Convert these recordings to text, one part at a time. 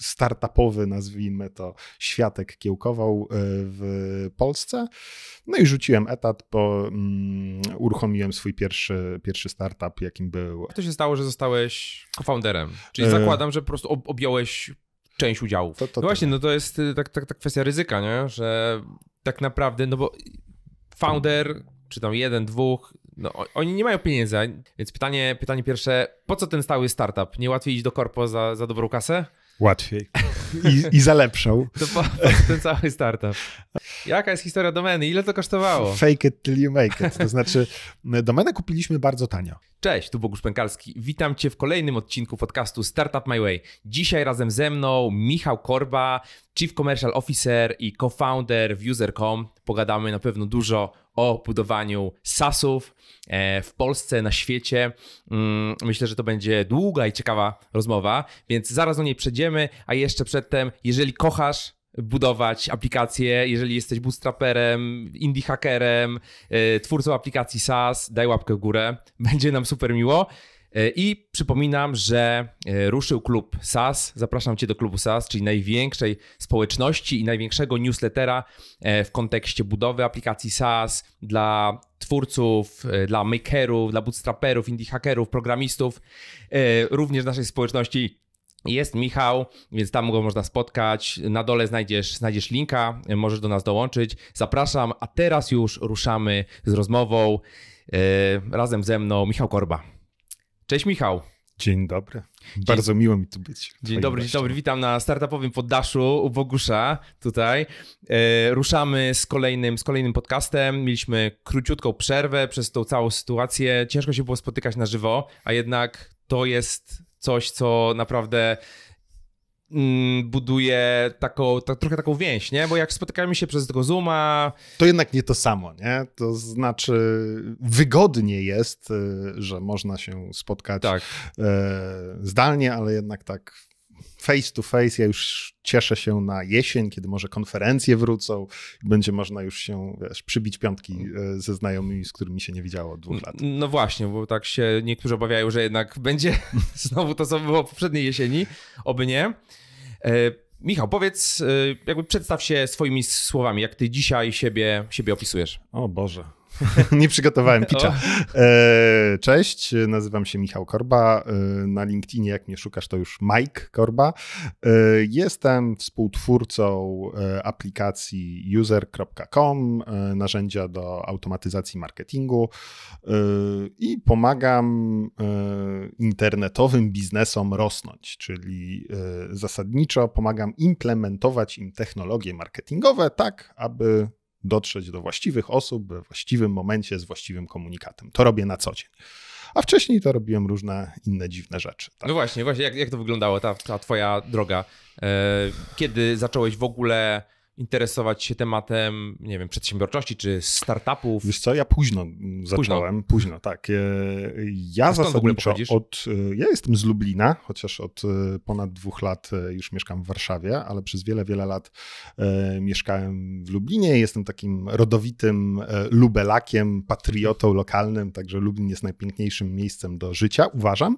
startupowy, nazwijmy to, światek kiełkował w Polsce. No i rzuciłem etat, bo um, uruchomiłem swój pierwszy, pierwszy startup, jakim był. Jak to się stało, że zostałeś co-founderem? Czyli zakładam, że po prostu objąłeś część udziałów. To, to, no właśnie, no to jest tak, tak, tak kwestia ryzyka, nie? że tak naprawdę, no bo founder, czy tam jeden, dwóch, no oni nie mają pieniędzy, więc pytanie, pytanie pierwsze, po co ten stały startup? Nie łatwiej iść do korpo za, za dobrą kasę? Łatwiej. I, i za lepszą. To po, po ten cały startup. Jaka jest historia domeny? Ile to kosztowało? Fake it till you make it. To znaczy, domenę kupiliśmy bardzo tanio. Cześć, tu Bogusz Pękalski. Witam Cię w kolejnym odcinku podcastu Startup My Way. Dzisiaj razem ze mną Michał Korba, Chief Commercial Officer i co-founder w User.com. Pogadamy na pewno dużo o budowaniu SaaSów e, w Polsce, na świecie. Mm, myślę, że to będzie długa i ciekawa rozmowa, więc zaraz do niej przejdziemy, a jeszcze przedtem, jeżeli kochasz budować aplikacje, jeżeli jesteś bootstraperem, indie hackerem, e, twórcą aplikacji SaaS, daj łapkę w górę, będzie nam super miło. E, I przypominam, że e, ruszył klub SaaS. Zapraszam Cię do klubu SaaS, czyli największej społeczności i największego newslettera e, w kontekście budowy aplikacji SaaS dla twórców, dla makerów, dla bootstraperów, indie hackerów, programistów, również naszej społeczności jest Michał, więc tam go można spotkać. Na dole znajdziesz, znajdziesz linka, możesz do nas dołączyć. Zapraszam, a teraz już ruszamy z rozmową. Razem ze mną Michał Korba. Cześć Michał. Dzień dobry. Bardzo dzień... miło mi tu być. Dzień dobry, dzień dobry. Witam na startupowym poddaszu u Bogusza tutaj. E, ruszamy z kolejnym, z kolejnym podcastem. Mieliśmy króciutką przerwę przez tą całą sytuację. Ciężko się było spotykać na żywo, a jednak to jest coś, co naprawdę buduje taką, tak, trochę taką więź, nie? Bo jak spotykamy się przez tego Zooma... To jednak nie to samo, nie? To znaczy wygodnie jest, y, że można się spotkać tak. E, zdalnie, ale jednak tak face to face. Ja już cieszę się na jesień, kiedy może konferencje wrócą i będzie można już się wiesz, przybić piątki e, ze znajomymi, z którymi się nie widziało od dwóch lat. No właśnie, bo tak się niektórzy obawiają, że jednak będzie znowu to, co było poprzedniej jesieni. Oby nie. E, Michał, powiedz, e, jakby przedstaw się swoimi słowami, jak ty dzisiaj siebie, siebie opisujesz. O Boże, Nie przygotowałem pitcha. E, cześć, nazywam się Michał Korba. E, na LinkedInie, jak mnie szukasz, to już Mike Korba. E, jestem współtwórcą aplikacji user.com, narzędzia do automatyzacji marketingu i pomagam internetowym biznesom rosnąć, czyli zasadniczo pomagam implementować im technologie marketingowe tak, aby dotrzeć do właściwych osób we właściwym momencie z właściwym komunikatem. To robię na co dzień. A wcześniej to robiłem różne inne dziwne rzeczy. Tak? No właśnie, właśnie, jak, jak to wyglądało, ta, ta twoja droga? E, kiedy zacząłeś w ogóle interesować się tematem, nie wiem, przedsiębiorczości czy startupów? Wiesz co, ja późno zacząłem, późno, późno tak. Ja zasadniczo od, ja jestem z Lublina, chociaż od e, ponad dwóch lat e, już mieszkam w Warszawie, ale przez wiele, wiele lat e, mieszkałem w Lublinie. Jestem takim rodowitym lubelakiem, patriotą lokalnym, także Lublin jest najpiękniejszym miejscem do życia, uważam.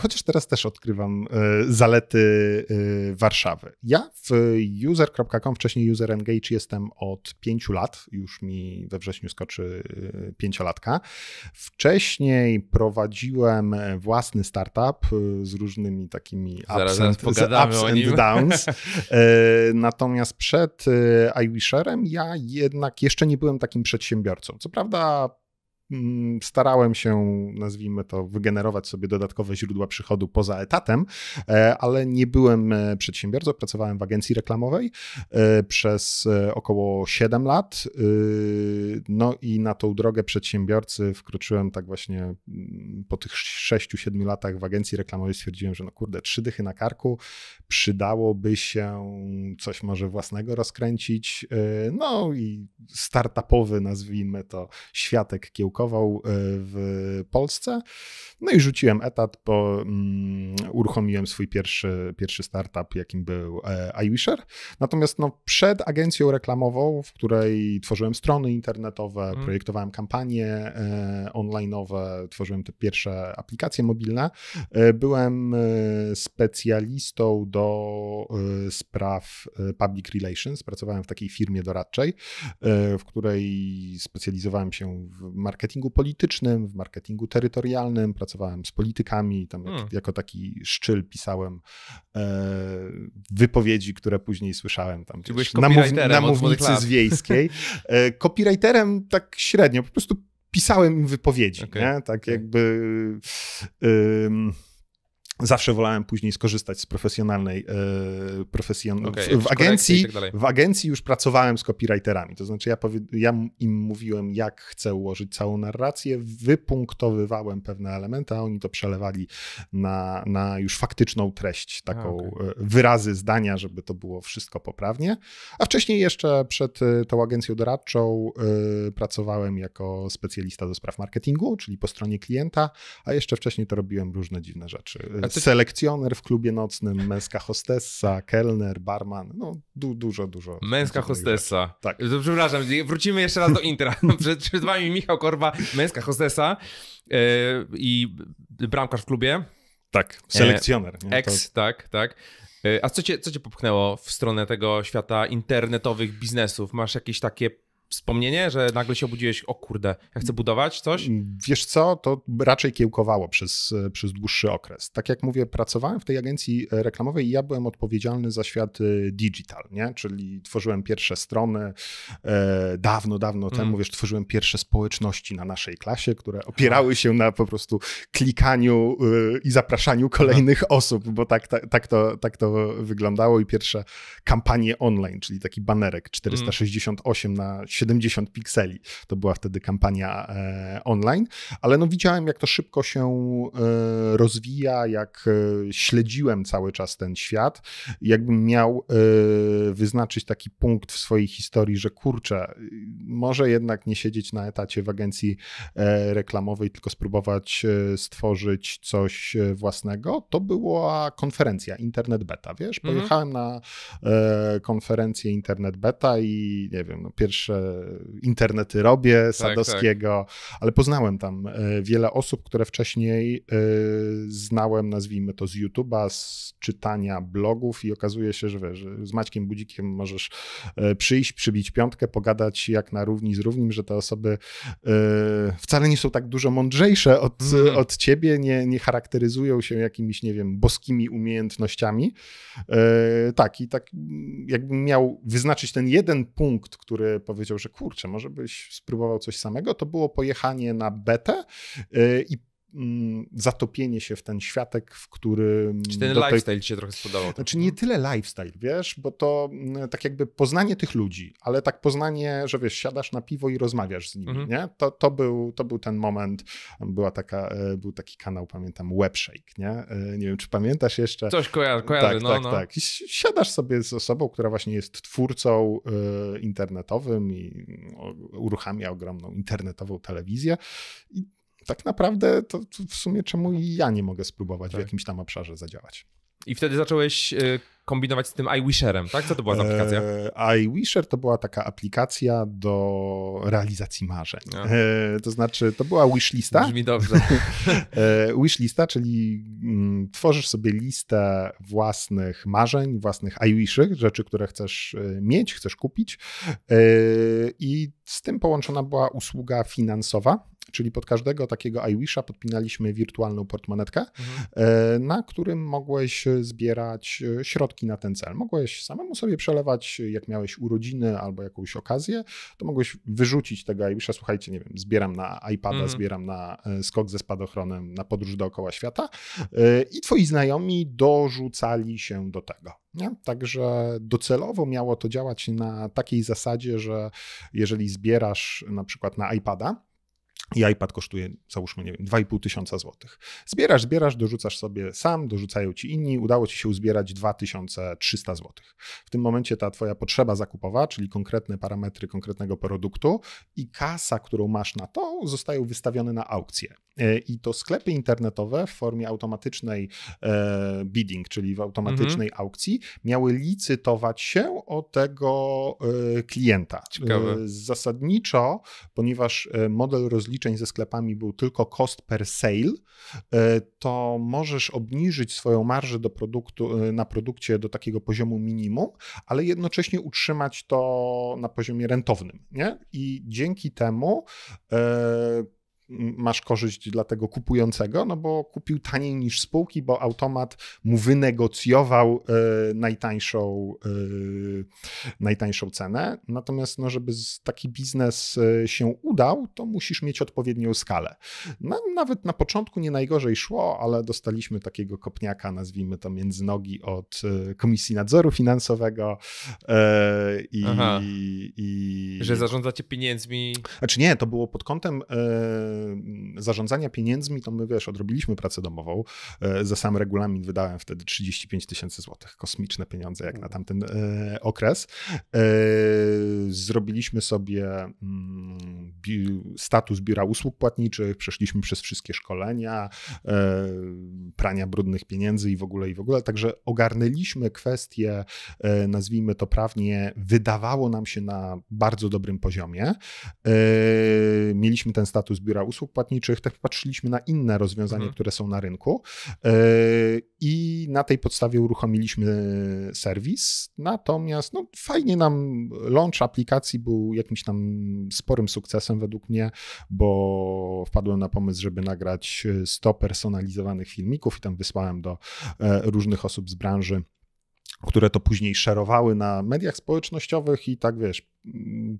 Chociaż teraz też odkrywam zalety Warszawy. Ja w user.com wcześniej User Engage jestem od pięciu lat, już mi we wrześniu skoczy y, pięciolatka. Wcześniej prowadziłem własny startup y, z różnymi takimi ups, zaraz, and, ups and downs. E, natomiast przed y, iWisherem ja jednak jeszcze nie byłem takim przedsiębiorcą. Co prawda starałem się, nazwijmy to, wygenerować sobie dodatkowe źródła przychodu poza etatem, e, ale nie byłem e, przedsiębiorcą. Pracowałem w agencji reklamowej e, przez około 7 lat. No i na tą drogę przedsiębiorcy wkroczyłem tak właśnie mm, po tych 6-7 latach w agencji reklamowej. Stwierdziłem, że no kurde, trzy dychy na karku, przydałoby się coś może własnego rozkręcić. No i startupowy, nazwijmy to, światek kiełkowy brakował w Polsce. No i rzuciłem etat, bo um, uruchomiłem swój pierwszy, pierwszy startup, jakim był e, iWisher. Natomiast no, przed agencją reklamową, w której tworzyłem strony internetowe, mm. projektowałem kampanie e, online'owe, tworzyłem te pierwsze aplikacje mobilne, e, byłem e, specjalistą do e, spraw e, public relations. Pracowałem w takiej firmie doradczej, w której specjalizowałem się w marketingu politycznym, w marketingu terytorialnym, pracowałem z politykami, tam jak, hmm. jako taki szczyl pisałem e, wypowiedzi, które później słyszałem tam wiesz, na, mów, na mównicy z wiejskiej. E, copywriterem tak średnio, po prostu pisałem im wypowiedzi, okay. nie? tak okay. jakby... Y, Zawsze wolałem później skorzystać z profesjonalnej e, profesjon... Okay, w, w agencji. Tak w agencji już pracowałem z copywriterami. To znaczy, ja, ja im mówiłem, jak chcę ułożyć całą narrację, wypunktowywałem pewne elementy, a oni to przelewali na, na już faktyczną treść, taką okay. E, wyrazy zdania, żeby to było wszystko poprawnie. A wcześniej jeszcze przed e, tą agencją doradczą pracowałem jako specjalista do spraw marketingu, czyli po stronie klienta, a jeszcze wcześniej to robiłem różne dziwne rzeczy selekcjoner w klubie nocnym, męska hostessa, kelner, barman, no du, dużo, dużo. Męska hostessa. Tak. Przepraszam, wrócimy jeszcze raz do intra. przed, przed wami Michał Korba, męska hostessa yy, i bramkarz w klubie. Tak, selekcjoner. E, ex, to... tak, tak. E, a co cię, co cię popchnęło w stronę tego świata internetowych biznesów? Masz jakieś takie wspomnienie, że nagle się obudziłeś, o kurde, ja chcę budować coś? Wiesz co, to raczej kiełkowało przez, przez dłuższy okres. Tak jak mówię, pracowałem w tej agencji reklamowej i ja byłem odpowiedzialny za świat y, digital, nie? czyli tworzyłem pierwsze strony e, dawno, dawno mm. temu, wiesz, tworzyłem pierwsze społeczności na naszej klasie, które opierały się na po prostu klikaniu y, i zapraszaniu kolejnych osób, bo tak, tak, tak, to, tak to wyglądało i pierwsze kampanie online, czyli taki banerek 468 mm. na 70 pikseli. To była wtedy kampania e, online, ale no widziałem, jak to szybko się e, rozwija, jak e, śledziłem cały czas ten świat. Jakbym miał wyznaczyć taki punkt w swojej historii, że kurczę, może jednak nie siedzieć na etacie w agencji reklamowej, tylko spróbować stworzyć coś własnego, to była konferencja Internet Beta, wiesz? Mhm. Pojechałem na konferencję Internet Beta i nie wiem, no pierwsze internety robię, tak, Sadowskiego, tak. ale poznałem tam e, wiele osób, które wcześniej e, znałem, nazwijmy to z YouTube'a, z czytania blogów i okazuje się, że, wiesz, z Maćkiem Budzikiem możesz e, przyjść, przybić piątkę, pogadać jak na równi z równim, że te osoby wcale nie są tak dużo mądrzejsze od, mm. od ciebie, nie, nie charakteryzują się jakimiś, nie wiem, boskimi umiejętnościami. Tak, i tak jakbym miał wyznaczyć ten jeden punkt, który powiedział, że kurczę, może byś spróbował coś samego, to było pojechanie na betę y, i zatopienie się w ten światek, w którym... Czy ten lifestyle tej... ci się trochę spodobał? Znaczy nie tyle lifestyle, wiesz, bo to mm, tak jakby poznanie tych ludzi, ale tak poznanie, że wiesz, siadasz na piwo i rozmawiasz z nimi, mhm. nie? To, to, był, to był ten moment, była taka, e, był taki kanał, pamiętam, Webshake, nie? E, nie wiem, czy pamiętasz jeszcze? Coś kojarzy, kojarzy tak, no, tak, no. tak. I siadasz sobie z osobą, która właśnie jest twórcą e, internetowym i uruchamia ogromną internetową telewizję i tak naprawdę to w sumie czemu ja nie mogę spróbować tak. w jakimś tam obszarze zadziałać. I wtedy zacząłeś y, kombinować z tym iWisherem, tak? Co to była za aplikacja? E, iWisher to była taka aplikacja do realizacji marzeń. E, to znaczy, to była wishlista. Brzmi dobrze. e, wishlista, czyli mm, tworzysz sobie listę własnych marzeń, własnych iWishych, rzeczy, które chcesz e, mieć, chcesz kupić. E, I z tym połączona była usługa finansowa Czyli pod każdego takiego iWisha podpinaliśmy wirtualną portmonetkę, mhm. E, na którym mogłeś zbierać e, środki na ten cel. Mogłeś samemu sobie przelewać, jak miałeś urodziny albo jakąś okazję, to mogłeś wyrzucić tego iWisha. Słuchajcie, nie wiem, zbieram na iPada, mhm. zbieram na e, skok ze spadochronem, na podróż dookoła świata i twoi znajomi dorzucali się do tego. Nie? Także docelowo miało to działać na takiej zasadzie, że jeżeli zbierasz na przykład na iPada, i iPad kosztuje, załóżmy, nie wiem, 2,5 tysiąca złotych. Zbierasz, zbierasz, dorzucasz sobie sam, dorzucają ci inni, udało ci się uzbierać 2300 złotych. W tym momencie ta twoja potrzeba zakupowa, czyli konkretne parametry konkretnego produktu i kasa, którą masz na to, zostają wystawione na aukcję. E, I to sklepy internetowe w formie automatycznej e, bidding, czyli w automatycznej mhm. aukcji, miały licytować się o tego e, klienta. Ciekawe. Zasadniczo, ponieważ model rozliczenia rozliczeń ze sklepami był tylko cost per sale, e, to możesz obniżyć swoją marżę do produktu, e, na produkcie do takiego poziomu minimum, ale jednocześnie utrzymać to na poziomie rentownym. Nie? I dzięki temu e, masz korzyść dla tego kupującego, no bo kupił taniej niż spółki, bo automat mu wynegocjował y, najtańszą, y, najtańszą cenę. Natomiast no, żeby taki biznes e, się udał, to musisz mieć odpowiednią skalę. No, nawet na początku nie najgorzej szło, ale dostaliśmy takiego kopniaka, nazwijmy to między nogi od Komisji Nadzoru Finansowego y, i, i, Że zarządzacie pieniędzmi. Znaczy nie, to było pod kątem zarządzania pieniędzmi, to my wiesz, odrobiliśmy pracę domową. E, za sam regulamin wydałem wtedy 35 tysięcy złotych. Kosmiczne pieniądze jak na tamten e, okres. E, zrobiliśmy sobie mm, status biura usług płatniczych, przeszliśmy przez wszystkie szkolenia, prania brudnych pieniędzy i w ogóle, i w ogóle. Także ogarnęliśmy kwestie, nazwijmy to prawnie, wydawało nam się na bardzo dobrym poziomie. Mieliśmy ten status biura usług płatniczych, tak patrzyliśmy na inne rozwiązania, mhm. które są na rynku e, i na tej podstawie uruchomiliśmy serwis. Natomiast no, fajnie nam launch aplikacji był jakimś tam sporym sukcesem według mnie, bo wpadłem na pomysł, żeby nagrać 100 personalizowanych filmików i tam wysłałem do e, różnych osób z branży które to później szerowały na mediach społecznościowych i tak wiesz,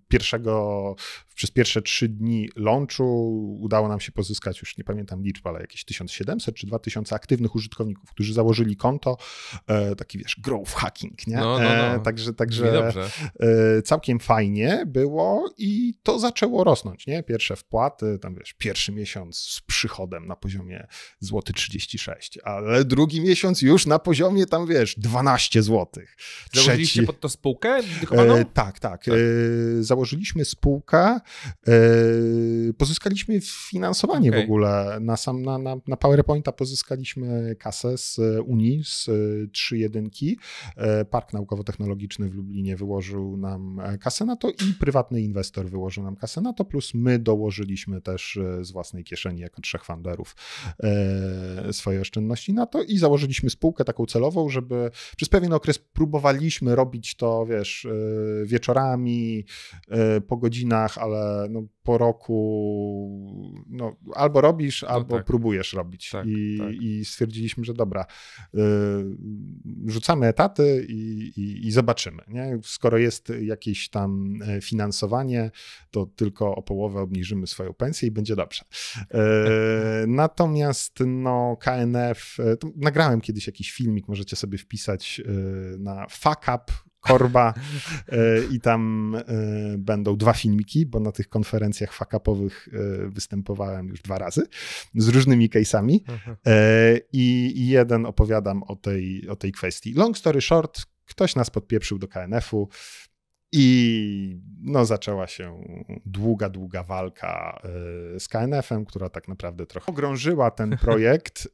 pierwszego, przez pierwsze trzy dni launchu udało nam się pozyskać, już nie pamiętam liczby, ale jakieś 1700 czy 2000 aktywnych użytkowników, którzy założyli konto, e, taki wiesz, growth hacking, nie? No, no, no. E, także także e, całkiem fajnie było i to zaczęło rosnąć, nie? Pierwsze wpłaty, tam wiesz, pierwszy miesiąc z przychodem na poziomie złoty 36, ale drugi miesiąc już na poziomie tam wiesz, 12 złotych. Założyliście pod to spółkę? E, tak, tak. tak. E, założyliśmy spółkę, e, pozyskaliśmy finansowanie okay. w ogóle. Na, sam, na, na, na PowerPointa pozyskaliśmy kasę z Unii, z trzy jedynki. E, Park Naukowo-Technologiczny w Lublinie wyłożył nam kasę na to i prywatny inwestor wyłożył nam kasę na to, plus my dołożyliśmy też z własnej kieszeni jako trzech funderów swoje oszczędności na to i założyliśmy spółkę taką celową, żeby przez pewien okres próbowaliśmy robić to, wiesz, wieczorami, E, po godzinach, ale no, po roku no, albo robisz, no albo tak. próbujesz robić. Tak, I, tak. I, stwierdziliśmy, że dobra, y, rzucamy etaty i, i, i, zobaczymy. Nie? Skoro jest jakieś tam e, finansowanie, to tylko o połowę obniżymy swoją pensję i będzie dobrze. Y, natomiast no, KNF, nagrałem kiedyś jakiś filmik, możecie sobie wpisać y, na fuck up Korba e, i tam e, będą dwa filmiki, bo na tych konferencjach fakapowych e, występowałem już dwa razy z różnymi case'ami mhm. i, i jeden opowiadam o tej, o tej kwestii. Long story short, ktoś nas podpieprzył do KNF-u, i no, zaczęła się długa, długa walka z KNF-em, która tak naprawdę trochę ogrążyła ten projekt,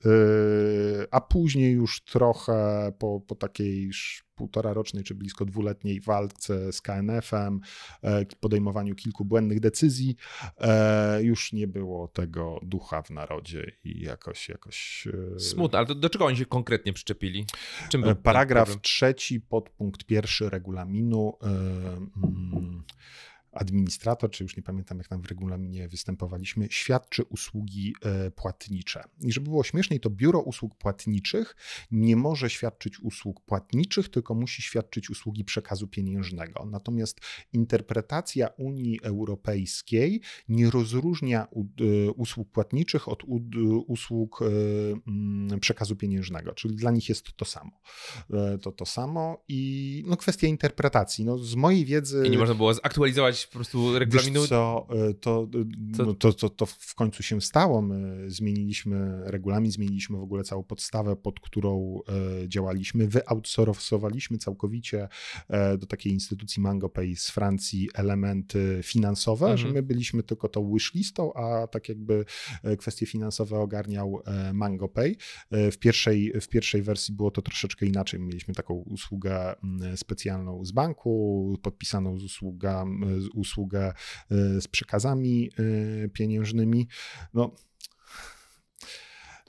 a później już trochę po, po takiej półtora rocznej czy blisko dwuletniej walce z KNF-em, e, podejmowaniu kilku błędnych decyzji, e, już nie było tego ducha w narodzie i jakoś. jakoś e, Smutno, ale do, do czego oni się konkretnie przyczepili? Czym był Paragraf trzeci, podpunkt pierwszy regulaminu. Yy, administrator, czy już nie pamiętam jak tam w regulaminie występowaliśmy, świadczy usługi e, płatnicze. I żeby było śmieszniej, to biuro usług płatniczych nie może świadczyć usług płatniczych, tylko musi świadczyć usługi przekazu pieniężnego. Natomiast interpretacja Unii Europejskiej nie rozróżnia e, usług płatniczych od usług e, mm, przekazu pieniężnego, czyli dla nich jest to samo. To to samo i no, kwestia interpretacji. No, z mojej wiedzy... I nie można było zaktualizować po prostu regulaminu? Wiesz co, to, no, to, to, to w końcu się stało. My zmieniliśmy regulamin, zmieniliśmy w ogóle całą podstawę, pod którą działaliśmy. Wyoutsourcowaliśmy całkowicie do takiej instytucji MangoPay z Francji elementy finansowe, mhm. że my byliśmy tylko tą wishlistą, a tak jakby kwestie finansowe ogarniał MangoPay. W pierwszej, w pierwszej wersji było to troszeczkę inaczej. Mieliśmy taką usługę mm, specjalną z banku, podpisaną z usługa, z usługę e, z przekazami e, pieniężnymi. No,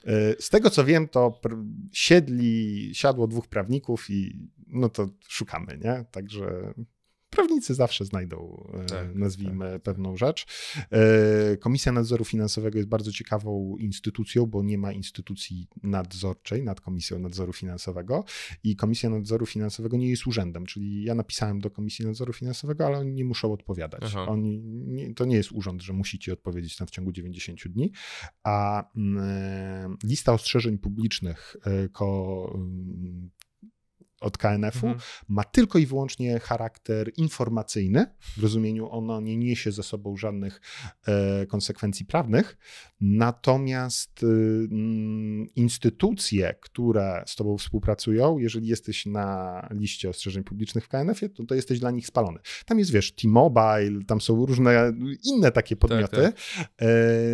e, z tego co wiem, to siedli, siadło dwóch prawników i no to szukamy, nie? Także prawnicy zawsze znajdą, e, tak, nazwijmy, tak. pewną rzecz. E, Komisja Nadzoru Finansowego jest bardzo ciekawą instytucją, bo nie ma instytucji nadzorczej nad Komisją Nadzoru Finansowego i Komisja Nadzoru Finansowego nie jest urzędem, czyli ja napisałem do Komisji Nadzoru Finansowego, ale oni nie muszą odpowiadać. Oni, nie, to nie jest urząd, że musicie odpowiedzieć tam w ciągu 90 dni, a mm, e, lista ostrzeżeń publicznych ko, od KNF-u mhm. ma tylko i wyłącznie charakter informacyjny, w rozumieniu ono nie niesie ze sobą żadnych e, konsekwencji prawnych, natomiast y, instytucje, które z tobą współpracują, jeżeli jesteś na liście ostrzeżeń publicznych w KNF-ie, to, to jesteś dla nich spalony. Tam jest, wiesz, T-Mobile, tam są różne inne takie tak, podmioty, tak, tak. E,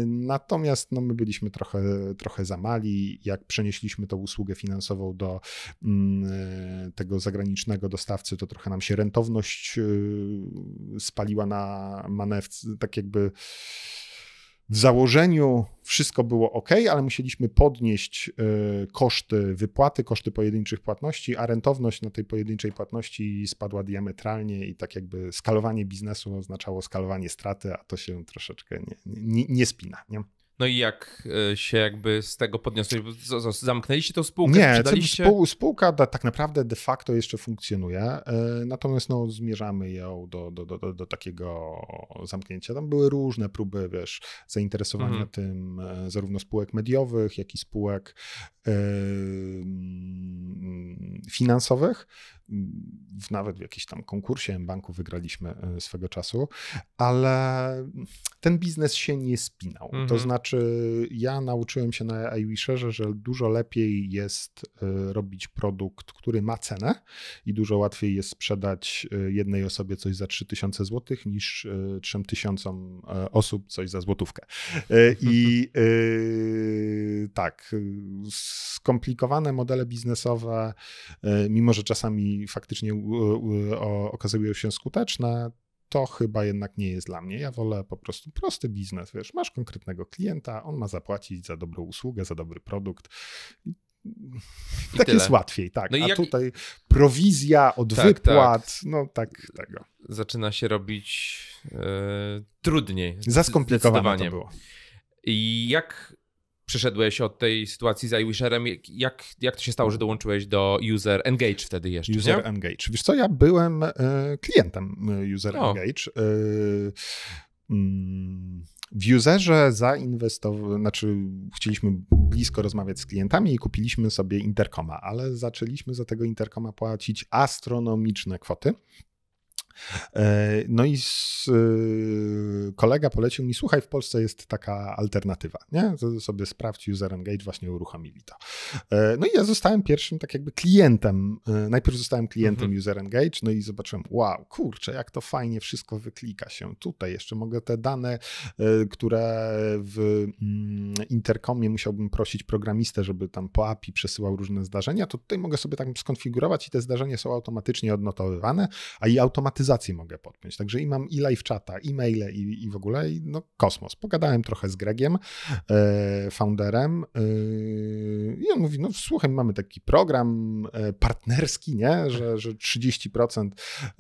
natomiast no, my byliśmy trochę, trochę za mali, jak przenieśliśmy tą usługę finansową do mm, tego zagranicznego dostawcy, to trochę nam się rentowność y, spaliła na manewce, tak jakby w założeniu wszystko było ok, ale musieliśmy podnieść y, koszty wypłaty, koszty pojedynczych płatności, a rentowność na tej pojedynczej płatności spadła diametralnie i tak jakby skalowanie biznesu oznaczało skalowanie straty, a to się troszeczkę nie, nie, nie spina. Nie? No i jak e, się jakby z tego podniosłeś? Zamknęliście tą spółkę? Nie, sprzedaliście? spółka tak naprawdę de facto jeszcze funkcjonuje, e, natomiast no, zmierzamy ją do, do, do, do takiego zamknięcia. Tam były różne próby, wiesz, zainteresowania mhm. tym e, zarówno spółek mediowych, jak i spółek finansowych w, nawet w jakimś tam konkursie banku wygraliśmy swego czasu, ale ten biznes się nie spinał. Mhm. To znaczy, ja nauczyłem się na iWisherze, że dużo lepiej jest e, robić produkt, który ma cenę i dużo łatwiej jest sprzedać e, jednej osobie coś za 3000 zł niż 3000 osób coś za złotówkę. I tak, skomplikowane modele biznesowe, mimo że czasami faktycznie okazują się skuteczne, to chyba jednak nie jest dla mnie. Ja wolę po prostu prosty biznes, wiesz, masz konkretnego klienta, on ma zapłacić za dobrą usługę, za dobry produkt. I tak tyle. jest łatwiej, tak. No A jak... tutaj prowizja od tak, wypłat, tak. no tak tego. Zaczyna się robić yy, trudniej. Za skomplikowane to było. I jak przeszedłeś od tej sytuacji z iWisherem. Jak, jak to się stało, że dołączyłeś do User Engage wtedy jeszcze? User nie? Engage. Wiesz co, ja byłem e, klientem e, User o. Engage. Mm, w userze zainwestowaliśmy, znaczy chcieliśmy blisko rozmawiać z klientami i kupiliśmy sobie interkoma, ale zaczęliśmy za tego interkoma płacić astronomiczne kwoty. E, no i z, e, kolega polecił mi, słuchaj, w Polsce jest taka alternatywa, nie? Sobie sprawdź, User Engage właśnie uruchomili to. E, no i ja zostałem pierwszym tak jakby klientem, najpierw zostałem klientem mhm. User Engage, no i zobaczyłem, wow, kurczę, jak to fajnie wszystko wyklika się. Tutaj jeszcze mogę te dane, które w mm, Intercomie musiałbym prosić programistę, żeby tam po API przesyłał różne zdarzenia, to tutaj mogę sobie tak skonfigurować i te zdarzenia są automatycznie odnotowywane, a i automatycznie automatyzację mogę podpiąć. Także i mam i live chata, i maile, i, i w ogóle, i no kosmos. Pogadałem trochę z Gregiem, e, founderem e, i on mówi, no słuchaj, mamy taki program e, partnerski, nie? Że, że 30%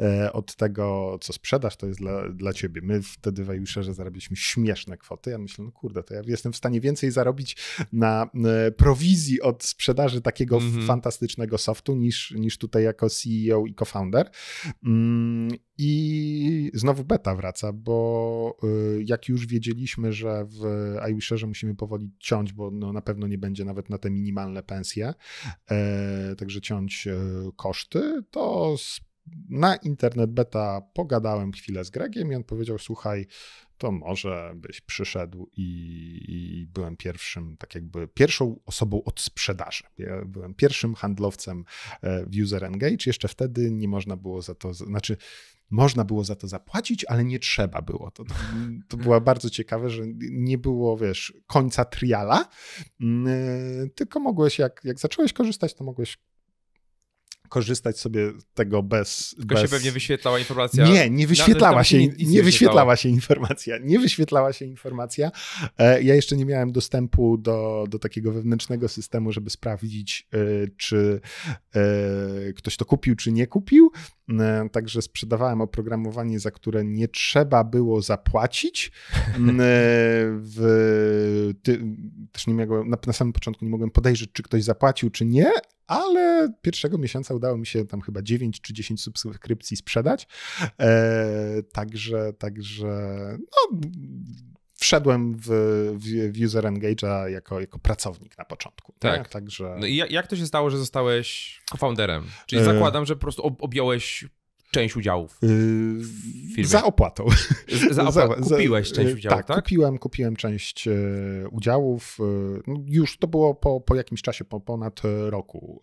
e, od tego, co sprzedasz, to jest dla, dla ciebie. My wtedy w iWisherze zarabiliśmy śmieszne kwoty. Ja myślę, no kurde, to ja jestem w stanie więcej zarobić na prowizji od sprzedaży takiego mm -hmm. fantastycznego softu niż, niż tutaj jako CEO i co-founder. I znowu beta wraca, bo y, jak już wiedzieliśmy, że w iWisherze musimy powoli ciąć, bo no na pewno nie będzie nawet na te minimalne pensje, e, także ciąć e, koszty, to na internet beta pogadałem chwilę z Gregiem i on powiedział, słuchaj, to może byś przyszedł i, i, byłem pierwszym, tak jakby pierwszą osobą od sprzedaży. Ja byłem pierwszym handlowcem e, w User Engage. Jeszcze wtedy nie można było za to, znaczy można było za to zapłacić, ale nie trzeba było. To, to było bardzo ciekawe, że nie było, wiesz, końca triala, mm, e, tylko mogłeś, jak, jak zacząłeś korzystać, to mogłeś korzystać sobie tego bez... Tylko bez... się pewnie wyświetlała informacja. Nie, nie wyświetlała się, nie, nie wyświetlała się informacja. Nie wyświetlała się informacja. E, ja jeszcze nie miałem dostępu do, do takiego wewnętrznego systemu, żeby sprawdzić, e, czy e, ktoś to kupił, czy nie kupił. Także sprzedawałem oprogramowanie, za które nie trzeba było zapłacić. W, ty, też nie mogłem, na, na samym początku nie mogłem podejrzeć, czy ktoś zapłacił, czy nie, ale pierwszego miesiąca udało mi się tam chyba 9 czy 10 subskrypcji sprzedać. E, także, także no, wszedłem w, w User Engage'a jako, jako pracownik na początku. Tak. Także... No i jak to się stało, że zostałeś co-founderem? Czyli e, zakładam, że po prostu objąłeś część udziałów yy, w firmie. Za opłatą. Za, opłatą. Kupiłeś część yy, udziałów, tak? tak? kupiłem, kupiłem część e, udziałów. E, no, już to było po, po jakimś czasie, po ponad roku.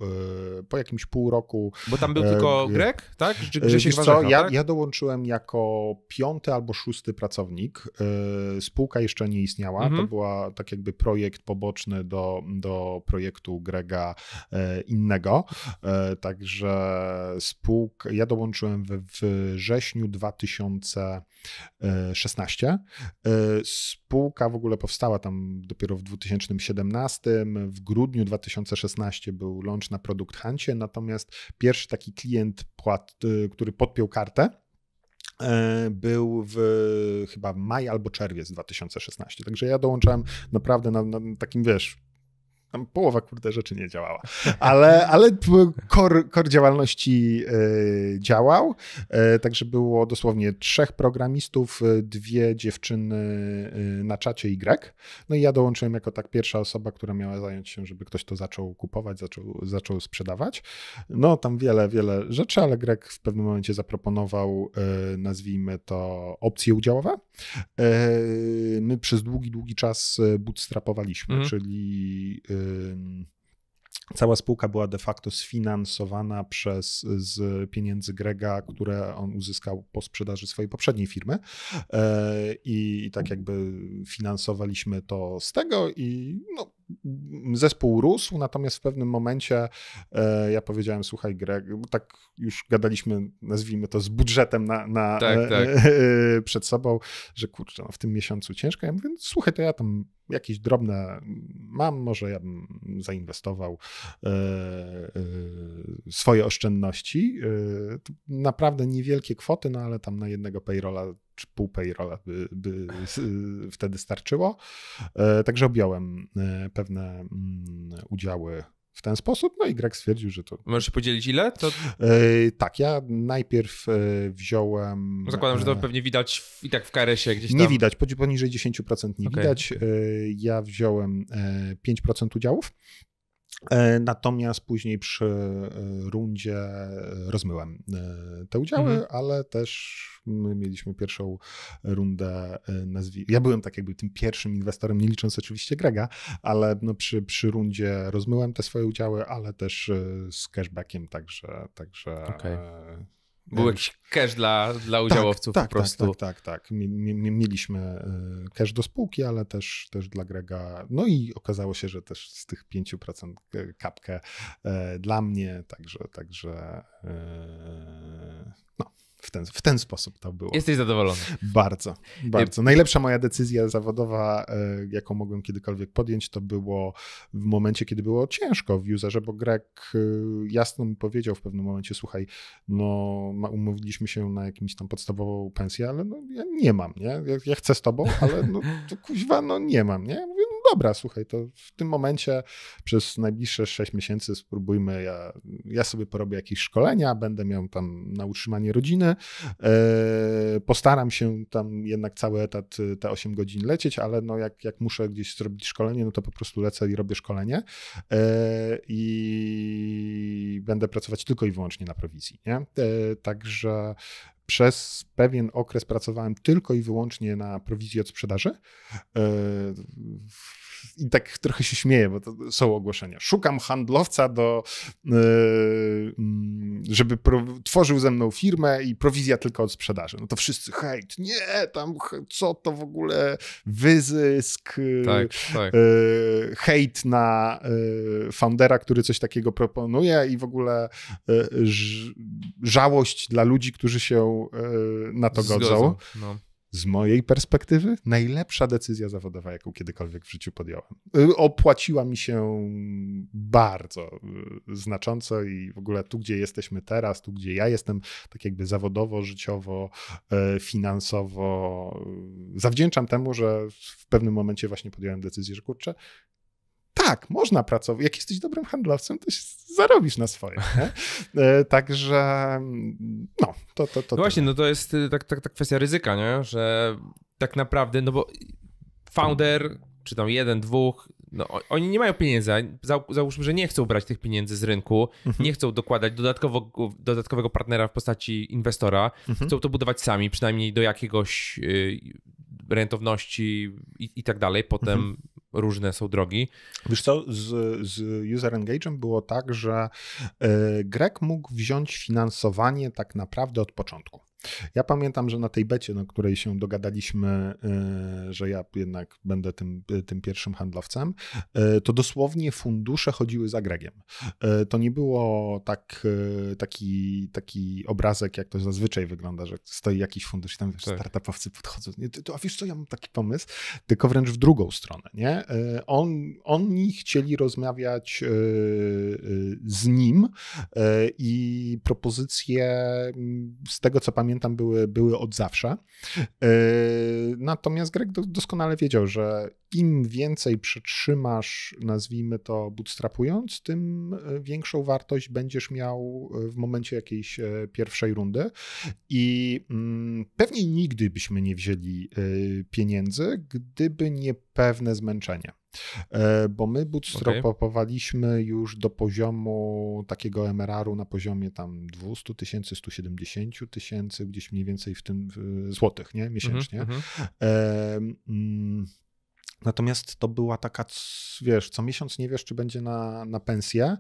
E, po jakimś pół roku. Bo tam był tylko Grek, tak? Czy Grzesiek co, ja, tak? ja dołączyłem jako piąty albo szósty pracownik. Spółka jeszcze nie istniała. Mhm. To była tak jakby projekt poboczny do, do projektu Grega innego. Także spółka, ja dołączyłem we wrześniu 2016. E, spółka w ogóle powstała tam dopiero w 2017. W grudniu 2016 był launch na Produkt Huncie, natomiast pierwszy taki klient, płat, e, który podpiął kartę, e, był w chyba maj albo czerwiec 2016. Także ja dołączałem naprawdę na, na takim, wiesz, tam połowa, kurde, rzeczy nie działała. Ale, ale core, core działalności y, działał, y, także było dosłownie trzech programistów, y, dwie dziewczyny na czacie i Greg. No i ja dołączyłem jako tak pierwsza osoba, która miała zająć się, żeby ktoś to zaczął kupować, zaczął, zaczął sprzedawać. No tam wiele, wiele rzeczy, ale Greg w pewnym momencie zaproponował, nazwijmy to, opcje udziałowe. My przez długi, długi czas bootstrapowaliśmy, mhm. czyli Cała spółka była de facto sfinansowana przez, z pieniędzy Grega, które on uzyskał po sprzedaży swojej poprzedniej firmy. E, I, i tak jakby finansowaliśmy to z tego i no, zespół rósł, natomiast w pewnym momencie e, ja powiedziałem, słuchaj Greg, bo tak już gadaliśmy, nazwijmy to z budżetem na, na tak, e, tak. przed sobą, że kurczę, no w tym miesiącu ciężko. Ja mówię, no, słuchaj, to ja tam jakieś drobne mam, może ja bym zainwestował e, e, swoje oszczędności. E, naprawdę niewielkie kwoty, no ale tam na jednego payrolla czy pół payrolla by, by wtedy starczyło. Także objąłem pewne mm, udziały w ten sposób. No i Greg stwierdził, że to. Możesz podzielić ile? To... tak, ja najpierw wziąłem. Zakładam, że to pewnie widać w, i tak w KRS-ie gdzieś tam. Nie widać, poniżej 10% nie okay. widać. ja wziąłem 5% udziałów. E, natomiast później przy e, rundzie rozmyłem e, te udziały, mhm. ale też my mieliśmy pierwszą rundę, nazwij... ja byłem tak jakby tym pierwszym inwestorem, nie licząc oczywiście Grega, ale no przy, przy rundzie rozmyłem te swoje udziały, ale też z cashbackiem, także, także okay. Był jakiś cash dla, dla tak, udziałowców tak, po prostu. Tak, tak, tak. tak. Mieliśmy e, cash do spółki, ale też, też dla Grega. No i okazało się, że też z tych 5% kapkę e, dla mnie, także, także w ten, w ten sposób to było. Jesteś zadowolony? Bardzo, bardzo. Najlepsza moja decyzja zawodowa, e, jaką mogłem kiedykolwiek podjąć, to było w momencie, kiedy było ciężko w userze, bo Greg e, jasno mi powiedział w pewnym momencie, słuchaj, no umówiliśmy się na jakimś tam podstawową pensję, ale no ja nie mam, nie? Ja, ja chcę z tobą, ale no to kuźwa, no nie mam, nie? Mówię, no dobra, słuchaj, to w tym momencie przez najbliższe 6 miesięcy spróbujmy, ja, ja sobie porobię jakieś szkolenia, będę miał tam na utrzymanie rodziny, e, postaram się tam jednak cały etat, te 8 godzin lecieć, ale no jak, jak muszę gdzieś zrobić szkolenie, no to po prostu lecę i robię szkolenie e, i będę pracować tylko i wyłącznie na prowizji, nie? E, także przez pewien okres pracowałem tylko i wyłącznie na prowizji od sprzedaży. E, I tak trochę się śmieję, bo to są ogłoszenia. Szukam handlowca do, e, mm, żeby tworzył ze mną firmę i prowizja tylko od sprzedaży. No to wszyscy hejt, nie, tam co to w ogóle wyzysk, tak, tak. E, hejt na foundera, który coś takiego proponuje i w ogóle żałość dla ludzi, którzy się E, na to godzą. No. Z mojej perspektywy najlepsza decyzja zawodowa, jaką kiedykolwiek w życiu podjąłem. E, opłaciła mi się bardzo e, znacząco i w ogóle tu, gdzie jesteśmy teraz, tu, gdzie ja jestem, tak jakby zawodowo, życiowo, finansowo, zawdzięczam temu, że w pewnym momencie właśnie podjąłem decyzję, że kurczę, tak, można pracować. Jak jesteś dobrym handlowcem, to zarobisz na swoje. E, także no, to, to, to. No właśnie, no to jest y, tak, tak, tak kwestia ryzyka, nie? że tak naprawdę, no bo founder, czy tam jeden, dwóch, no, oni nie mają pieniędzy. Załóżmy, że nie chcą brać tych pieniędzy z rynku, mhm. nie chcą dokładać dodatkowo, dodatkowego partnera w postaci inwestora. Mhm. Chcą to budować sami, przynajmniej do jakiegoś y, rentowności i, i tak dalej. Potem mhm różne są drogi. Wiesz co, z, z user engage'em było tak, że e, Grek mógł wziąć finansowanie tak naprawdę od początku. Ja pamiętam, że na tej becie, na której się dogadaliśmy, e, że ja jednak będę tym, tym pierwszym handlowcem, e, to dosłownie fundusze chodziły za Gregiem. E, to nie było tak, taki, taki obrazek, jak to zazwyczaj wygląda, że stoi jakiś fundusz i tam wiesz, tak. startupowcy podchodzą. Nie, to, a wiesz co, ja mam taki pomysł, tylko wręcz w drugą stronę. Nie? On, oni chcieli rozmawiać z nim i propozycje z tego, co pamiętam, pamiętam, były, były od zawsze. E, natomiast Greg doskonale wiedział, że im więcej przetrzymasz, nazwijmy to bootstrapując, tym e, większą wartość będziesz miał e, w momencie jakiejś pierwszej rundy. I mm, pewnie nigdy byśmy nie wzięli pieniędzy, gdyby nie pewne zmęczenie. E, bo my bootstrapowaliśmy okay. już do poziomu takiego MRR-u na poziomie tam 200 tysięcy, 170 tysięcy, gdzieś mniej więcej w tym złotych, nie, miesięcznie. Mm -hmm. Natomiast to była taka, wiesz, co miesiąc nie wiesz, czy będzie na, na pensję,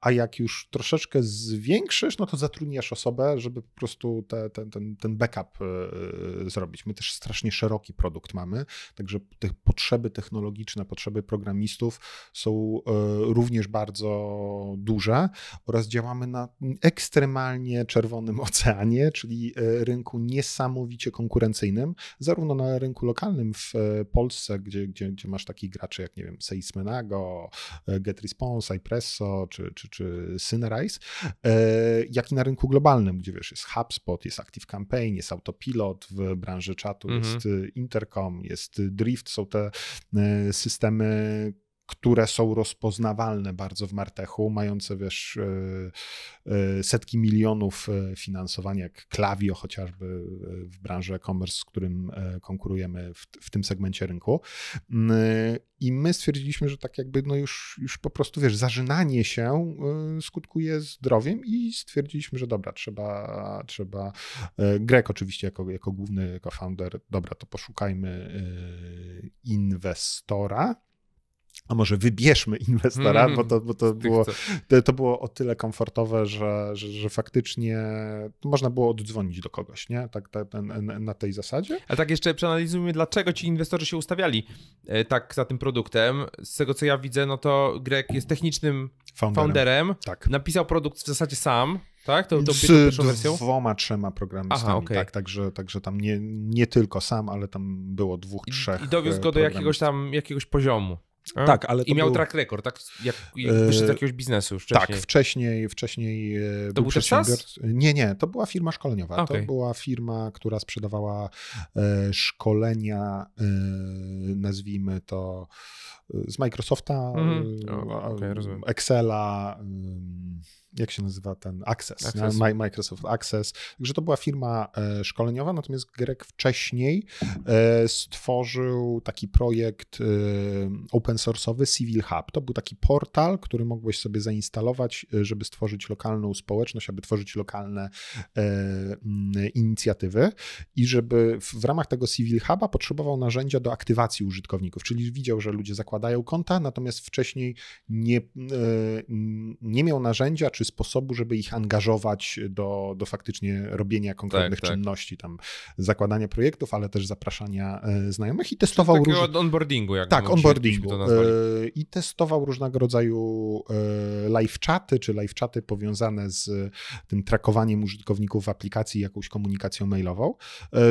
a jak już troszeczkę zwiększysz, no to zatrudniasz osobę, żeby po prostu te, te, ten, ten backup y, zrobić. My też strasznie szeroki produkt mamy, także te potrzeby technologiczne, potrzeby programistów są y, również bardzo duże oraz działamy na ekstremalnie czerwonym oceanie, czyli rynku niesamowicie konkurencyjnym, zarówno na rynku lokalnym w Polsce, gdzie gdzie, gdzie masz takich graczy jak, nie wiem, Seismenago, e, GetResponse, iPresso czy, czy, czy Synrise, e, jak i na rynku globalnym, gdzie wiesz, jest HubSpot, jest ActiveCampaign, jest Autopilot w branży czatu, mhm. jest Intercom, jest Drift, są te e, systemy, które są rozpoznawalne bardzo w Martechu, mające wiesz, e, e, setki milionów e, finansowania, jak Klawiyo chociażby w branży e-commerce, z którym konkurujemy w, w tym segmencie rynku. Mm, I my stwierdziliśmy, że tak jakby no już, już po prostu wiesz, zażynanie się skutkuje zdrowiem i stwierdziliśmy, że dobra, trzeba, trzeba Grek oczywiście jako, jako główny, jako founder, dobra, to poszukajmy inwestora a może wybierzmy inwestora, mm, bo, to, bo to, było, to, to, było o tyle komfortowe, że, że, że faktycznie można było oddzwonić do kogoś, nie? Tak, tak na tej zasadzie. Ale tak jeszcze przeanalizujmy, dlaczego ci inwestorzy się ustawiali e, tak za tym produktem. Z tego, co ja widzę, no to Greg jest technicznym founderem. founderem. Tak. Napisał produkt w zasadzie sam, tak? To, to z wersją? dwoma, trzema programistami. Aha, okay. tak, także, także tam nie, nie tylko sam, ale tam było dwóch, trzech. I dowiózł go do jakiegoś tam jakiegoś poziomu. A? Tak, ale I miał był... track record, tak? Jak, jak wyszedł z jakiegoś biznesu już wcześniej. Tak, wcześniej, wcześniej to był, był. Nie, nie, to była firma szkoleniowa. Okay. To była firma, która sprzedawała e, szkolenia, e, nazwijmy to z Microsofta, mm okay, Excela, jak się nazywa ten Access, Access. Microsoft Access. Także to była firma e, szkoleniowa, natomiast Greg wcześniej e, stworzył taki projekt e, open source'owy Civil Hub. To był taki portal, który mogłeś sobie zainstalować, żeby stworzyć lokalną społeczność, aby tworzyć lokalne inicjatywy i żeby w ramach tego Civil Huba potrzebował narzędzia do aktywacji użytkowników, czyli widział, że ludzie zakładają konta, natomiast wcześniej nie, nie miał narzędzia, czy sposobu, żeby ich angażować do, do faktycznie robienia konkretnych tak, tak. czynności, tam zakładania projektów, ale też zapraszania e, znajomych i testował różne... od onboardingu, jak Tak, onboardingu. E, I testował różnego rodzaju e, live chaty, czy live chaty powiązane z tym trakowaniem użytkowników w aplikacji, jakąś komunikacją mailową.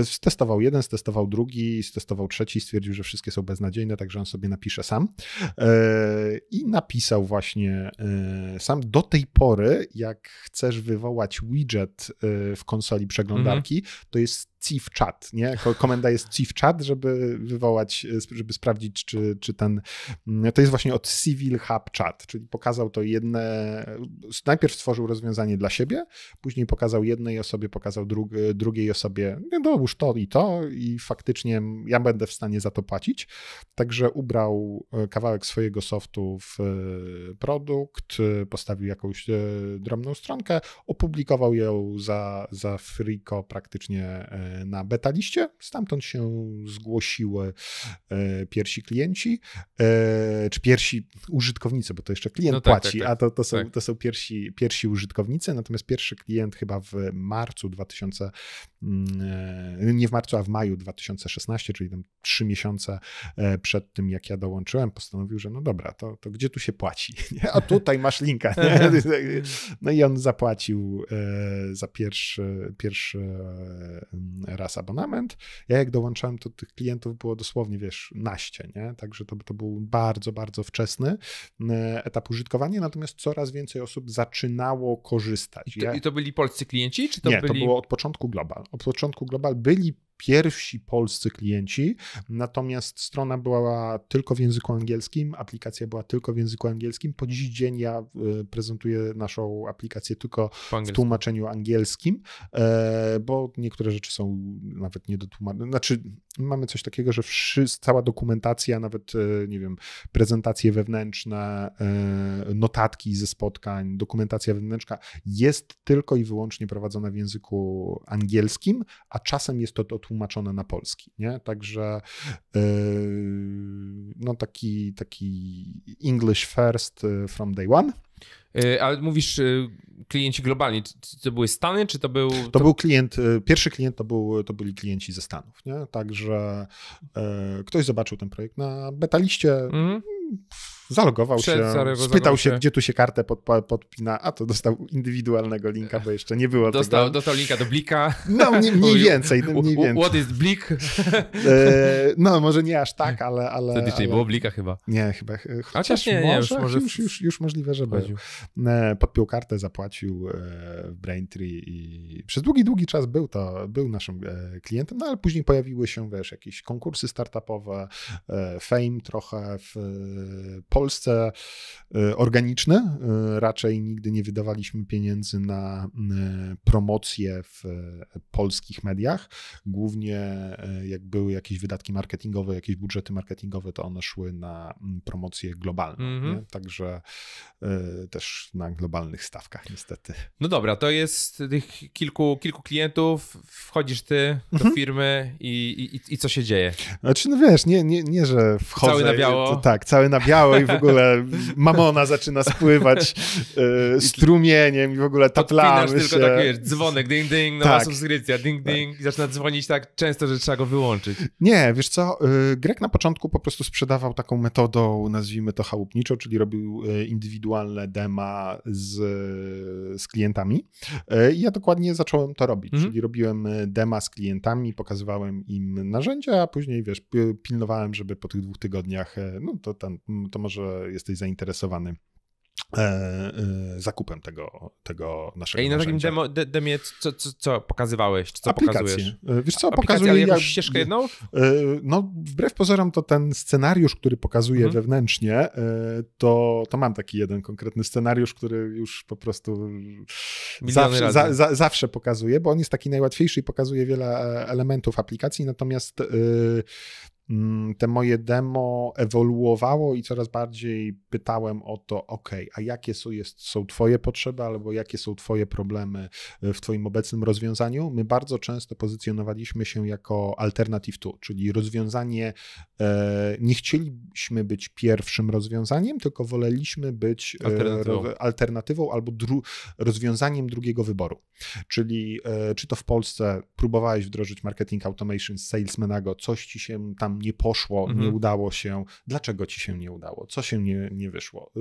Stestował jeden, stestował drugi, stestował trzeci, stwierdził, że wszystkie są beznadziejne, także on sobie napisze sam. I napisał właśnie sam do tej pory pory, jak chcesz wywołać widget y, w konsoli przeglądarki, mm -hmm. to jest Chief Chat, nie? Komenda jest Chief Chat, żeby wywołać, żeby sprawdzić, czy, czy ten, to jest właśnie od Civil Hub Chat, czyli pokazał to jedne, najpierw stworzył rozwiązanie dla siebie, później pokazał jednej osobie, pokazał dru, drugiej osobie, no dołóż to i to i faktycznie ja będę w stanie za to płacić, także ubrał e, kawałek swojego softu w e, produkt, postawił jakąś e, drobną stronkę, opublikował ją za, za friko praktycznie na beta liście. Stamtąd się zgłosiły e, pierwsi klienci, e, czy pierwsi użytkownicy, bo to jeszcze klient no tak, tak, płaci, tak, tak. a to, to, są, tak. to są pierwsi, pierwsi użytkownicy. Natomiast pierwszy klient chyba w marcu 2000, mm, e, nie w marcu, a w maju 2016, czyli tam trzy miesiące przed tym, jak ja dołączyłem, postanowił, że no dobra, to, to gdzie tu się płaci? A tutaj masz linka. Nie? No i on zapłacił za pierwszy, pierwszy raz abonament. Ja jak dołączałem, to tych klientów było dosłownie, wiesz, naście, nie? Także to, to był bardzo, bardzo wczesny e, etap użytkowania, natomiast coraz więcej osób zaczynało korzystać. I to, ja... i to byli polscy klienci, czy to Nie, byli... to było od początku Global. Od początku Global byli pierwsi polscy klienci, natomiast strona była tylko w języku angielskim, aplikacja była tylko w języku angielskim. Po dziś dzień ja y, prezentuję naszą aplikację tylko w tłumaczeniu angielskim, e, bo niektóre rzeczy są nawet nie do tłumaczenia. Znaczy, mamy coś takiego, że wszyscy, cała dokumentacja, nawet, e, nie wiem, prezentacje wewnętrzne, e, notatki ze spotkań, dokumentacja wewnętrzna jest tylko i wyłącznie prowadzona w języku angielskim, a czasem jest to, to przetłumaczone na polski, nie? Także yy, no taki, taki English first y, from day one. Yy, ale mówisz klienci globalni, to były Stany, czy to był... To, to był klient, pierwszy klient to, był, to byli klienci ze Stanów, nie? Także ktoś zobaczył ten projekt na betaliście, mm -hmm Zalogował się, spytał się, gdzie tu się kartę pod, podpina, a to dostał indywidualnego linka, bo jeszcze nie było dostał, tego. Dostał linka do Blika. No, mniej, mniej więcej, no, mniej więcej. What is Blik? E, no, może nie aż tak, ale... ale Wtedy ale... nie było Blika chyba. Nie, chyba. Chociaż nie, nie, może, już, może już, już, już możliwe, że był. E, podpiął kartę, zapłacił e, w Braintree i przez długi, długi czas był to, był naszym klientem, no ale później pojawiły się, wiesz, jakieś konkursy startupowe, fame trochę w Polsce y, organiczny. Y, raczej nigdy nie wydawaliśmy pieniędzy na y, promocję w polskich mediach. Głównie jak były jakieś wydatki marketingowe, jakieś budżety marketingowe, to one szły na promocję globalną. Mm -hmm. Także też na globalnych stawkach niestety. No dobra, to jest tych kilku, kilku klientów, wchodzisz ty do mm -hmm. firmy i, i, i co się dzieje? Znaczy, no wiesz, nie, nie, nie że wchodzę... Cały na biało. To, tak, cały na biało i w ogóle mamona zaczyna spływać y, strumieniem i w ogóle taplamy się. tylko tak, wiesz, dzwonek, ding, ding, nowa tak. subskrypcja, ding, ding tak. i zaczyna dzwonić tak często, że trzeba go wyłączyć. Nie, wiesz co, y, Grek na początku po prostu sprzedawał taką metodą, nazwijmy to chałupniczo, czyli robił y, indywidualne dema z, z klientami. I ja dokładnie zacząłem to robić, mhm. czyli robiłem dema z klientami, pokazywałem im narzędzia, a później, wiesz, pilnowałem, żeby po tych dwóch tygodniach, no to ten to może jesteś zainteresowany E, e, zakupem tego, tego naszego I na takim demo, de, demie co, co, co pokazywałeś? Co Aplikacje. pokazujesz? E, wiesz co, pokazuję... Ale jakąś jak, ścieżkę jedną? No, wbrew pozorom to ten scenariusz, który pokazuję mhm. wewnętrznie, to, to mam taki jeden konkretny scenariusz, który już po prostu zawsze, za, za, zawsze pokazuję, bo on jest taki najłatwiejszy i pokazuje wiele elementów aplikacji, natomiast te moje demo ewoluowało i coraz bardziej pytałem o to, ok, a jakie są, jest, są Twoje potrzeby albo jakie są Twoje problemy e, w Twoim obecnym rozwiązaniu. My bardzo często pozycjonowaliśmy się jako alternative to, czyli rozwiązanie, e, nie chcieliśmy być pierwszym rozwiązaniem, tylko woleliśmy być e, alternatywą, alternatywą albo dru rozwiązaniem drugiego wyboru. Czyli czy to w Polsce próbowałeś wdrożyć marketing automation z Salesmanego, coś ci się tam nie poszło, mhm. nie udało się, dlaczego ci się nie udało, co się nie, nie wyszło.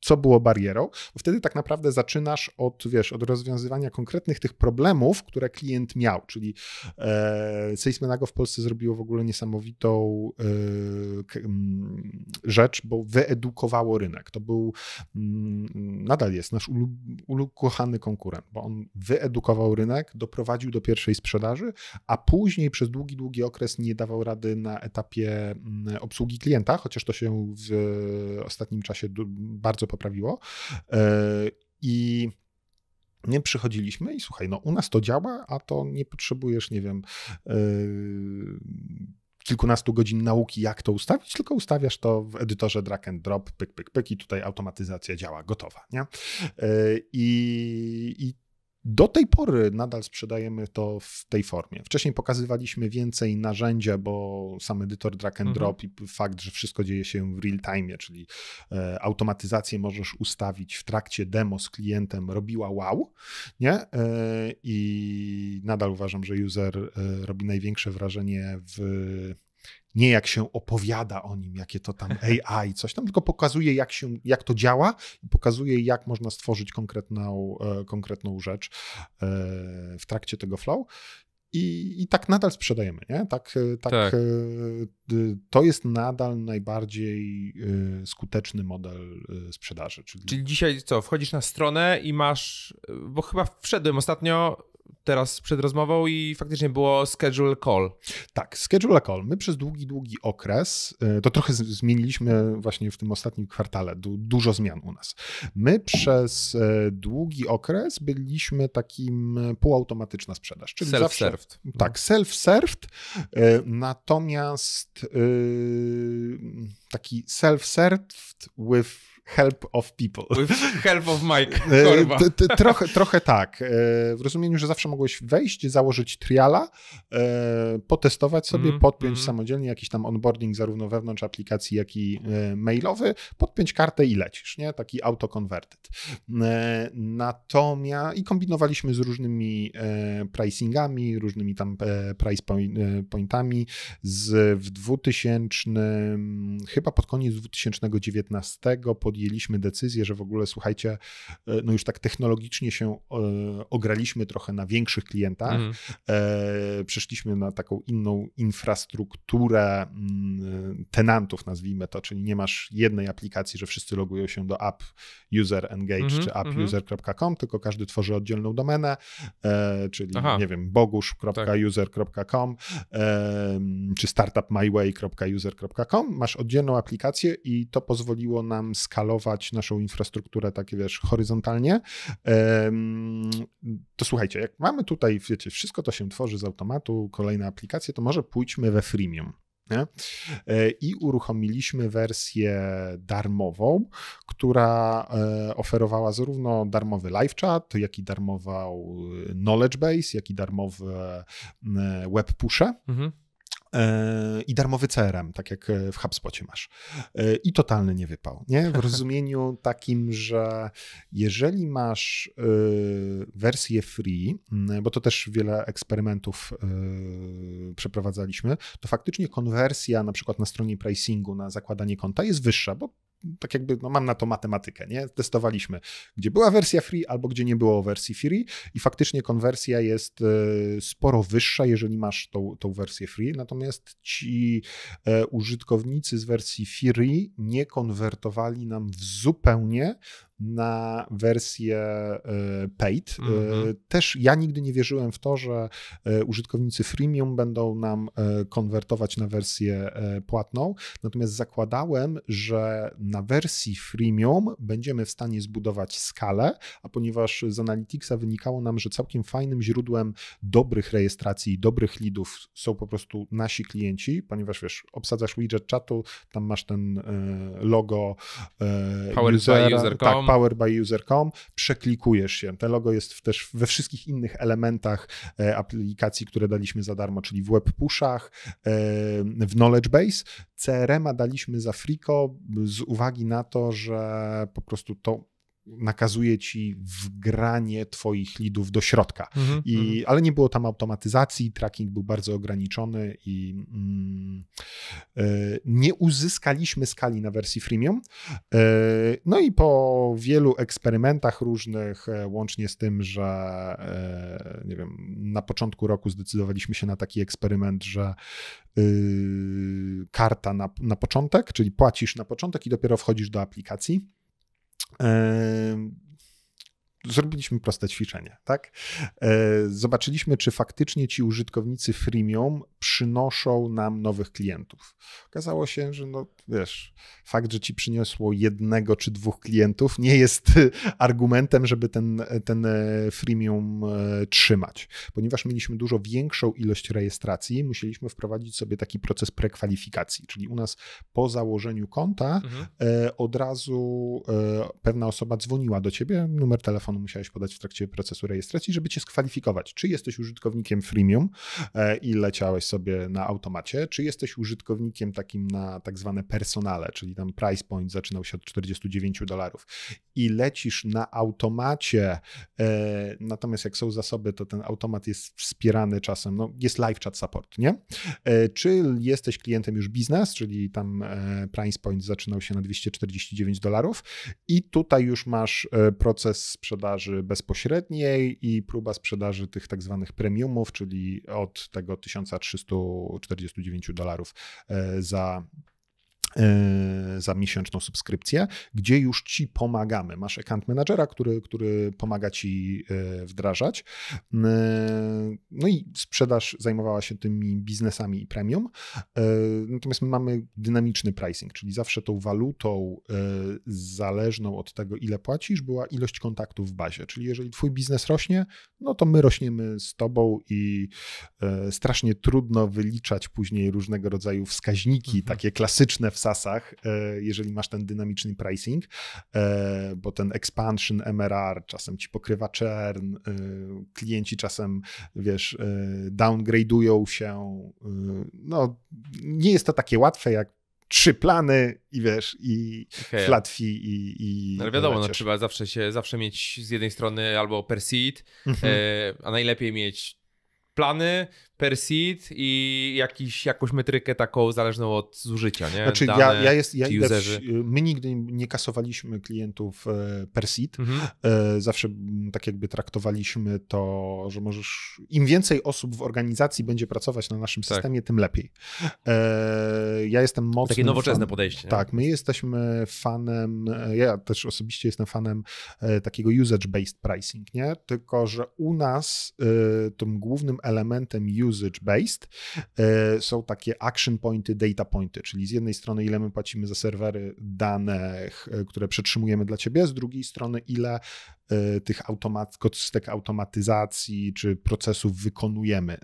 Co było barierą, bo wtedy tak naprawdę zaczynasz od, wiesz, od rozwiązywania konkretnych tych problemów, które klient miał, czyli e, Salesmanago w Polsce zrobiło w ogóle niesamowitą e, rzecz, bo wyedukowało rynek. To był, m, nadal jest nasz ukochany konkurent, bo on wyedukował rynek, doprowadził do pierwszej sprzedaży, a później przez długi, długi okres nie dawał rady na etapie obsługi klienta, chociaż to się w ostatnim czasie bardzo poprawiło. E, I nie przychodziliśmy i słuchaj, no u nas to działa, a to nie potrzebujesz, nie wiem, e, kilkunastu godzin nauki, jak to ustawić, tylko ustawiasz to w edytorze drag and drop, pyk, pyk, pyk i tutaj automatyzacja działa, gotowa, nie? E, I, i do tej pory nadal sprzedajemy to w tej formie. Wcześniej pokazywaliśmy więcej narzędzia, bo sam edytor drag and mhm. drop mhm. i fakt, że wszystko dzieje się w real time, czyli e, automatyzację możesz ustawić w trakcie demo z klientem, robiła wow, nie? E, I nadal uważam, że user e, robi największe wrażenie w nie jak się opowiada o nim, jakie to tam AI, coś tam, tylko pokazuje, jak, się, jak to działa i pokazuje, jak można stworzyć konkretną, e, konkretną rzecz e, w trakcie tego flow. I, I tak nadal sprzedajemy, nie? Tak, e, tak, tak. To jest nadal najbardziej skuteczny model sprzedaży. Czyli... czyli dzisiaj co, wchodzisz na stronę i masz, bo chyba wszedłem ostatnio, teraz przed rozmową i faktycznie było schedule call. Tak, schedule call. My przez długi, długi okres, y, to trochę zmieniliśmy właśnie w tym ostatnim kwartale, dużo zmian u nas. My przez y, długi okres byliśmy takim y, półautomatyczna sprzedaż, czyli self-served. Tak, self-served, natomiast taki self-served with help of people. With help of Mike. E, trochę, trochę tak. E, w rozumieniu, że zawsze mogłeś wejść, założyć triala, e, potestować sobie, mm, podpiąć mm. samodzielnie jakiś tam onboarding zarówno wewnątrz aplikacji, jak i mailowy, podpiąć kartę i lecisz, nie? Taki auto-converted. Natomiast i kombinowaliśmy z różnymi pricingami, różnymi tam price pointami. Z, w 2000, chyba pod koniec 2019 pod podjęliśmy decyzję, że w ogóle słuchajcie, e, no już tak technologicznie się e, ograliśmy trochę na większych klientach. Mm. Przeszliśmy na taką inną infrastrukturę mm, tenantów, nazwijmy to, czyli nie masz jednej aplikacji, że wszyscy logują się do app user engage mm -hmm, czy appuser.com, tylko każdy tworzy oddzielną domenę, czyli Aha. nie wiem, bogusz.user.com czy startupmyway.user.com. Masz oddzielną aplikację i to pozwoliło nam skalować naszą infrastrukturę takie, wiesz, horyzontalnie, to słuchajcie, jak mamy tutaj, wiecie, wszystko to się tworzy z automatu, kolejne aplikacje, to może pójdźmy we freemium. Nie? E, I uruchomiliśmy wersję darmową, która e, oferowała zarówno darmowy live chat, jak i darmował knowledge base, jak i darmowe web pusze. Mhm i darmowy CRM, tak jak w HubSpocie masz. E, I totalny niewypał. Nie? W rozumieniu takim, że jeżeli masz e, wersję free, bo to też wiele eksperymentów e, przeprowadzaliśmy, to faktycznie konwersja na przykład na stronie pricingu na zakładanie konta jest wyższa, bo tak jakby, no mam na to matematykę, nie? Testowaliśmy, gdzie była wersja free albo gdzie nie było wersji free i faktycznie konwersja jest e, sporo wyższa, jeżeli masz tą, tą wersję free, natomiast ci e, użytkownicy z wersji free nie konwertowali nam w zupełnie na wersję e, paid. Mm-hmm. Też ja nigdy nie wierzyłem w to, że e, użytkownicy freemium będą nam konwertować na wersję płatną, natomiast zakładałem, że na wersji freemium będziemy w stanie zbudować skalę, a ponieważ z Analyticsa wynikało nam, że całkiem fajnym źródłem dobrych rejestracji, dobrych leadów są po prostu nasi klienci, ponieważ wiesz, obsadzasz widget czatu, tam masz ten logo Powered usera, by user.com. Power by User.com, przeklikujesz się. Te logo jest też we wszystkich innych elementach e, aplikacji, które daliśmy za darmo, czyli w web pushach, e, w knowledge base. CRM-a daliśmy za friko z uwagi na to, że po prostu to nakazuje ci wgranie twoich lidów do środka. Mm -hmm, I, mm. Ale nie było tam automatyzacji, tracking był bardzo ograniczony i mm, y, nie uzyskaliśmy skali na wersji freemium. Y, no i po wielu eksperymentach różnych, y, łącznie z tym, że nie wiem, na początku roku zdecydowaliśmy się na taki eksperyment, że karta na, na początek, czyli płacisz na początek i dopiero wchodzisz do aplikacji Um, zrobiliśmy proste ćwiczenie, tak? E, zobaczyliśmy, czy faktycznie ci użytkownicy freemium przynoszą nam nowych klientów. Okazało się, że no wiesz, fakt, że ci przyniosło jednego czy dwóch klientów nie jest argumentem, żeby ten, ten e, freemium e, trzymać. Ponieważ mieliśmy dużo większą ilość rejestracji, musieliśmy wprowadzić sobie taki proces prekwalifikacji, czyli u nas po założeniu konta mhm. od razu pewna osoba dzwoniła do ciebie, numer telefonu telefonu musiałeś podać w trakcie procesu rejestracji, żeby cię skwalifikować. Czy jesteś użytkownikiem freemium e, i leciałeś sobie na automacie, czy jesteś użytkownikiem takim na tak zwane personale, czyli tam price point zaczynał się od 49 dolarów i lecisz na automacie, e, natomiast jak są zasoby, to ten automat jest wspierany czasem, no jest live chat support, nie? E, czy jesteś klientem już biznes, czyli tam price point zaczynał się na 249 dolarów i tutaj już masz proces sprzedaży sprzedaży bezpośredniej i próba sprzedaży tych tak zwanych premiumów, czyli od tego 1349 dolarów e, za za miesięczną subskrypcję, gdzie już ci pomagamy. Masz account managera, który, który pomaga ci e, wdrażać. E, no i sprzedaż zajmowała się tymi biznesami i premium. Natomiast my mamy dynamiczny pricing, czyli zawsze tą walutą zależną od tego, ile płacisz, była ilość kontaktów w bazie. Czyli jeżeli twój biznes rośnie, no to my rośniemy z tobą i strasznie trudno wyliczać później różnego rodzaju wskaźniki, mhm. takie klasyczne w SaaSach, e, jeżeli masz ten dynamiczny pricing, e, bo ten expansion MRR czasem ci pokrywa churn, e, klienci czasem, wiesz, downgradują się. No, nie jest to takie łatwe jak trzy plany i wiesz, i okay. flat fee i, i No wiadomo, no, trzeba zawsze się, zawsze mieć z jednej strony albo per seat, mhm. a najlepiej mieć plany, per seat i jakiś, jakąś metrykę taką zależną od zużycia, nie? Znaczy Dane, ja, ja jest, ja my nigdy nie kasowaliśmy klientów e, per seat. Mhm. E, zawsze tak jakby traktowaliśmy to, że możesz, im więcej osób w organizacji będzie pracować na naszym tak. systemie, tym lepiej. E, ja jestem mocny. Takie nowoczesne fan, podejście. Tak, my jesteśmy fanem, ja też osobiście jestem fanem takiego usage-based pricing, nie? Tylko, że u nas tym głównym elementem usage usage-based, e, są takie action pointy, data pointy, czyli z jednej strony ile my płacimy za serwery danych, e, które przetrzymujemy dla ciebie, z drugiej strony ile tych automat, kostek automatyzacji czy procesów wykonujemy e,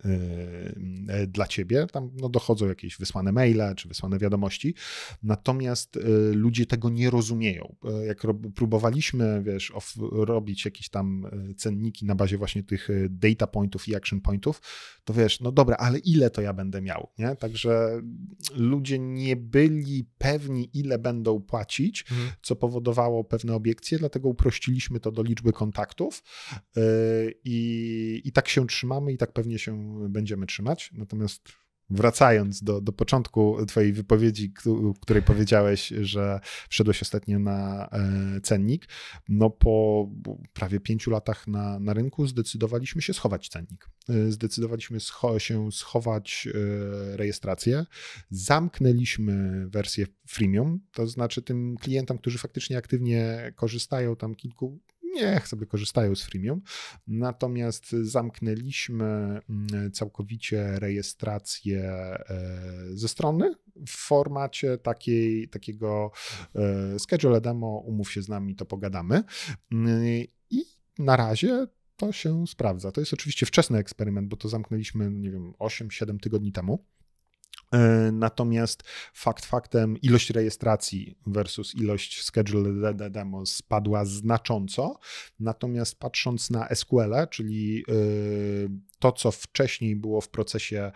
e, dla ciebie. Tam no, dochodzą jakieś wysłane maile czy wysłane wiadomości, natomiast ludzie tego nie rozumieją. Jak próbowaliśmy, wiesz, robić jakieś tam cenniki na bazie właśnie tych data pointów i action pointów, to wiesz, no dobra, ale ile to ja będę miał, nie? Także ludzie nie byli pewni, ile będą płacić, mhm. co powodowało pewne obiekcje, dlatego uprościliśmy to do liczby liczby kontaktów y, i, i tak się trzymamy i tak pewnie się będziemy trzymać. Natomiast wracając do, do początku Twojej wypowiedzi, w której powiedziałeś, że wszedłeś ostatnio na e, cennik, no po prawie pięciu latach na, na rynku zdecydowaliśmy się schować cennik. E, zdecydowaliśmy scho się schować e, rejestrację. Zamknęliśmy wersję freemium, to znaczy tym klientom, którzy faktycznie aktywnie korzystają, tam kilku niech sobie korzystają z freemium. Natomiast zamknęliśmy mm, całkowicie rejestrację e, ze strony w formacie takiej, takiego e, schedule demo, umów się z nami, to pogadamy. Mm, I na razie to się sprawdza. To jest oczywiście wczesny eksperyment, bo to zamknęliśmy, nie wiem, 8-7 tygodni temu. E, natomiast fakt faktem ilość rejestracji versus ilość schedule demo spadła znacząco. Natomiast patrząc na SQL, czyli e, to, co wcześniej było w procesie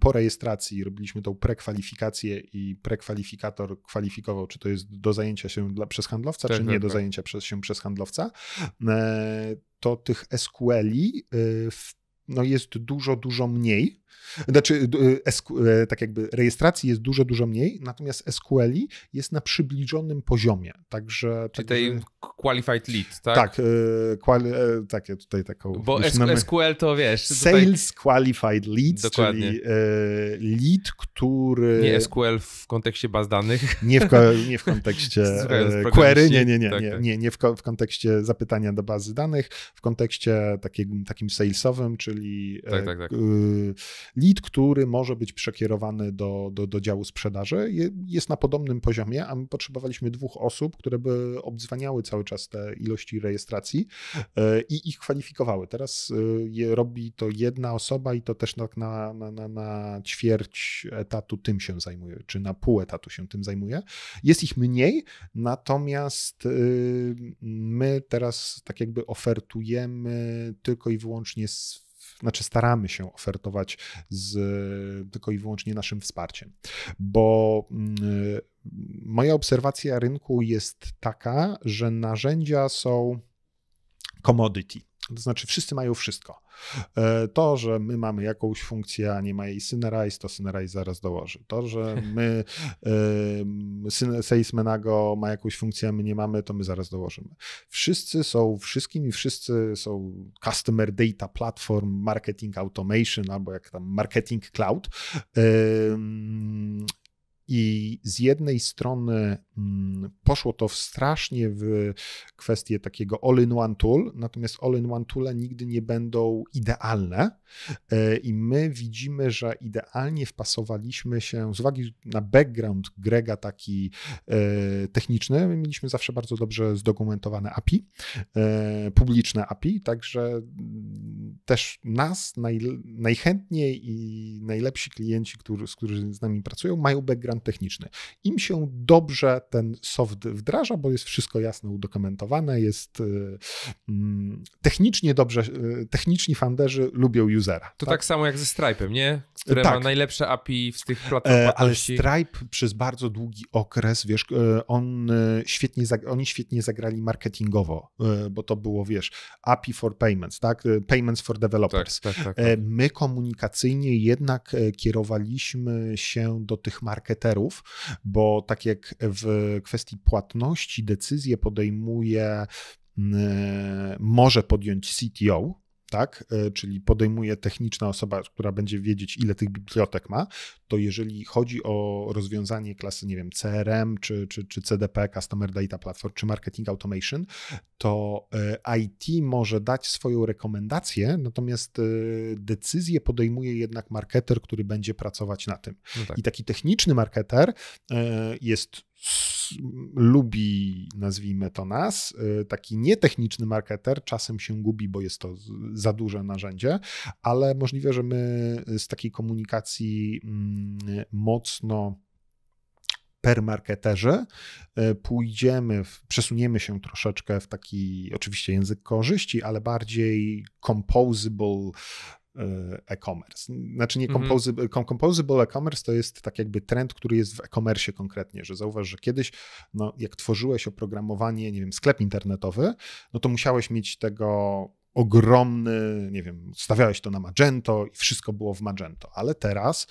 po rejestracji, robiliśmy tą prekwalifikację i prekwalifikator kwalifikował, czy to jest do zajęcia się dla, przez handlowca, tak, czy nie tak, do tak. zajęcia przez, się przez handlowca, e, to tych SQL-i no jest dużo, dużo mniej. Znaczy, e, tak jakby rejestracji jest dużo, dużo mniej, natomiast SQL jest na przybliżonym poziomie. Także. Czyli tej qualified lead, tak? Tak, e, quali, e, tak, ja tutaj taką. Bo SQL to wiesz. Sales tutaj... qualified leads, Dokładnie. czyli lead, który. Nie SQL w kontekście baz danych. Nie w, nie w kontekście query, nie, nie, nie, tak, nie, tak. nie, nie w, w kontekście zapytania do bazy danych, w kontekście takim, takim salesowym, czyli tak, tak, tak lead, który może być przekierowany do, do, do działu sprzedaży, jest na podobnym poziomie, a my potrzebowaliśmy dwóch osób, które by obdzwaniały cały czas te ilości rejestracji e, i ich kwalifikowały. Teraz e, je robi to jedna osoba i to też na, na, na, na ćwierć etatu tym się zajmuje, czy na pół etatu się tym zajmuje. Jest ich mniej, natomiast e, my teraz tak jakby ofertujemy tylko i wyłącznie znaczy staramy się ofertować z tylko i wyłącznie naszym wsparciem, bo mm, moja obserwacja rynku jest taka, że narzędzia są commodity. To znaczy, wszyscy mają wszystko. E, to, że my mamy jakąś funkcję, a nie ma jej Synerize, to Synerize zaraz dołoży. To, że my Salesmanago ma jakąś funkcję, a my nie mamy, to my zaraz dołożymy. Wszyscy są wszystkim i wszyscy są Customer Data Platform, Marketing Automation albo jak tam Marketing Cloud. I z jednej strony mm, poszło to strasznie w kwestię takiego all-in-one tool, natomiast all-in-one toole nigdy nie będą idealne. E, I my widzimy, że idealnie wpasowaliśmy się z uwagi na background Grega taki e, techniczny. My mieliśmy zawsze bardzo dobrze zdokumentowane API, e, publiczne API, także mm, też nas naj, najchętniej i najlepsi klienci, którzy, którzy z nami pracują, mają background techniczny. Im się dobrze ten soft wdraża, bo jest wszystko jasno udokumentowane, jest y, mm, technicznie dobrze, y, techniczni funderzy lubią usera. To tak, tak samo jak ze Stripe'em, nie? Które tak. ma najlepsze API z tych platform e, Ale Stripe przez bardzo długi okres, wiesz, e, on świetnie, oni świetnie zagrali marketingowo, e, bo to było, wiesz, API for payments, tak? Payments for developers. Tak, tak, tak, tak. My komunikacyjnie jednak kierowaliśmy się do tych marketerów, bo tak jak w kwestii płatności decyzję podejmuje, może podjąć CTO, tak? E, czyli podejmuje techniczna osoba, która będzie wiedzieć, ile tych bibliotek ma, to jeżeli chodzi o rozwiązanie klasy, nie wiem, CRM, czy, czy, czy CDP, Customer Data Platform, czy Marketing Automation, to e, IT może dać swoją rekomendację, natomiast e, decyzję podejmuje jednak marketer, który będzie pracować na tym. No tak. I taki techniczny marketer jest lubi, nazwijmy to nas, y, taki nietechniczny marketer czasem się gubi, bo jest to za duże narzędzie, ale możliwe, że my z takiej komunikacji mm, mocno per marketerze y, pójdziemy, przesuniemy się troszeczkę w taki oczywiście język korzyści, ale bardziej composable e-commerce. Znaczy nie mhm. composable, mm -hmm. composable e-commerce to jest tak jakby trend, który jest w e-commerce konkretnie, że zauważ, że kiedyś no, jak tworzyłeś oprogramowanie, nie wiem, sklep internetowy, no to musiałeś mieć tego ogromny, nie wiem, stawiałeś to na Magento i wszystko było w Magento, ale teraz,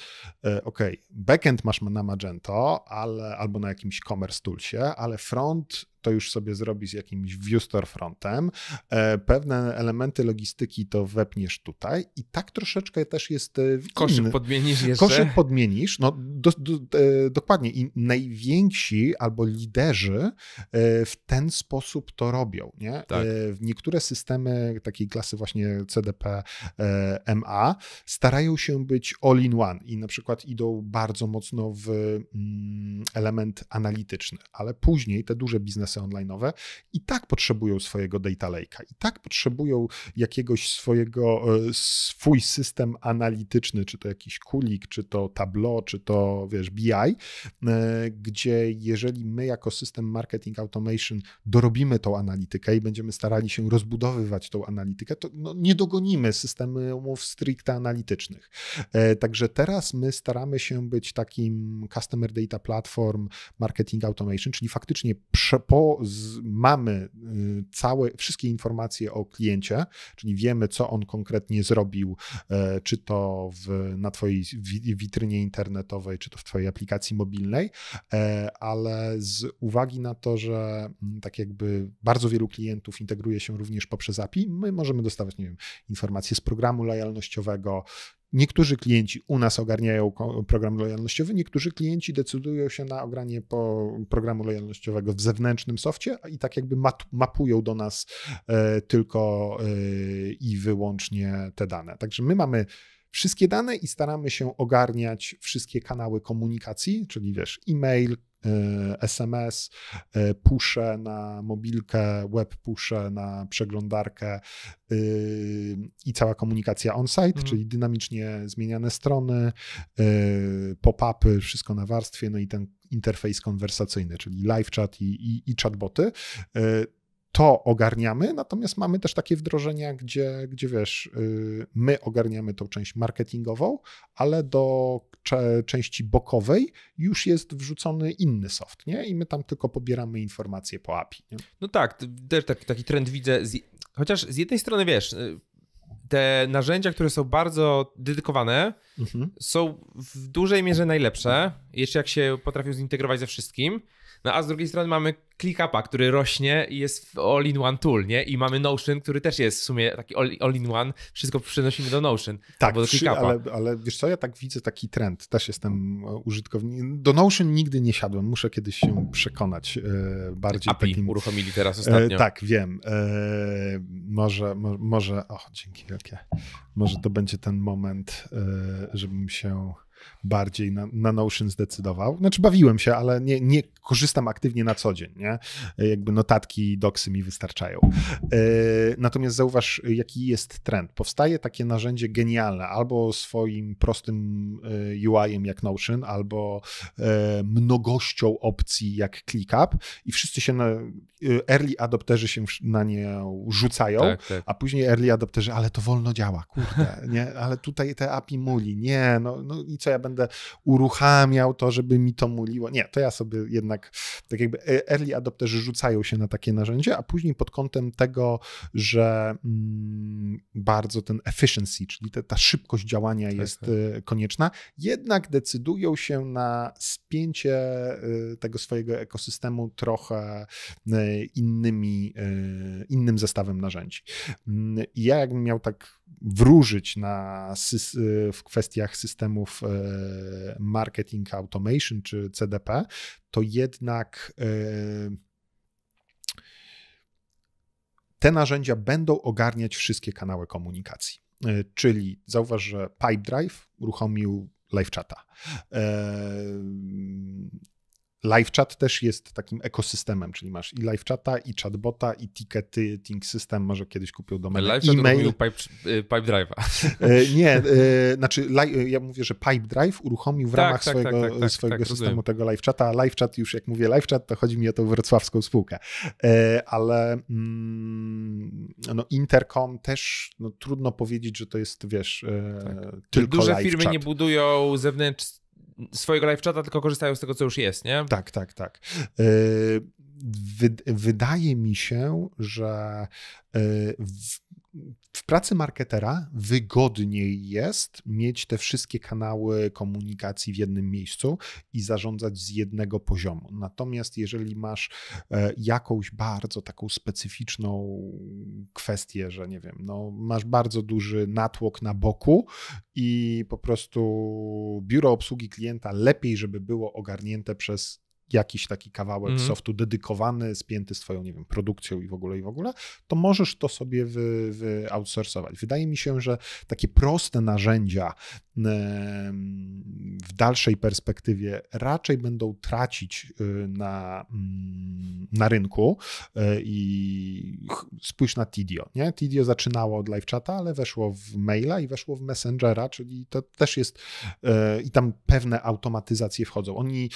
e, ok, backend masz na Magento, ale, albo na jakimś commerce toolsie, ale front to już sobie zrobi z jakimś Viewstore frontem. E, pewne elementy logistyki to wepniesz tutaj i tak troszeczkę też jest e, Koszyk podmienisz jeszcze? Koszyk podmienisz, no do, do, e, dokładnie i najwięksi albo liderzy w ten sposób to robią, nie? Tak. Niektóre systemy takiej klasy właśnie CDP MA starają się być all in one i na przykład idą bardzo mocno w mm, element analityczny, ale później te duże biznesy biznesy online'owe i tak potrzebują swojego data lake'a, i tak potrzebują jakiegoś swojego, e, swój system analityczny, czy to jakiś kulik, czy to Tableau, czy to, wiesz, BI, e, gdzie jeżeli my jako system marketing automation dorobimy tą analitykę i będziemy starali się rozbudowywać tą analitykę, to no, nie dogonimy systemów stricte analitycznych. E, także teraz my staramy się być takim Customer Data Platform Marketing Automation, czyli faktycznie po z, mamy y, całe, wszystkie informacje o kliencie, czyli wiemy, co on konkretnie zrobił, e, czy to w, na Twojej witrynie internetowej, czy to w Twojej aplikacji mobilnej, e, ale z uwagi na to, że mm, tak jakby bardzo wielu klientów integruje się również poprzez API, my możemy dostawać, nie wiem, informacje z programu lojalnościowego, Niektórzy klienci u nas ogarniają program lojalnościowy, niektórzy klienci decydują się na ogranie po programu lojalnościowego w zewnętrznym softie i tak jakby mapują do nas e, tylko e, i wyłącznie te dane. Także my mamy wszystkie dane i staramy się ogarniać wszystkie kanały komunikacji, czyli wiesz, e-mail, SMS, e, e, pusze na mobilkę, web pusze na przeglądarkę y, i cała komunikacja on-site, mhm. czyli dynamicznie zmieniane strony, y, pop-upy, wszystko na warstwie, no i ten interfejs konwersacyjny, czyli live chat i, i, i chatboty y, to ogarniamy, natomiast mamy też takie wdrożenia, gdzie, gdzie wiesz, my ogarniamy tą część marketingową, ale do części bokowej już jest wrzucony inny soft, nie? I my tam tylko pobieramy informacje po API. Nie? No tak, też taki, taki trend widzę. Chociaż z jednej strony wiesz, y, te narzędzia, które są bardzo dedykowane, mhm. są w dużej mierze najlepsze, jeszcze jak się potrafią zintegrować ze wszystkim. No a z drugiej strony mamy ClickUpa, który rośnie i jest all-in-one tool, nie? I mamy Notion, który też jest w sumie taki all-in-one, wszystko przenosimy do Notion. Tak, do przy, ale, ale wiesz co, ja tak widzę taki trend, też jestem użytkownikiem. Do Notion nigdy nie siadłem, muszę kiedyś się przekonać e, bardziej. API takim... uruchomili teraz ostatnio. E, tak, wiem. E, może, mo, może, o dzięki wielkie, może to będzie ten moment, e, żebym się bardziej na, na Notion zdecydował. Znaczy bawiłem się, ale nie, nie korzystam aktywnie na co dzień, nie? Jakby notatki, doksy mi wystarczają. E, natomiast zauważ, jaki jest trend. Powstaje takie narzędzie genialne, albo swoim prostym e, UI-em jak Notion, albo e, mnogością opcji jak ClickUp i wszyscy się na, early adopterzy się na nie rzucają, tak, tak. a później early adopterzy, ale to wolno działa, kurde, nie? Ale tutaj te API muli, nie, no, no i co ja będę uruchamiał to, żeby mi to muliło. Nie, to ja sobie jednak, tak jakby e, early adopterzy rzucają się na takie narzędzie, a później pod kątem tego, że mm, bardzo ten efficiency, czyli te, ta szybkość działania tak, jest tak. E, konieczna, jednak decydują się na spięcie e, tego swojego ekosystemu trochę innymi, innym zestawem narzędzi. Mm, ja jakbym miał tak wróżyć na, w kwestiach systemów marketing automation czy CDP, to jednak e, te narzędzia będą ogarniać wszystkie kanały komunikacji. E, czyli zauważ, że Pipedrive uruchomił live chata. E, Live chat też jest takim ekosystemem, czyli masz i live chata, i chatbota, i ticketing system, może kiedyś kupił domenę. Live chat e Pipe, pipe Drive'a. E, nie, e, znaczy ja mówię, że Pipe Drive uruchomił w tak, ramach tak, swojego, tak, tak, tak swojego tak, systemu rozumiem. tego live chata, a live chat już jak mówię live chat, to chodzi mi o tą wrocławską spółkę. Ale mm, no Intercom też no, trudno powiedzieć, że to jest, wiesz, tak. tylko Duże firmy nie budują zewnętrznych swojego live chata, tylko korzystają z tego, co już jest, nie? Tak, tak, tak. E, wydaje mi się, że e, w pracy marketera wygodniej jest mieć te wszystkie kanały komunikacji w jednym miejscu i zarządzać z jednego poziomu. Natomiast jeżeli masz e, jakąś bardzo taką specyficzną kwestię, że nie wiem, no, masz bardzo duży natłok na boku i po prostu biuro obsługi klienta lepiej, żeby było ogarnięte przez jakiś taki kawałek mm. softu dedykowany, spięty z twoją, nie wiem, produkcją i w ogóle, i w ogóle, to możesz to sobie wy, wy outsourcować. Wydaje mi się, że takie proste narzędzia w dalszej perspektywie raczej będą tracić y, na, mm, na rynku y, i spójrz na Tidio, nie? Tidio zaczynało od live chata, ale weszło w maila i weszło w Messengera, czyli to też jest y, i tam pewne automatyzacje wchodzą. Oni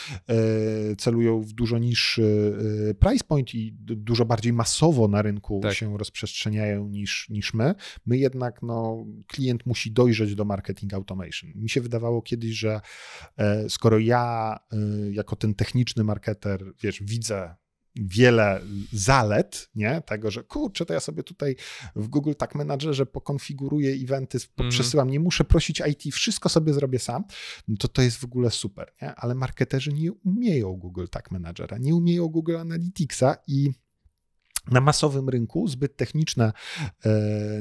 celują w dużo niższy price point i dużo bardziej masowo na rynku tak. się rozprzestrzeniają niż, niż my. My jednak, no, klient musi dojrzeć do marketing automation mi się wydawało kiedyś, że e, skoro ja e, jako ten techniczny marketer, wiesz, widzę wiele zalet, nie? Tego, że kurczę, to ja sobie tutaj w Google Tag Managerze pokonfiguruję eventy, mm. przesyłam, nie muszę prosić IT, wszystko sobie zrobię sam, no to to jest w ogóle super, nie? Ale marketerzy nie umieją Google Tag Managera, nie umieją Google Analyticsa i na masowym rynku zbyt techniczne e,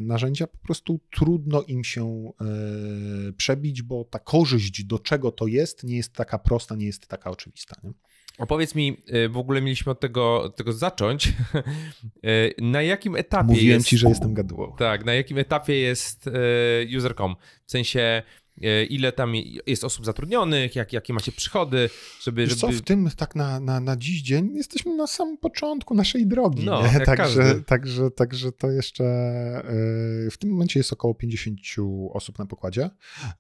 narzędzia po prostu trudno im się e, przebić, bo ta korzyść, do czego to jest, nie jest taka prosta, nie jest taka oczywista. Nie? Opowiedz mi, e, w ogóle mieliśmy od tego, od tego zacząć. Na jakim etapie Mówiłem jest, ci, że jestem gadułą. Tak, na jakim etapie jest user.com? W sensie ile tam jest osób zatrudnionych, jak, jakie macie przychody, żeby... Wiesz żeby... co, w tym tak na, na, na dziś dzień jesteśmy na samym początku naszej drogi, no, nie? Także, także, także to jeszcze e, w tym momencie jest około 50 osób na pokładzie.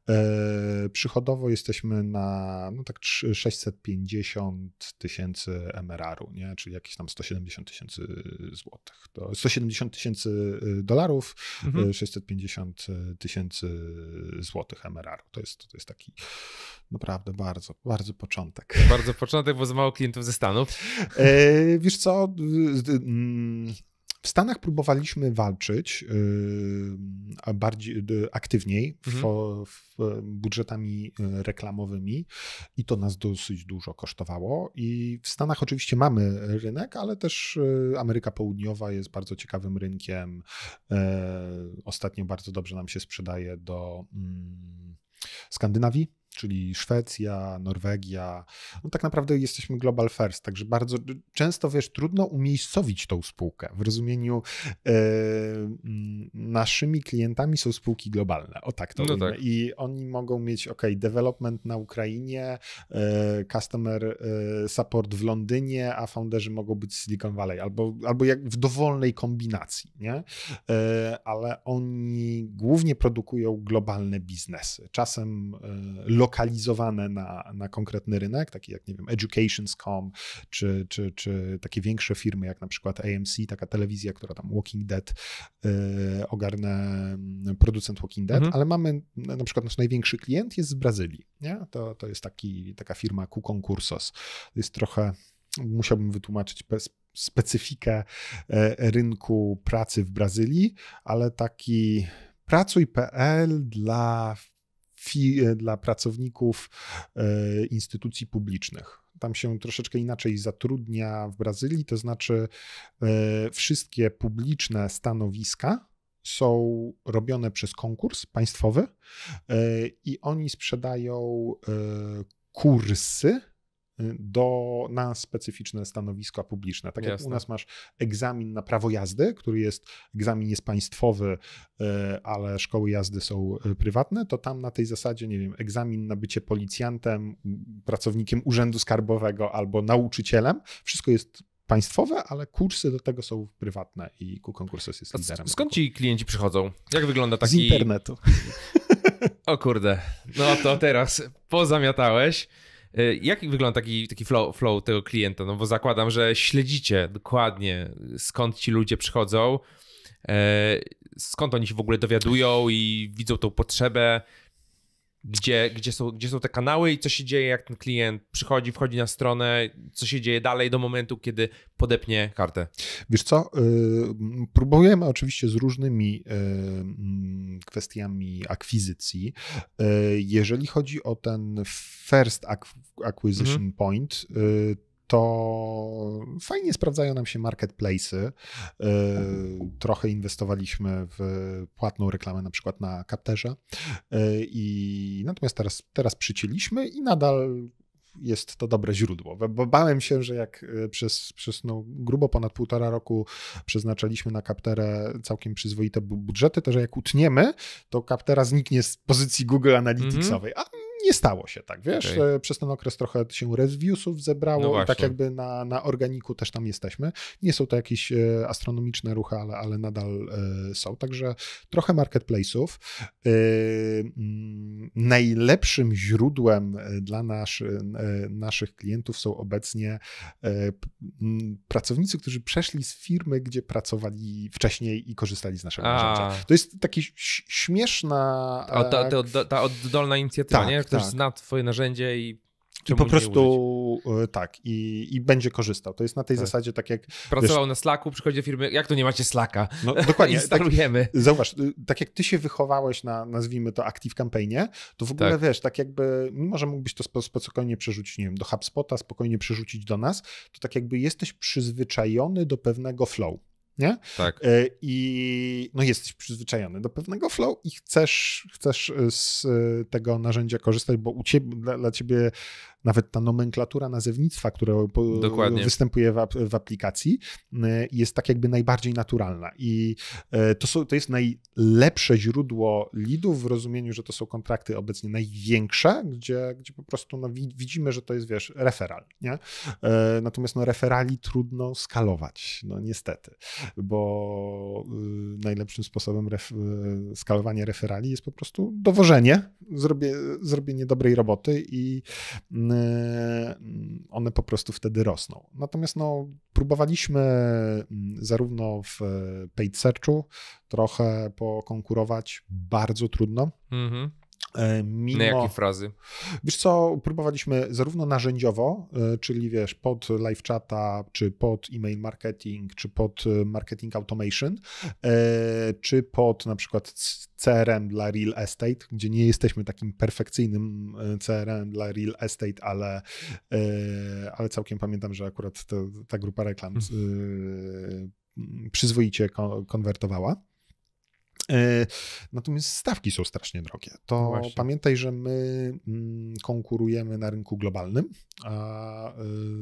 E, przychodowo jesteśmy na no tak 650 tysięcy MRR-u, nie? czyli jakieś tam 170 tysięcy złotych. To 170 tysięcy dolarów, mhm. 650 tysięcy złotych MRR. To jest, to jest taki naprawdę bardzo, bardzo początek. Bardzo początek, bo za mało klientów ze Stanów. E, wiesz co, mm, w Stanach próbowaliśmy walczyć yy, bardziej aktywniej mhm. w, w budżetami y, reklamowymi i to nas dosyć dużo kosztowało. I w Stanach oczywiście mamy rynek, ale też Ameryka Południowa jest bardzo ciekawym rynkiem. E, ostatnio bardzo dobrze nam się sprzedaje do mm, Skandynawii czyli Szwecja, Norwegia. No tak naprawdę jesteśmy global first, także bardzo często, wiesz, trudno umiejscowić tą spółkę w rozumieniu e, naszymi klientami są spółki globalne, o tak to no tak. I oni mogą mieć, ok, development na Ukrainie, e, customer e, support w Londynie, a founderzy mogą być z Silicon Valley, albo, albo jak w dowolnej kombinacji, nie? Ale oni głównie produkują globalne biznesy. Czasem e, lokalizowane na, na konkretny rynek, takie jak, nie wiem, Educations.com, czy, czy, czy takie większe firmy, jak na przykład AMC, taka telewizja, która tam Walking Dead y, ogarnę, mm, producent Walking Dead, mhm. ale mamy, na przykład nasz największy klient jest z Brazylii, nie? To, to jest taki, taka firma Q Concursos. To jest trochę, musiałbym wytłumaczyć specyfikę e, rynku pracy w Brazylii, ale taki pracuj.pl dla dla pracowników e, instytucji publicznych. Tam się troszeczkę inaczej zatrudnia w Brazylii, to znaczy e, wszystkie publiczne stanowiska są robione przez konkurs państwowy i oni sprzedają kursy do, na specyficzne stanowiska publiczne. Tak Jasne. jak u nas masz egzamin na prawo jazdy, który jest, egzamin jest państwowy, e, ale szkoły jazdy są e, prywatne, to tam na tej zasadzie, nie wiem, egzamin na bycie policjantem, pracownikiem urzędu skarbowego albo nauczycielem, wszystko jest państwowe, ale kursy do tego są prywatne i ku konkursu jest liderem. Skąd ci klienci przychodzą? Jak wygląda taki... Z internetu. O kurde, no to teraz pozamiatałeś. E, jak wygląda taki, taki flow, flow tego klienta? No bo zakładam, że śledzicie dokładnie skąd ci ludzie przychodzą, e, skąd oni się w ogóle dowiadują i widzą tą potrzebę. Gdzie, gdzie, są, gdzie są te kanały i co się dzieje, jak ten klient przychodzi, wchodzi na stronę, co się dzieje dalej do momentu, kiedy podepnie kartę? Wiesz co, y, próbujemy oczywiście z różnymi y, mm, kwestiami akwizycji. Y, jeżeli chodzi o ten first acquisition mhm. point, to fajnie sprawdzają nam się marketplace'y. E, trochę inwestowaliśmy w płatną reklamę na przykład na Capterze e, i natomiast teraz, teraz przycięliśmy i nadal jest to dobre źródło. Bo bałem się, że jak e, przez, przez no, grubo ponad półtora roku przeznaczaliśmy na Capterę całkiem przyzwoite budżety, to że jak utniemy, to Captera zniknie z pozycji Google Analyticsowej. Mm -hmm. Nie stało się tak, wiesz, okay. przez ten okres trochę się reviewsów zebrało no i tak jakby na, na organiku też tam jesteśmy. Nie są to jakieś e, astronomiczne ruchy, ale, ale nadal e, są, także trochę marketplace'ów. E, mm, najlepszym źródłem dla naszy, naszych klientów są obecnie pracownicy, którzy przeszli z firmy, gdzie pracowali wcześniej i korzystali z naszego narzędzia. To jest taki śmieszna... Ta, ta, ta, ta oddolna inicjatywa, tak, nie? Ktoś tak. zna twoje narzędzie i i po prostu e, tak, i, i będzie korzystał. To jest na tej tak. zasadzie tak jak. Pracował wiesz, na Slacku, przychodzi do firmy, jak to nie macie Slacka? No dokładnie. Instalujemy. Tak, zauważ, y, tak jak ty się wychowałeś na, nazwijmy to, Active Campaignie, to w ogóle tak. wiesz, tak jakby, mimo że mógłbyś to spokojnie przerzucić, nie wiem, do HubSpota, spokojnie przerzucić do nas, to tak jakby jesteś przyzwyczajony do pewnego flow nie? Tak. E, I no jesteś przyzwyczajony do pewnego flow i chcesz, chcesz z tego narzędzia korzystać, bo u ciebie, dla, dla ciebie nawet ta nomenklatura nazewnictwa, która Dokładnie. występuje w, w, aplikacji, e, jest tak jakby najbardziej naturalna. I e, to, są, to jest najlepsze źródło leadów w rozumieniu, że to są kontrakty obecnie największe, gdzie, gdzie po prostu no, widzimy, że to jest, wiesz, referal, nie? Natomiast no, referali trudno skalować, no niestety bo y, najlepszym sposobem ref, y, skalowania referali jest po prostu dowożenie, zrobienie dobrej roboty i y, one po prostu wtedy rosną. Natomiast no, próbowaliśmy mm, zarówno w paid searchu trochę pokonkurować, bardzo trudno. Mhm. E, mimo, Na jakie frazy? Wiesz co, próbowaliśmy zarówno narzędziowo, e, czyli wiesz, pod live chata, czy pod e-mail marketing, czy pod e, marketing automation, czy pod na przykład CRM dla real estate, gdzie nie jesteśmy takim perfekcyjnym CRM dla real estate, ale, ale całkiem pamiętam, że akurat to, ta grupa reklam hmm. przyzwoicie konwertowała. E, natomiast stawki są strasznie drogie. To no pamiętaj, że my mm, konkurujemy na rynku globalnym, a e,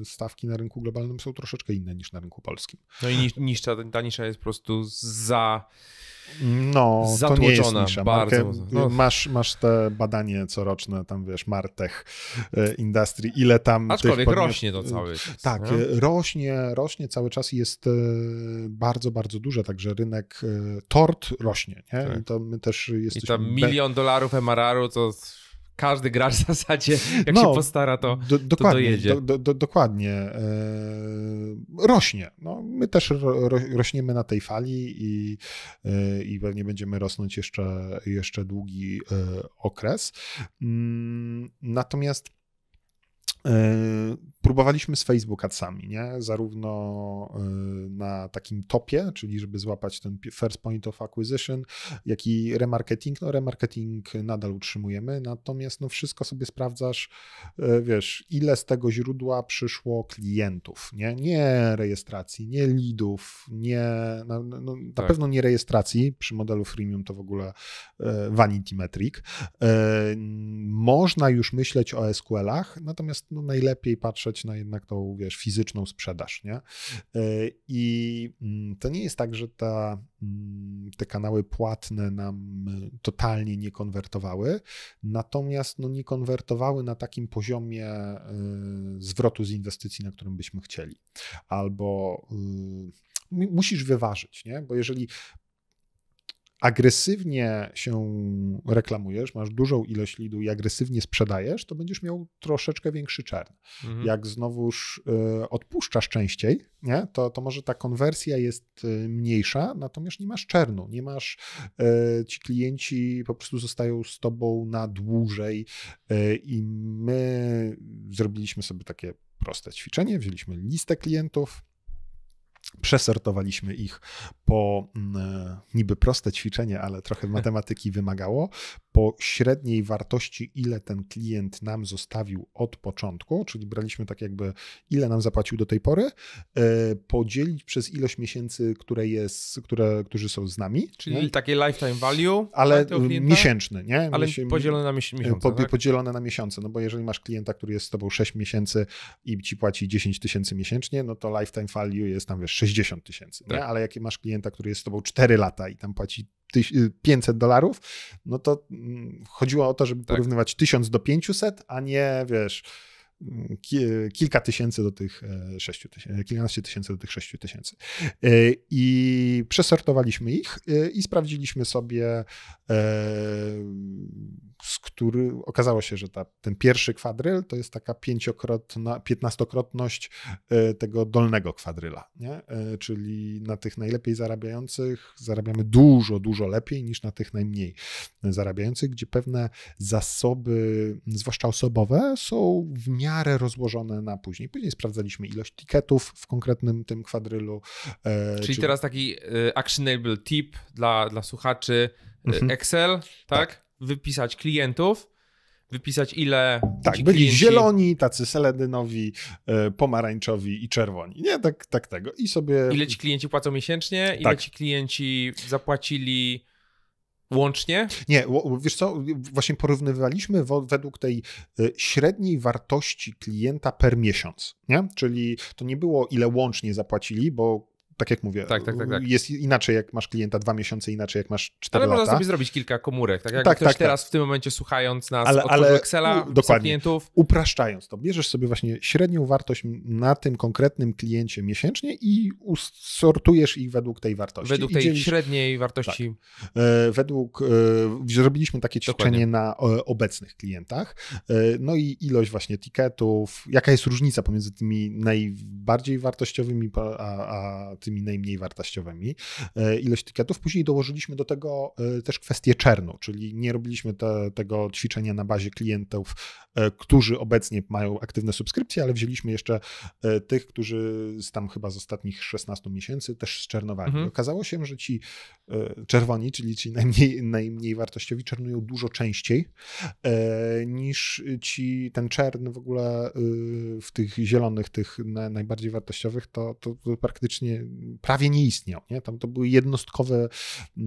stawki na rynku globalnym są troszeczkę inne niż na rynku polskim. No i niższa, ta nisza jest po prostu za no, to nie jest nisza. Bardzo no. masz, masz te badanie coroczne, tam wiesz, Martech e, Industry, ile tam... Aczkolwiek rośnie to cały czas. Tak, nie? rośnie, rośnie cały czas i jest e, bardzo, bardzo duże, także rynek e, tort rośnie, nie? Tak. I to my też jesteśmy... I tam milion dolarów MRR-u to każdy gracz w zasadzie, jak no, się postara, to, do, dokładnie, to dojedzie. Do, do, dokładnie. E, rośnie. No, my też ro, rośniemy na tej fali i, e, i pewnie będziemy rosnąć jeszcze, jeszcze długi e, okres. Mm, natomiast próbowaliśmy z Facebook Adsami, nie? zarówno e, na takim topie, czyli żeby złapać ten first point of acquisition, jak i remarketing. No remarketing nadal utrzymujemy, natomiast no wszystko sobie sprawdzasz, e, wiesz, ile z tego źródła przyszło klientów, nie, nie rejestracji, nie leadów, nie, no, no, na tak. pewno nie rejestracji, przy modelu freemium to w ogóle vanity metric. Można już myśleć o SQL-ach, natomiast no, najlepiej patrzeć na jednak tą, wiesz, fizyczną sprzedaż, nie? E, I mm, to nie jest tak, że ta, mm, te kanały płatne nam totalnie nie konwertowały, natomiast no, nie konwertowały na takim poziomie e, zwrotu z inwestycji, na którym byśmy chcieli. Albo y, musisz wyważyć, nie? Bo jeżeli agresywnie się reklamujesz, masz dużą ilość lidu i agresywnie sprzedajesz, to będziesz miał troszeczkę większy czern. Mhm. Jak znowuż y, odpuszczasz częściej, nie? To, to może ta konwersja jest y, mniejsza, natomiast nie masz czernu, nie masz, y, ci klienci po prostu zostają z tobą na dłużej y, i my zrobiliśmy sobie takie proste ćwiczenie, wzięliśmy listę klientów, Przesortowaliśmy ich po mm, e, niby proste ćwiczenie, ale trochę matematyki wymagało, po średniej wartości, ile ten klient nam zostawił od początku, czyli braliśmy tak jakby, ile nam zapłacił do tej pory, e, podzielić przez ilość miesięcy, które jest, które, którzy są z nami. Czyli nie? takie lifetime value. Ale miesięczny, nie? Ale podzielone na miesiące. Po, tak? Podzielone na miesiące, no bo jeżeli masz klienta, który jest z tobą 6 miesięcy i ci płaci 10 tysięcy miesięcznie, no to lifetime value jest tam, wiesz, 60 tysięcy, tak. Ale jak masz klienta, który jest z tobą 4 lata i tam płaci 500 dolarów, no to mm, chodziło o to, żeby tak. porównywać 1000 do 500, a nie, wiesz, kilka tysięcy do tych 6 e, tysięcy, kilkanaście tysięcy do tych 6 tysięcy. E, I przesortowaliśmy ich e, i sprawdziliśmy sobie, z który okazało się, że ta, ten pierwszy kwadryl to jest taka pięciokrotna, piętnastokrotność tego dolnego kwadryla, nie? czyli na tych najlepiej zarabiających zarabiamy dużo, dużo lepiej niż na tych najmniej zarabiających, gdzie pewne zasoby, zwłaszcza osobowe, są w miarę rozłożone na później. Później sprawdzaliśmy ilość tiketów w konkretnym tym kwadrylu. E, czyli, teraz taki e, actionable tip dla, dla słuchaczy. E, mhm. Excel, tak? tak? Wypisać klientów wypisać ile. Tak, byli klienci... zieloni, tacy seledynowi, pomarańczowi i czerwoni. Nie, tak, tak tego. I sobie. Ile ci klienci płacą miesięcznie, ile tak. ci klienci zapłacili Łącznie? Nie, wiesz co, właśnie porównywaliśmy według tej y, średniej wartości klienta per miesiąc, nie? Czyli to nie było ile łącznie zapłacili, bo tak jak mówię, tak, tak, tak, tak, jest inaczej jak masz klienta dwa miesiące, inaczej jak masz cztery lata. Ale można sobie zrobić kilka komórek, tak jak tak, ktoś tak, teraz tak. w tym momencie słuchając nas ale, ale Excela, dokładnie, klientów. Upraszczając to, bierzesz sobie właśnie średnią wartość na tym konkretnym kliencie miesięcznie i sortujesz ich według tej wartości. Według tej dzielisz... średniej wartości. E, według, e, zrobiliśmy takie ćwiczenie dokładnie. na e, obecnych klientach, no i ilość właśnie tiketów, jaka jest różnica pomiędzy tymi najbardziej wartościowymi a, a tymi najmniej wartościowymi, e, ilość tiketów. Później dołożyliśmy do tego e, też kwestię czernu, czyli nie robiliśmy te, tego ćwiczenia na bazie klientów, e, którzy obecnie mają aktywne subskrypcje, ale wzięliśmy jeszcze tych, którzy z tam chyba z ostatnich 16 miesięcy też zczernowali. Mhm. Okazało się, że ci czerwoni, czyli ci najmniej, najmniej wartościowi, czernują dużo częściej niż ci ten czern w ogóle w tych zielonych, tych najbardziej wartościowych, to, to praktycznie prawie nie istniał. Nie? Tam to były jednostkowe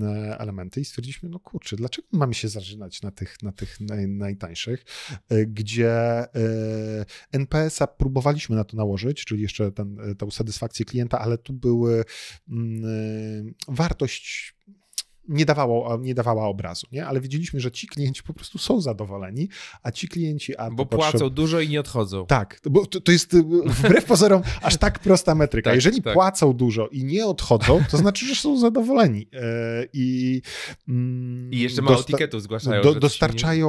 e, elementy i stwierdziliśmy, no kurczę, dlaczego mamy się zaczynać na tych, na tych naj, najtańszych, e, gdzie e, NPS-a próbowaliśmy na to nałożyć, czyli jeszcze ten, tą satysfakcję klienta, ale tu były mm, wartość nie, dawało, nie dawała obrazu, nie? ale widzieliśmy, że ci klienci po prostu są zadowoleni, a ci klienci... A bo płacą dużo i nie odchodzą. Tak, bo to, to jest wbrew pozorom aż tak prosta metryka. Tak, Jeżeli tak. płacą dużo i nie odchodzą, to znaczy, że są zadowoleni. E, I, mm, I jeszcze mało etykietów zgłaszają. Do, dostarczają,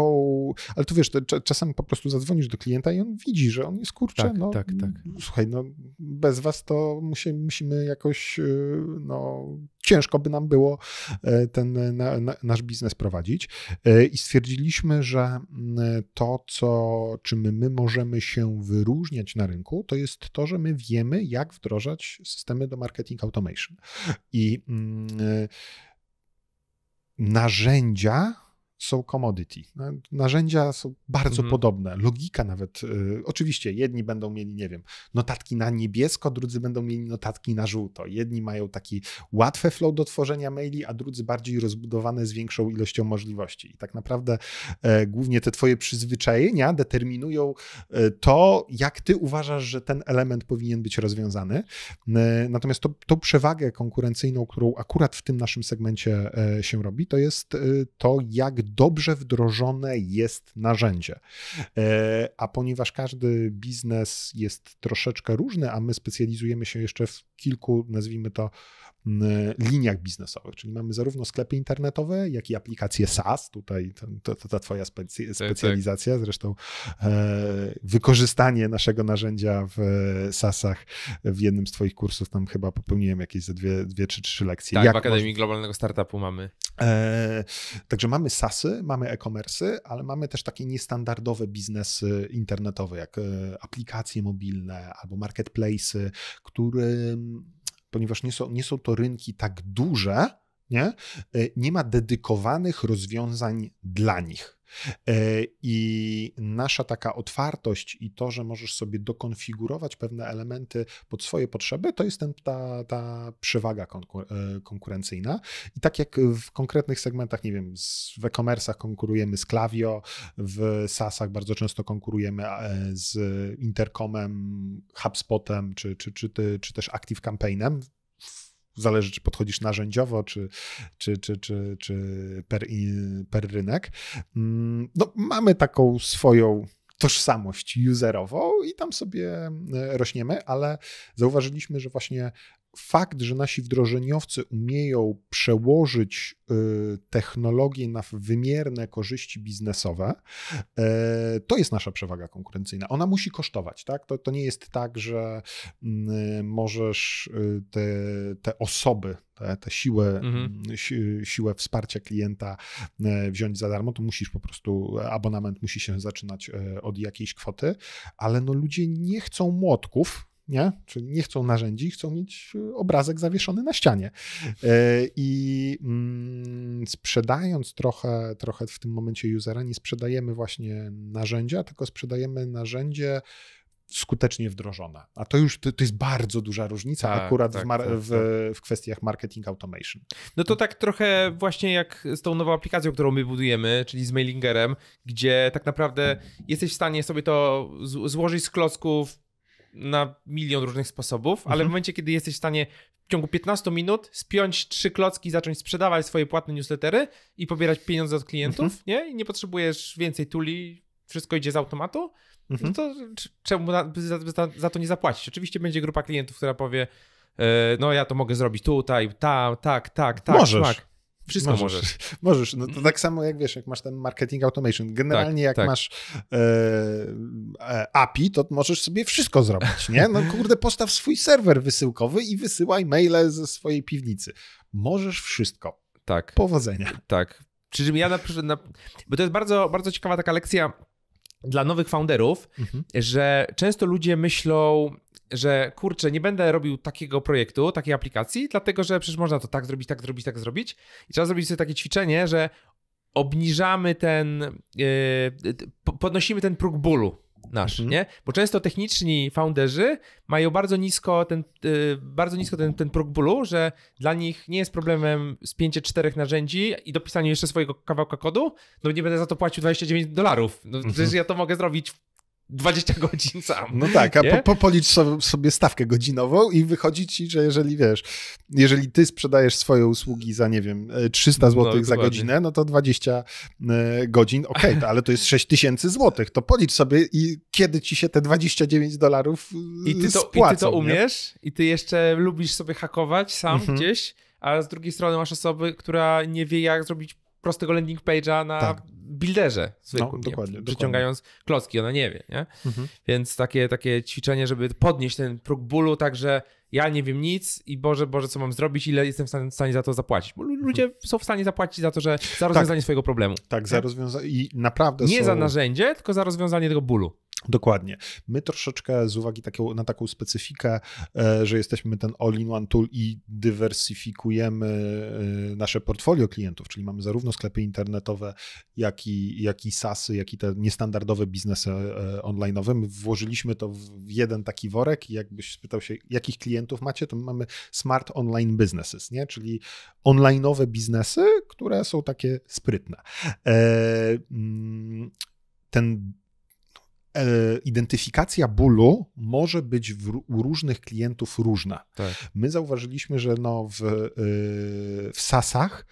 nie... ale tu wiesz, czasami po prostu zadzwonisz do klienta i on widzi, że on jest kurczę, tak, no tak, tak. słuchaj, no bez was to musimy, musimy jakoś, y, no ciężko by nam było e, ten na, na, nasz biznes prowadzić. E, I stwierdziliśmy, że mm, to, co, czym my możemy się wyróżniać na rynku, to jest to, że my wiemy, jak wdrożać systemy do marketing automation. I mm, e, narzędzia, są commodity. Narzędzia są bardzo mhm. podobne. Logika nawet. Y, oczywiście, jedni będą mieli, nie wiem, notatki na niebiesko, drudzy będą mieli notatki na żółto. Jedni mają taki łatwy flow do tworzenia maili, a drudzy bardziej rozbudowane z większą ilością możliwości. I tak naprawdę e, głównie te twoje przyzwyczajenia determinują e, to, jak ty uważasz, że ten element powinien być rozwiązany. E, natomiast to, tą przewagę konkurencyjną, którą akurat w tym naszym segmencie się robi, to jest to, jak dobrze wdrożone jest narzędzie. E, a ponieważ każdy biznes jest troszeczkę różny, a my specjalizujemy się jeszcze w kilku, nazwijmy to, liniach biznesowych, czyli mamy zarówno sklepy internetowe, jak i aplikacje SaaS. Tutaj to, to, ta twoja specy, tak, specjalizacja, zresztą e, wykorzystanie naszego narzędzia w SaaSach w jednym z twoich kursów, tam chyba popełniłem jakieś ze dwie, dwie czy trzy lekcje. Tak, jak w Akademii. Globalnego Startupu mamy. E, także mamy SaaSy, mamy e-commerce, ale mamy też takie niestandardowe biznesy internetowe, jak e, aplikacje mobilne albo marketplace'y, które ponieważ nie są, nie są to rynki tak duże, nie, e, nie ma dedykowanych rozwiązań dla nich. E, I nasza taka otwartość i to, że możesz sobie dokonfigurować pewne elementy pod swoje potrzeby, to jest ten, ta, ta przewaga e, konkurencyjna. I tak jak w konkretnych segmentach, nie wiem, w e-commerce'ach konkurujemy z Klaviyo, w SaaSach bardzo często konkurujemy z Intercomem, HubSpotem, czy, czy, czy, czy też Active Campaignem zależy, czy podchodzisz narzędziowo, czy, czy, czy, czy, czy per, per rynek. Mm, no, mamy taką swoją tożsamość userową i tam sobie e, rośniemy, ale zauważyliśmy, że właśnie fakt, że nasi wdrożeniowcy umieją przełożyć y, technologię na wymierne korzyści biznesowe, e, to jest nasza przewaga konkurencyjna. Ona musi kosztować, tak? To, to nie jest tak, że mm, możesz y, te, te osoby, te, te siłę, mhm. si, siłę wsparcia klienta e, wziąć za darmo, to musisz po prostu, abonament musi się zaczynać e, od jakiejś kwoty, ale no ludzie nie chcą młotków, nie? Czyli nie chcą narzędzi, chcą mieć e, obrazek zawieszony na ścianie. E, I mm, sprzedając trochę, trochę w tym momencie usera, nie sprzedajemy właśnie narzędzia, tylko sprzedajemy narzędzie skutecznie wdrożone. A to już to, to jest bardzo duża różnica tak, akurat tak, w, tak, w, tak. w, kwestiach marketing automation. No to tak trochę właśnie jak z tą nową aplikacją, którą my budujemy, czyli z mailingerem, gdzie tak naprawdę jesteś w stanie sobie to złożyć z klocków, na milion różnych sposobów, ale mhm. w momencie, kiedy jesteś w stanie w ciągu 15 minut spiąć trzy klocki, zacząć sprzedawać swoje płatne newslettery i pobierać pieniądze od klientów, mhm. nie? I nie potrzebujesz więcej tuli, wszystko idzie z automatu, mhm. no to czemu za, za, za, to nie zapłacić? Oczywiście będzie grupa klientów, która powie, e, no ja to mogę zrobić tutaj, tam, tak, tak, tak. Możesz. Tak. Wszystko możesz. Możesz. możesz. No to tak samo jak wiesz, jak masz ten marketing automation. Generalnie tak, jak tak. masz e, e API, to możesz sobie wszystko zrobić, nie? No kurde, postaw swój serwer wysyłkowy i wysyłaj maile ze swojej piwnicy. Możesz wszystko. Tak. Powodzenia. Tak. Przy czym ja na, na bo to jest bardzo, bardzo ciekawa taka lekcja dla nowych founderów, mhm. że często ludzie myślą, że kurczę, nie będę robił takiego projektu, takiej aplikacji, dlatego że przecież można to tak zrobić, tak zrobić, tak zrobić. I trzeba zrobić sobie takie ćwiczenie, że obniżamy ten, yy, podnosimy ten próg bólu nasz, mhm. nie? Bo często techniczni founderzy mają bardzo nisko ten, yy, bardzo nisko ten, ten próg bólu, że dla nich nie jest problemem spięcie czterech narzędzi i dopisanie jeszcze swojego kawałka kodu, no nie będę za to płacił 29 dolarów. No, mhm. Przecież ja to mogę zrobić 20 godzin sam. No tak, a po, po, policz sobie stawkę godzinową i wychodzi ci, że jeżeli wiesz, jeżeli ty sprzedajesz swoje usługi za, nie wiem, 300 zł no, za godzinę, no to 20 e, godzin, okej, okay, ale to jest 6 tysięcy złotych, to policz sobie i kiedy ci się te 29 dolarów e, I ty to, spłacą, I ty to umiesz nie? i ty jeszcze lubisz sobie hakować sam mhm. gdzieś, a z drugiej strony masz osoby, która nie wie jak zrobić prostego landing page'a na tak builderze zwykłym, no, dokładnie, nie, przyciągając dokładnie. klocki, ona nie wie, nie? Mhm. Więc takie, takie ćwiczenie, żeby podnieść ten próg bólu tak, że ja nie wiem nic i Boże, Boże, co mam zrobić, ile jestem w stanie za to zapłacić. Bo ludzie mhm. są w stanie zapłacić za to, że za rozwiązanie tak, swojego problemu. Tak, za rozwiązanie i naprawdę Nie są... za narzędzie, tylko za rozwiązanie tego bólu. Dokładnie. My troszeczkę z uwagi na taką specyfikę, e, że jesteśmy ten all-in-one tool i dywersyfikujemy e, nasze portfolio klientów, czyli mamy zarówno sklepy internetowe, jak i, jak i SASy, jak i te niestandardowe biznesy e, online'owe. My włożyliśmy to w jeden taki worek i jakbyś spytał się, jakich klientów macie, to my mamy smart online businesses, nie? czyli online'owe biznesy, które są takie sprytne. Mm, ten identyfikacja bólu może być w, u różnych klientów różna. Tak. My zauważyliśmy, że no w, e, w SASach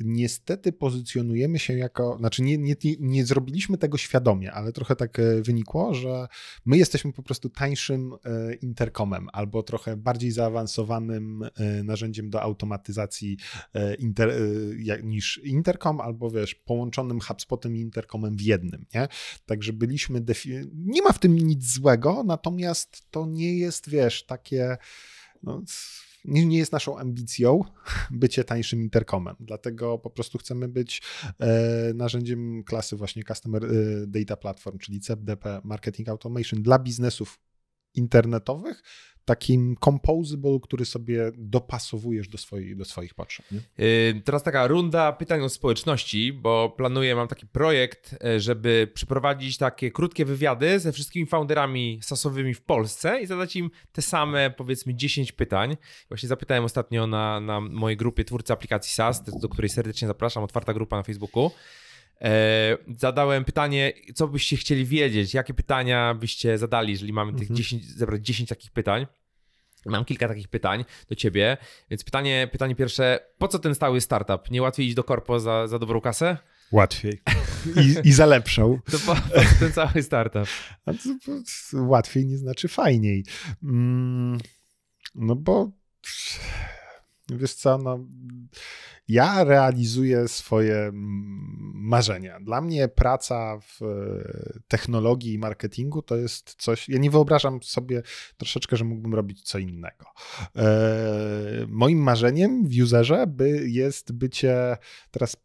niestety pozycjonujemy się jako, znaczy nie, nie, nie zrobiliśmy tego świadomie, ale trochę tak e, wynikło, że my jesteśmy po prostu tańszym interkomem albo trochę bardziej zaawansowanym narzędziem do automatyzacji inter, niż interkom, albo wiesz, połączonym HubSpotem i interkomem w jednym, nie? Także byliśmy, nie ma w tym nic złego, natomiast to nie jest, wiesz, takie, no, nie, jest naszą ambicją bycie tańszym interkomem, dlatego po prostu chcemy być e, narzędziem klasy właśnie Customer e, Data Platform, czyli CEPDP Marketing Automation dla biznesów internetowych, takim composable, który sobie dopasowujesz do, swojej, do swoich potrzeb. Yy, teraz taka runda pytań o społeczności, bo planuję, mam taki projekt, e, żeby przeprowadzić takie krótkie wywiady ze wszystkimi founderami sasowymi w Polsce i zadać im te same, powiedzmy, 10 pytań. Właśnie zapytałem ostatnio na, na mojej grupie twórcy aplikacji SaaS, do której serdecznie zapraszam, otwarta grupa na Facebooku. E, zadałem pytanie, co byście chcieli wiedzieć, jakie pytania byście zadali, jeżeli mamy tych mhm. 10, zebrać 10 takich pytań. Mam kilka takich pytań do ciebie, więc pytanie, pytanie pierwsze, po co ten stały startup? Nie łatwiej iść do korpo za, za dobrą kasę? Łatwiej. I, i za lepszą. To po, po ten cały startup. To, łatwiej nie znaczy fajniej. Mm, no bo wiesz co, no ja realizuję swoje marzenia. Dla mnie praca w e, technologii i marketingu to jest coś. Ja nie wyobrażam sobie troszeczkę, że mógłbym robić co innego. E, moim marzeniem w userze by jest bycie teraz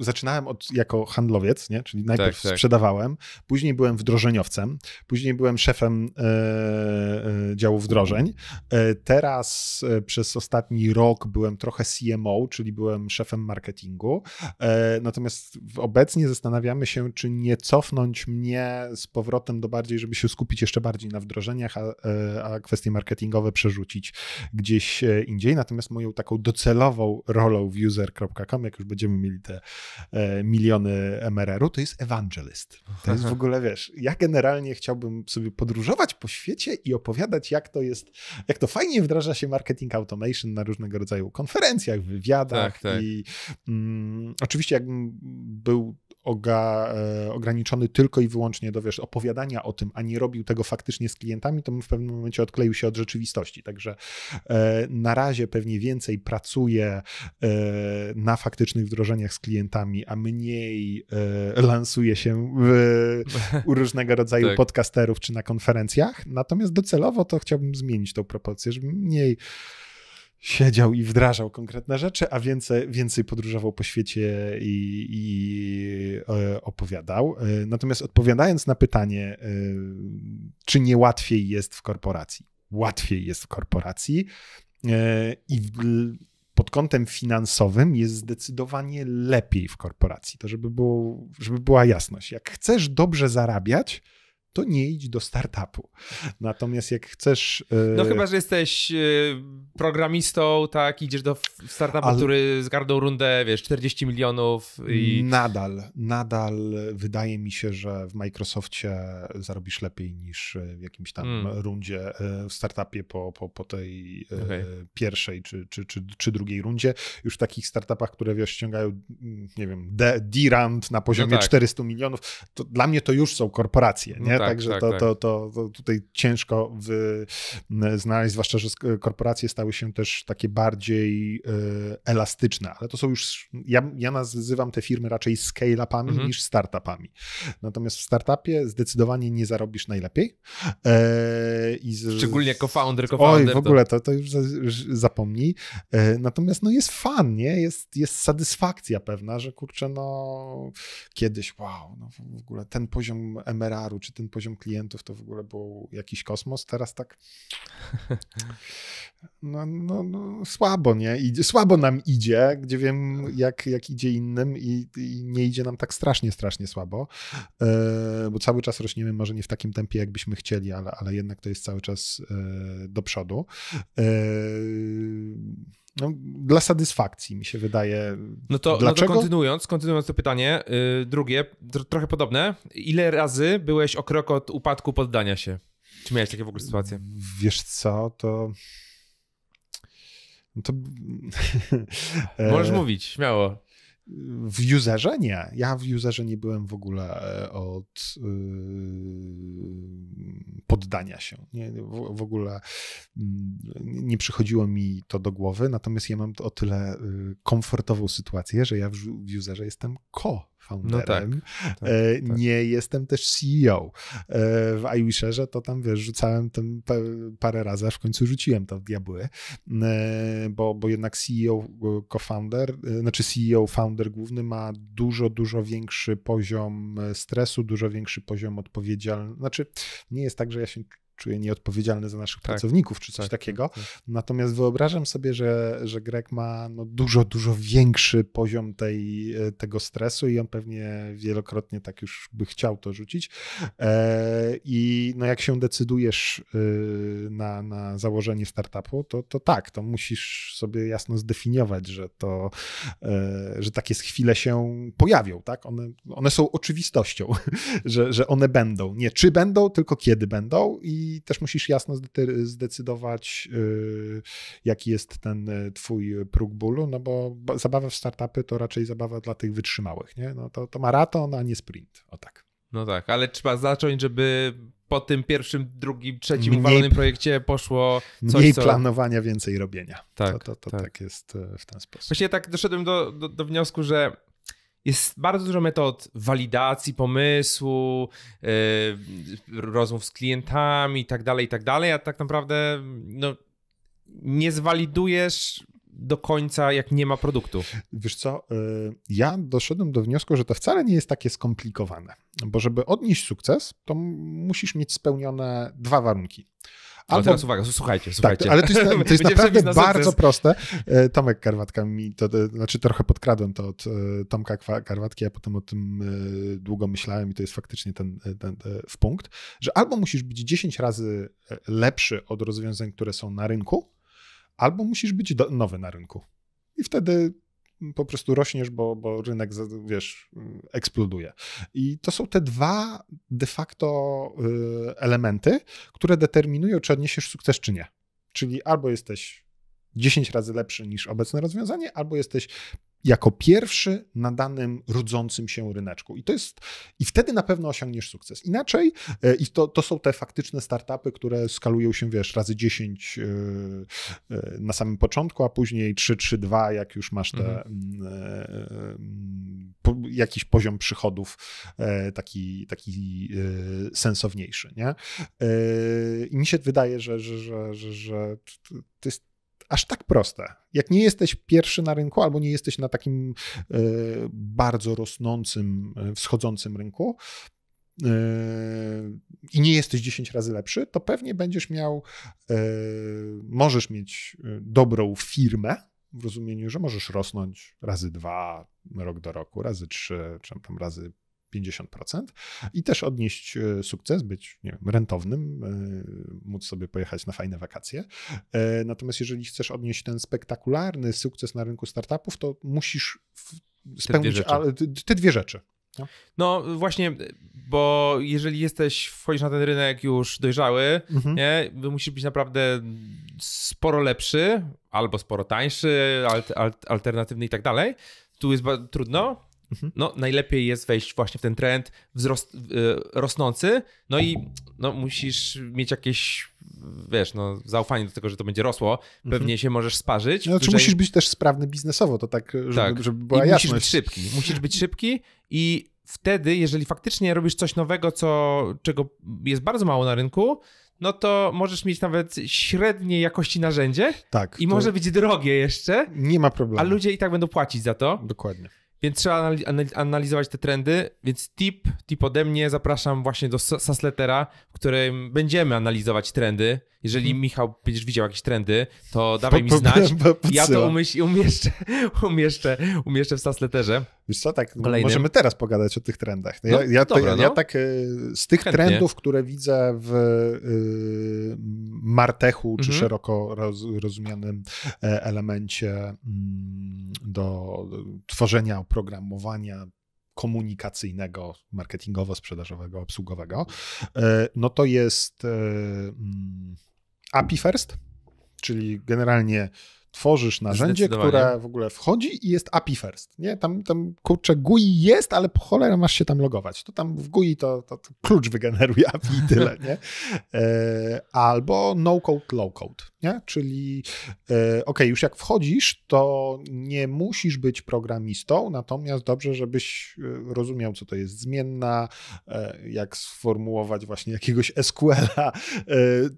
zaczynałem od, jako handlowiec, nie? czyli najpierw tak, tak. sprzedawałem, później byłem wdrożeniowcem, później byłem szefem e, e, działu wdrożeń. E, teraz e, przez ostatni rok byłem trochę CMO, czyli byłem szefem marketingu. E, natomiast obecnie zastanawiamy się, czy nie cofnąć mnie z powrotem do bardziej, żeby się skupić jeszcze bardziej na wdrożeniach, a, e, a kwestie marketingowe przerzucić gdzieś indziej. Natomiast moją taką docelową rolą w user.com, jak już będziemy będziemy mieli te e, miliony MRR-u, to jest evangelist. To jest w ogóle, wiesz, ja generalnie chciałbym sobie podróżować po świecie i opowiadać, jak to jest, jak to fajnie wdraża się marketing automation na różnego rodzaju konferencjach, wywiadach tak, tak. i mm, oczywiście jakbym był oga, e, ograniczony tylko i wyłącznie do wiesz, opowiadania o tym, a nie robił tego faktycznie z klientami, to bym w pewnym momencie odkleił się od rzeczywistości. Także e, na razie pewnie więcej pracuję e, na faktycznych wdrożeniach z klientami, a mniej lansuje się w, u różnego rodzaju tak. podcasterów czy na konferencjach. Natomiast docelowo to chciałbym zmienić tą proporcję, żeby mniej siedział i wdrażał konkretne rzeczy, a więcej, więcej podróżował po świecie i, i e, opowiadał. E, natomiast odpowiadając na pytanie, e, czy nie łatwiej jest w korporacji? Łatwiej jest w korporacji i w, pod kątem finansowym jest zdecydowanie lepiej w korporacji. To żeby, było, żeby była jasność. Jak chcesz dobrze zarabiać, to nie idź do startupu. Natomiast jak chcesz. No e, chyba, że jesteś e, programistą, tak, idziesz do startupu, ale... który zgarnął rundę, wiesz, 40 milionów i. Nadal, nadal wydaje mi się, że w Microsoftie zarobisz lepiej niż w jakimś tam mm. rundzie e, w startupie po, po, po tej okay. pierwszej czy, czy, czy, czy drugiej rundzie. Już w takich startupach, które wiesz, ściągają, nie wiem, D-Rand na poziomie no tak. 400 milionów, to dla mnie to już są korporacje, nie? No tak, Także tak, to, tak. To, to, to, tutaj ciężko wy, znaleźć, zwłaszcza, że korporacje stały się też takie bardziej y, elastyczne, ale to są już, ja, ja nazywam te firmy raczej scale-upami mhm. niż startupami. Natomiast w startupie zdecydowanie nie zarobisz najlepiej. E, i z, Szczególnie jako founder, co-founder. Oj, w ogóle to, to już zapomnij. E, natomiast no jest fan, nie? Jest, jest satysfakcja pewna, że kurczę, no kiedyś, wow, no w ogóle ten poziom MRR-u, czy ten poziom klientów to w ogóle był jakiś kosmos. Teraz tak no, no, no słabo, nie? Idzie, słabo nam idzie, gdzie wiem, jak, jak idzie innym i, i nie idzie nam tak strasznie, strasznie słabo, e, bo cały czas rośniemy, może nie w takim tempie, jakbyśmy chcieli, ale, ale jednak to jest cały czas e, do przodu. E, no, dla satysfakcji mi się wydaje. No to, Dlaczego? no to kontynuując, kontynuując to pytanie, yy, drugie, trochę podobne. Ile razy byłeś o krok od upadku poddania się? Czy miałeś takie w ogóle sytuacje? Wiesz co, to... to... Możesz mówić, śmiało. W userze nie. Ja w userze nie byłem w ogóle e, od yy, poddania się. Nie, w, w, ogóle mm, nie przychodziło mi to do głowy, natomiast ja mam o tyle y, komfortową sytuację, że ja w, w userze jestem ko founderem. No tak, tak, e, tak. Nie jestem też CEO. E, w iWisherze to tam, wiesz, rzucałem tam parę razy, aż w końcu rzuciłem to w diabły, e, bo, bo jednak CEO, co-founder, znaczy CEO, founder główny ma dużo, dużo większy poziom stresu, dużo większy poziom odpowiedzialności. Znaczy, nie jest tak, że ja się czuję nieodpowiedzialny za naszych tak, pracowników, czy coś tak, takiego. Tak. Natomiast wyobrażam sobie, że, że Greg ma no dużo, dużo większy poziom tej, e, tego stresu i on pewnie wielokrotnie tak już by chciał to rzucić. E, I no jak się decydujesz y, na, na założenie startupu, to, to tak, to musisz sobie jasno zdefiniować, że to, e, że takie chwile się pojawią, tak? One, one są oczywistością, że, że one będą. Nie czy będą, tylko kiedy będą i i też musisz jasno zdecydować, y, jaki jest ten y, twój próg bólu, no bo zabawa w startupy to raczej zabawa dla tych wytrzymałych, nie? No to, to maraton, a nie sprint, o tak. No tak, ale trzeba zacząć, żeby po tym pierwszym, drugim, trzecim mniej, uwalonym projekcie poszło coś, Mniej co... planowania, więcej robienia. Tak, to, to, to tak. tak. jest y, w ten sposób. Właściwie tak doszedłem do, do, do wniosku, że jest bardzo dużo metod walidacji pomysłu, yy, rozmów z klientami i tak dalej, i tak dalej, a tak naprawdę no, nie zwalidujesz do końca, jak nie ma produktu. Wiesz co, yy, ja doszedłem do wniosku, że to wcale nie jest takie skomplikowane, bo żeby odnieść sukces, to musisz mieć spełnione dwa warunki. Ale teraz uwaga, słuchajcie, słuchajcie. Tak, ale to jest, to jest naprawdę na bardzo proste. E, Tomek Karwatka mi to, to, znaczy trochę podkradłem to od e, Tomka Karwatki, a potem o tym e, długo myślałem i to jest faktycznie ten, ten, ten w punkt, że albo musisz być 10 razy lepszy od rozwiązań, które są na rynku, albo musisz być nowy na rynku. I wtedy po prostu rośniesz, bo, bo rynek, wiesz, eksploduje. I to są te dwa de facto y, elementy, które determinują, czy odniesiesz sukces, czy nie. Czyli albo jesteś 10 razy lepszy niż obecne rozwiązanie, albo jesteś jako pierwszy na danym rodzącym się ryneczku. I to jest, i wtedy na pewno osiągniesz sukces. Inaczej, e, i to, to są te faktyczne startupy, które skalują się, wiesz, razy 10 e, e, na samym początku, a później 3, 3, 2, jak już masz te, mhm. jakiś poziom przychodów taki, taki sensowniejszy, nie? I mi się wydaje, że, że, że, że, że to jest aż tak proste. Jak nie jesteś pierwszy na rynku, albo nie jesteś na takim e, bardzo rosnącym, e, wschodzącym rynku, e, i nie jesteś 10 razy lepszy, to pewnie będziesz miał, możesz mieć dobrą firmę, w rozumieniu, że możesz rosnąć razy dwa rok do roku, razy trzy, czy tam razy 50% i też odnieść e, sukces, być nie wiem, rentownym, e, móc sobie pojechać na fajne wakacje. E, natomiast jeżeli chcesz odnieść ten spektakularny sukces na rynku startupów, to musisz spełnić te dwie rzeczy. Te dwie rzeczy. No. no. właśnie, bo jeżeli jesteś, wchodzisz na ten rynek już dojrzały, mhm. nie, musisz być naprawdę sporo lepszy, albo sporo tańszy, alternatywny i tak dalej. Tu jest trudno, Mhm. No, najlepiej jest wejść właśnie w ten trend wzrost, yy, rosnący, no i no, musisz mieć jakieś, wiesz, no, zaufanie do tego, że to będzie rosło. Pewnie mhm. się możesz sparzyć. No, znaczy dużej... musisz być też sprawny biznesowo, to tak, żeby, tak. żeby była I jasność. musisz być szybki. Musisz być szybki i wtedy, jeżeli faktycznie robisz coś nowego, co, czego jest bardzo mało na rynku, no to możesz mieć nawet średniej jakości narzędzie. Tak. I może być drogie jeszcze. Nie ma problemu. A ludzie i tak będą płacić za to. Dokładnie. Więc trzeba analizować te trendy. Więc tip, tip ode mnie, zapraszam właśnie do Sasletera, w którym będziemy analizować trendy. Jeżeli hmm. Michał będziesz widział jakieś trendy, to dawaj mi znać. Ja to umyś, umieszczę, umieszczę, umieszczę w Sasletterze. Wiesz co, tak, Kolejnym. możemy teraz pogadać o tych trendach. Ja, no, ja, dobra, ja, no. ja tak y, z tych Chętnie. trendów, które widzę w y, Martechu, czy mhm. szeroko roz, rozumianym e, elemencie mm, do tworzenia oprogramowania, komunikacyjnego, marketingowo-sprzedażowego, obsługowego, e, no to jest e, mm, API First, czyli generalnie tworzysz narzędzie, które w ogóle wchodzi i jest API first, nie? Tam, tam kurczę, GUI jest, ale po cholerę masz się tam logować. To tam w GUI to, to, to klucz wygeneruje API i tyle, nie? E, albo no-code, low-code, nie? Czyli e, ok, już jak wchodzisz, to nie musisz być programistą, natomiast dobrze, żebyś e, rozumiał, co to jest zmienna, jak sformułować właśnie jakiegoś SQL-a,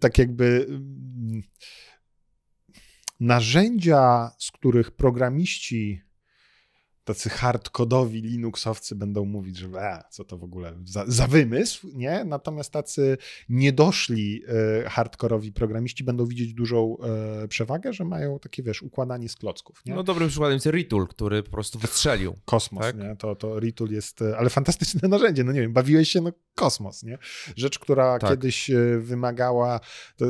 tak jakby mm, narzędzia, z których programiści, tacy hardkodowi Linuxowcy będą mówić, że e, co to w ogóle za, za, wymysł, nie? Natomiast tacy niedoszli e, hardkorowi programiści będą widzieć dużą e, przewagę, że mają takie, wiesz, układanie z klocków, nie? No dobrym przykładem jest Retool, który po prostu wystrzelił. Kosmos, tak? nie? To, to Retool jest, e, ale fantastyczne narzędzie, no nie wiem, bawiłeś się, no kosmos, nie? Rzecz, która tak. kiedyś e, wymagała, to,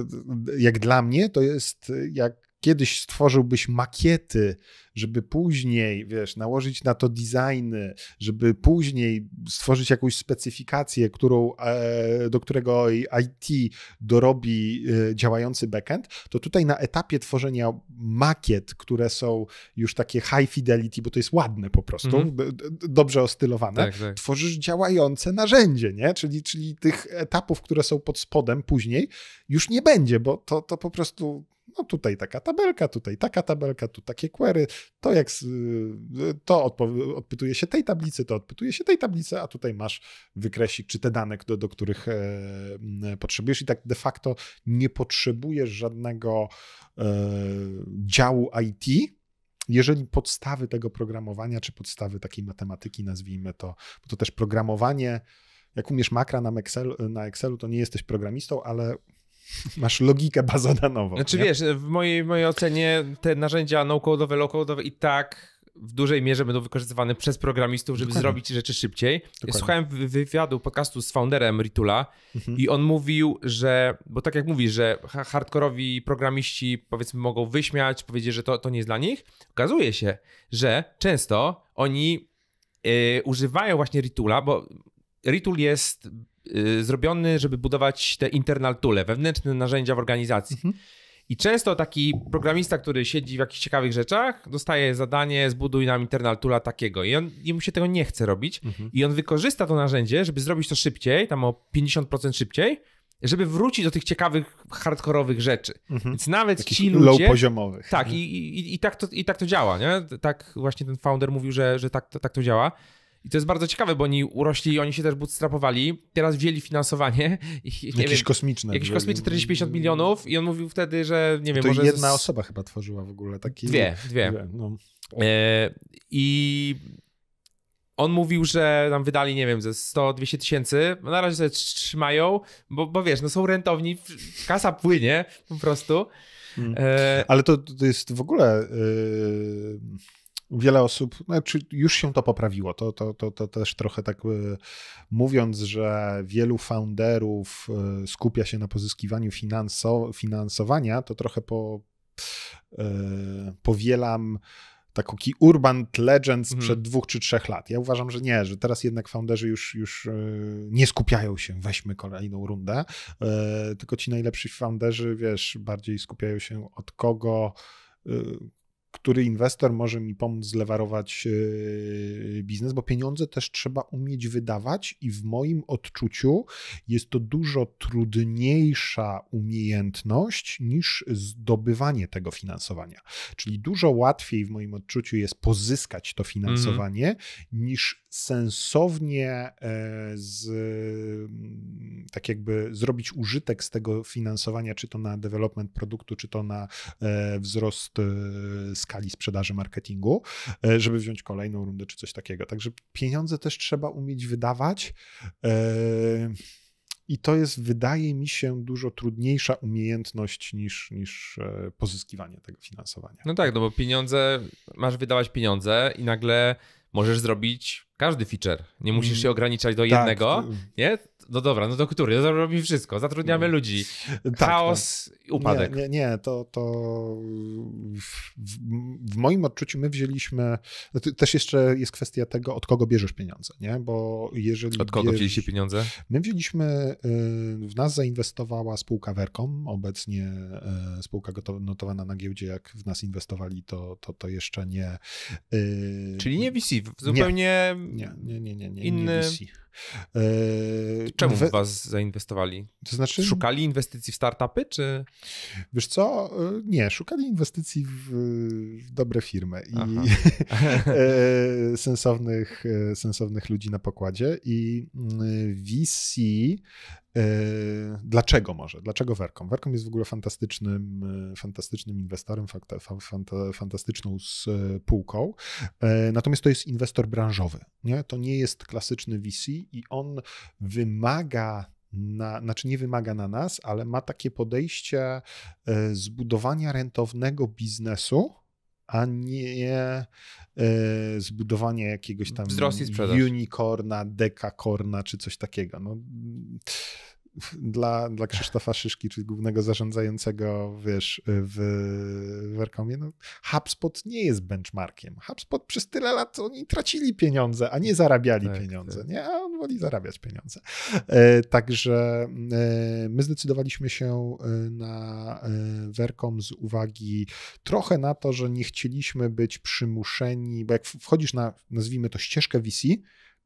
jak dla mnie, to jest jak kiedyś stworzyłbyś makiety, żeby później, wiesz, nałożyć na to designy, żeby później stworzyć jakąś specyfikację, którą, e, do którego IT dorobi e, działający backend, to tutaj na etapie tworzenia makiet, które są już takie high fidelity, bo to jest ładne po prostu, -hmm. dobrze ostylowane, tak, tak. tworzysz działające narzędzie, nie? Czyli, czyli tych etapów, które są pod spodem później, już nie będzie, bo to, to po prostu no tutaj taka tabelka, tutaj taka tabelka, tu takie query, to jak to odpytuje się tej tablicy, to odpytuje się tej tablicy, a tutaj masz wykresik, czy te dane, do, do których e, potrzebujesz. I tak de facto nie potrzebujesz żadnego e, działu IT, jeżeli podstawy tego programowania, czy podstawy takiej matematyki, nazwijmy to, bo to też programowanie, jak umiesz makra na, na Excelu, to nie jesteś programistą, ale Masz logikę bazodanową. Znaczy nie? wiesz, w mojej, w mojej ocenie te narzędzia no-codowe, low-codowe i tak w dużej mierze będą wykorzystywane przez programistów, żeby Dokładnie. zrobić rzeczy szybciej. Dokładnie. Słuchałem wywiadu, podcastu z founderem Ritula mhm. i on mówił, że, bo tak jak mówisz, że hardkorowi programiści powiedzmy mogą wyśmiać, powiedzieć, że to, to nie jest dla nich. Okazuje się, że często oni yy, używają właśnie Ritula, bo Ritul jest zrobiony, żeby budować te internal toole, wewnętrzne narzędzia w organizacji. Mhm. I często taki programista, który siedzi w jakichś ciekawych rzeczach, dostaje zadanie, zbuduj nam internal toola takiego. I on mu się tego nie chce robić. Mhm. I on wykorzysta to narzędzie, żeby zrobić to szybciej, tam o 50% szybciej, żeby wrócić do tych ciekawych, hardkorowych rzeczy. Mhm. Więc nawet ci ludzie... Low poziomowych. Tak, i, i, i, tak to, i tak to działa, nie? Tak właśnie ten founder mówił, że, że tak, to, tak to działa. I to jest bardzo ciekawe, bo oni urośli, oni się też bootstrapowali, teraz wzięli finansowanie. I, jakieś wiem, kosmiczne. Jakieś kosmiczne 40-50 milionów i on mówił wtedy, że nie wiem, to może... jedna z... osoba chyba tworzyła w ogóle taki... Dwie, dwie. dwie no. e, I on mówił, że nam wydali, nie wiem, ze 100-200 tysięcy, na razie sobie trzymają, bo, bo wiesz, no są rentowni, kasa płynie po prostu. Hmm. E... Ale to, to jest w ogóle... Yy wiele osób, znaczy już się to poprawiło. To, to, to, to też trochę tak e, mówiąc, że wielu founderów e, skupia się na pozyskiwaniu finanso, finansowania, to trochę po, e, powielam taki urban legend sprzed mhm. dwóch czy trzech lat. Ja uważam, że nie, że teraz jednak founderzy już, już nie skupiają się, weźmy kolejną rundę, tylko ci najlepsi founderzy, wiesz, bardziej skupiają się od kogo który inwestor może mi pomóc zlewarować e, biznes, bo pieniądze też trzeba umieć wydawać i w moim odczuciu jest to dużo trudniejsza umiejętność niż zdobywanie tego finansowania. Czyli dużo łatwiej w moim odczuciu jest pozyskać to finansowanie mm. niż sensownie e, z, mm, tak jakby zrobić użytek z tego finansowania, czy to na development produktu, czy to na e, wzrost skali sprzedaży marketingu, e, żeby wziąć kolejną rundę czy coś takiego. Także pieniądze też trzeba umieć wydawać. E, I to jest, wydaje mi się, dużo trudniejsza umiejętność niż, niż e, pozyskiwanie tego finansowania. No tak, no bo pieniądze, masz wydawać pieniądze i nagle możesz zrobić każdy feature. Nie musisz się mm, ograniczać do tak, jednego, nie? No dobra, no do który? No wszystko. Zatrudniamy no. ludzi. Tak, Chaos, tak. upadek. Nie, nie, nie, to, to w, w, moim odczuciu my wzięliśmy, no też jeszcze jest kwestia tego, od kogo bierzesz pieniądze, nie? Bo jeżeli... Od kogo wzięliście pieniądze? My wzięliśmy, y, w nas zainwestowała spółka Vercom, obecnie y, spółka notowana na giełdzie, jak w nas inwestowali, to, to, to jeszcze nie... Y, Czyli nie VC, zupełnie nie, nie, nie, nie, nie, inny... nie VC. Czemu w was zainwestowali? To znaczy... Szukali inwestycji w startupy, czy... Wiesz co, e, nie, szukali inwestycji w, w dobre firmy i e, sensownych, e, sensownych ludzi na pokładzie i mm, VC Dlaczego może? Dlaczego Vercom? Vercom jest w ogóle fantastycznym, fantastycznym inwestorem, fantastyczną spółką. Natomiast to jest inwestor branżowy. Nie? To nie jest klasyczny VC i on wymaga na, znaczy nie wymaga na nas, ale ma takie podejście zbudowania rentownego biznesu, a nie e, zbudowania jakiegoś tam unicorna, dekakorna czy coś takiego. No, dla, dla Krzysztofa Szyszki, czyli głównego zarządzającego, wiesz, w Werkomie, no, HubSpot nie jest benchmarkiem. HubSpot przez tyle lat oni tracili pieniądze, a nie zarabiali tak, pieniądze, tak. nie? A on woli zarabiać pieniądze. E, także e, my zdecydowaliśmy się e, na Werkom z uwagi trochę na to, że nie chcieliśmy być przymuszeni, bo jak wchodzisz na, nazwijmy to ścieżkę VC,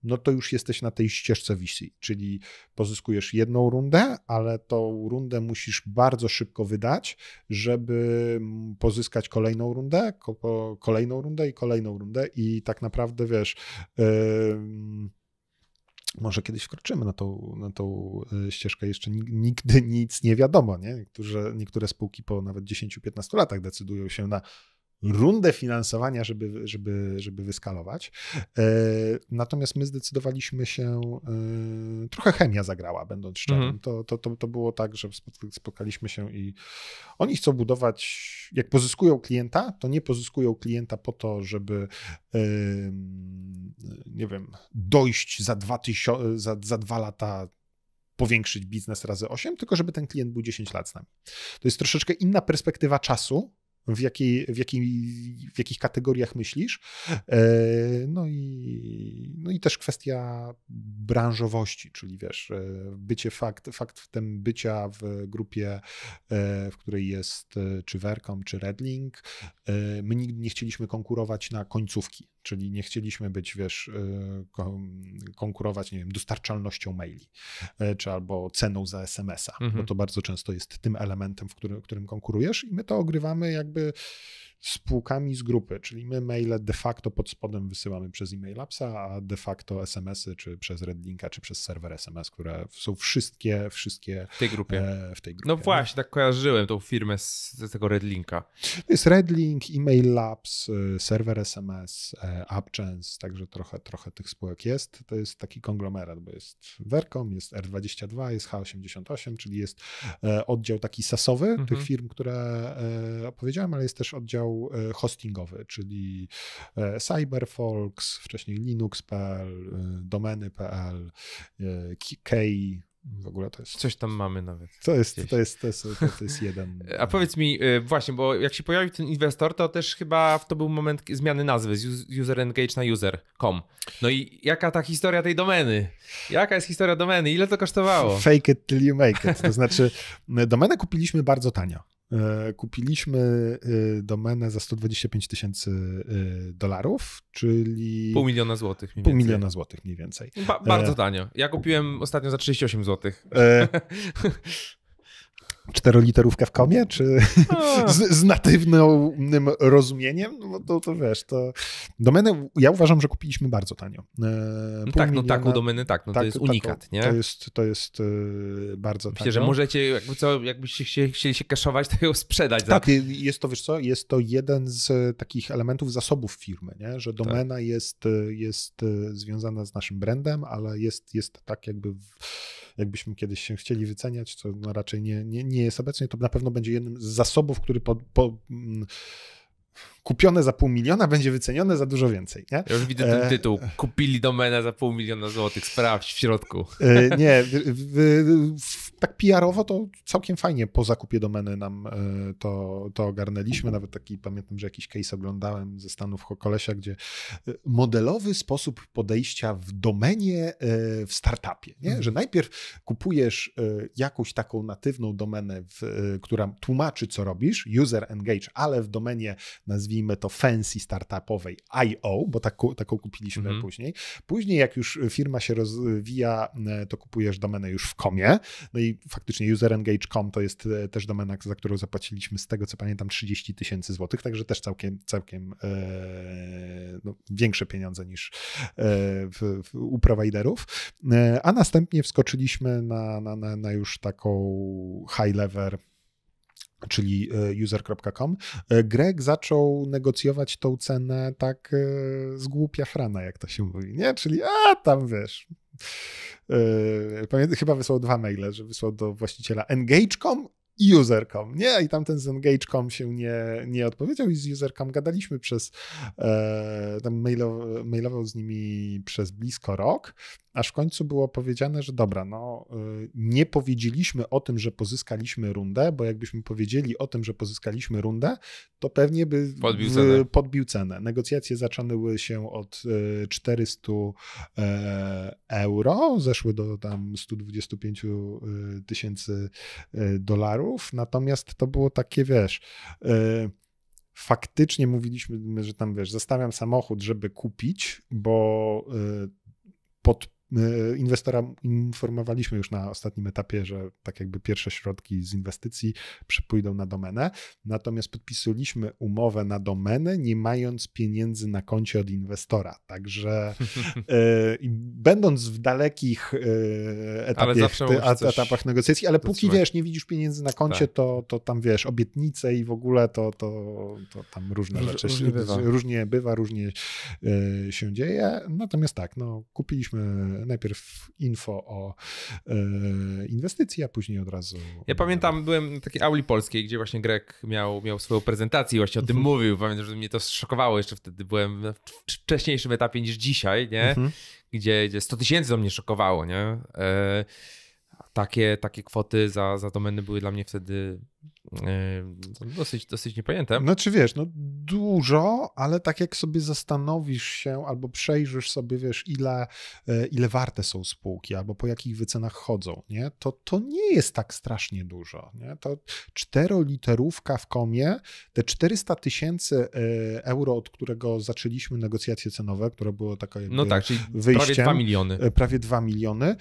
no to już jesteś na tej ścieżce VC, czyli pozyskujesz jedną rundę, ale tą rundę musisz bardzo szybko wydać, żeby pozyskać kolejną rundę, kolejną rundę i kolejną rundę i tak naprawdę wiesz, yy, może kiedyś wkroczymy na tą, na tą e, ścieżkę, jeszcze nigdy nic nie wiadomo, nie? Niektóre, niektóre spółki po nawet 10-15 latach decydują się na rundę finansowania, żeby, żeby, żeby wyskalować. E, natomiast my zdecydowaliśmy się, e, trochę chemia zagrała, będąc szczerym. Mhm. To, to, to, to było tak, że spotkaliśmy się i oni chcą budować, jak pozyskują klienta, to nie pozyskują klienta po to, żeby nie wiem, dojść za dwa, tysio- za, za dwa lata powiększyć biznes razy 8, tylko żeby ten klient był 10 lat z nami. To jest troszeczkę inna perspektywa czasu, w, jakiej, w, jakiej, w jakich kategoriach myślisz. E, no i, no i też kwestia branżowości, czyli wiesz, e, bycie fakt, faktem bycia w grupie, e, w której jest czy Vercom, czy Redlink. My nigdy nie chcieliśmy konkurować na końcówki, czyli nie chcieliśmy być, wiesz, konkurować, nie wiem, dostarczalnością maili, czy albo ceną za SMS-a, mhm. bo to bardzo często jest tym elementem, w którym, którym konkurujesz i my to ogrywamy jakby spółkami z grupy, czyli my maile de facto pod spodem wysyłamy przez e-mail appsa, a de facto SMS-y, czy przez Redlinka, czy przez serwer SMS, które są wszystkie, wszystkie w tej grupie. E, w tej grupie no właśnie, tak kojarzyłem tą firmę z, z tego Redlinka. To jest Redlink, e-mail labs, y, serwer SMS, e, AppChance, także trochę, trochę tych spółek jest. To jest taki konglomerat, bo jest Vercom, jest R22, jest H88, czyli jest e, oddział taki sasowy mhm. tych firm, które e, opowiedziałem, ale jest też oddział E, hostingowy, czyli e, CyberFolks, wcześniej Linux.pl, e, domeny.pl, Key, w ogóle to jest. Coś tam mamy nawet. To jest, to jest, to jest, to jest jeden. A powiedz mi, właśnie, bo jak się pojawił ten inwestor, to też chyba to był moment zmiany nazwy z user engage na user.com. No i jaka ta historia tej domeny? Jaka jest historia domeny? Ile to kosztowało? Fake it till you make it. To znaczy, domenę kupiliśmy bardzo tanio. E, kupiliśmy e, domenę za 125 tysięcy e, dolarów, czyli... Pół miliona złotych mniej Pół więcej. miliona złotych mniej więcej. Ba bardzo tanio. Ja kupiłem ostatnio za 38 złotych. czteroliterówkę w komie, czy z, z, natywnym rozumieniem, no to, to wiesz, to domenę, ja uważam, że kupiliśmy bardzo tanio. No tak, no taką domenę tak, no tak, to jest unikat, taką, nie? To jest, to jest e, bardzo Myślę, tanio. że możecie, jakby co, jakbyście chcieli, chcieli się kaszować, to ją sprzedać. Tak, za... jest to, wiesz co, jest to jeden z takich elementów zasobów firmy, nie? że domena tak. jest, jest związana z naszym brandem, ale jest, jest tak jakby w jakbyśmy kiedyś się chcieli wyceniać, co no raczej nie, nie, nie jest obecnie, to na pewno będzie jednym z zasobów, który po, po, mm, kupione za pół miliona będzie wycenione za dużo więcej. Nie? Ja już widzę ten e, tytuł. Kupili domenę za pół miliona złotych. Sprawdź w środku. E, nie, w, w, w, tak PR-owo to całkiem fajnie po zakupie domeny nam e, to, to ogarnęliśmy. Nawet taki, pamiętam, że jakiś case oglądałem ze Stanów Kolesia, gdzie modelowy sposób podejścia w domenie w startupie. Nie? Mhm. Że najpierw kupujesz jakąś taką natywną domenę, która tłumaczy, co robisz, user engage, ale w domenie nazwijmy to fancy startupowej IO, bo taką, taką kupiliśmy mhm. później. Później, jak już firma się rozwija, e, to kupujesz domenę już w komie. No i faktycznie userengage.com to jest e, też domena, za którą zapłaciliśmy z tego, co pamiętam, 30 tysięcy złotych, także też całkiem, całkiem e, no, większe pieniądze niż w, w, u prowajderów. A następnie wskoczyliśmy na, na, na, na już taką high level czyli e, user.com, e, Greg zaczął negocjować tą cenę tak e, z głupia frana, jak to się mówi, nie? Czyli a tam wiesz. Pamiętam, chyba wysłał dwa maile, że wysłał do właściciela engage.com user.com, nie? I tamten z engage.com się nie, nie odpowiedział i z user.com gadaliśmy przez, e, tam mailował, mailował z nimi przez blisko rok, aż w końcu było powiedziane, że dobra, no y, nie powiedzieliśmy o tym, że pozyskaliśmy rundę, bo jakbyśmy powiedzieli o tym, że pozyskaliśmy rundę, to pewnie by podbił cenę. Podbił cenę. Negocjacje zaczęły się od 400 y, e, euro, zeszły do tam 125 y, tysięcy dolarów, natomiast to było takie, wiesz, faktycznie mówiliśmy, że tam, wiesz, zostawiam samochód, żeby kupić, bo pod Inwestora informowaliśmy już na ostatnim etapie, że tak jakby pierwsze środki z inwestycji przypójdą na domenę, natomiast podpisaliśmy umowę na domenę, nie mając pieniędzy na koncie od inwestora. Także e, będąc w dalekich e, etapach, ty, etapach negocjacji, ale póki wiesz, nie widzisz pieniędzy na koncie, tak. to, to tam wiesz, obietnice i w ogóle to, to, to tam różne Róż, rzeczy różnie bywa. różnie bywa, różnie e, się dzieje. Natomiast tak, no, kupiliśmy najpierw info o e, inwestycji, a później od razu. Ja pamiętam, byłem na takiej auli polskiej, gdzie właśnie Greg miał, miał swoją prezentację i właśnie o tym mhm. mówił. Pamiętam, że mnie to szokowało jeszcze wtedy. Byłem w wcześniejszym etapie niż dzisiaj, nie? Mhm. Gdzie, gdzie 100 tysięcy to mnie szokowało, nie? E, takie, takie kwoty za, za domeny były dla mnie wtedy dosyć, dosyć niepojęte. Znaczy wiesz, no dużo, ale tak jak sobie zastanowisz się albo przejrzysz sobie, wiesz, ile, e, ile warte są spółki albo po jakich wycenach chodzą, nie? To, to nie jest tak strasznie dużo, nie? To czteroliterówka w komie, te 400 tysięcy e, euro, od którego zaczęliśmy negocjacje cenowe, które było takie No tak, czyli wyjściem, prawie 2 miliony. Prawie 2 miliony,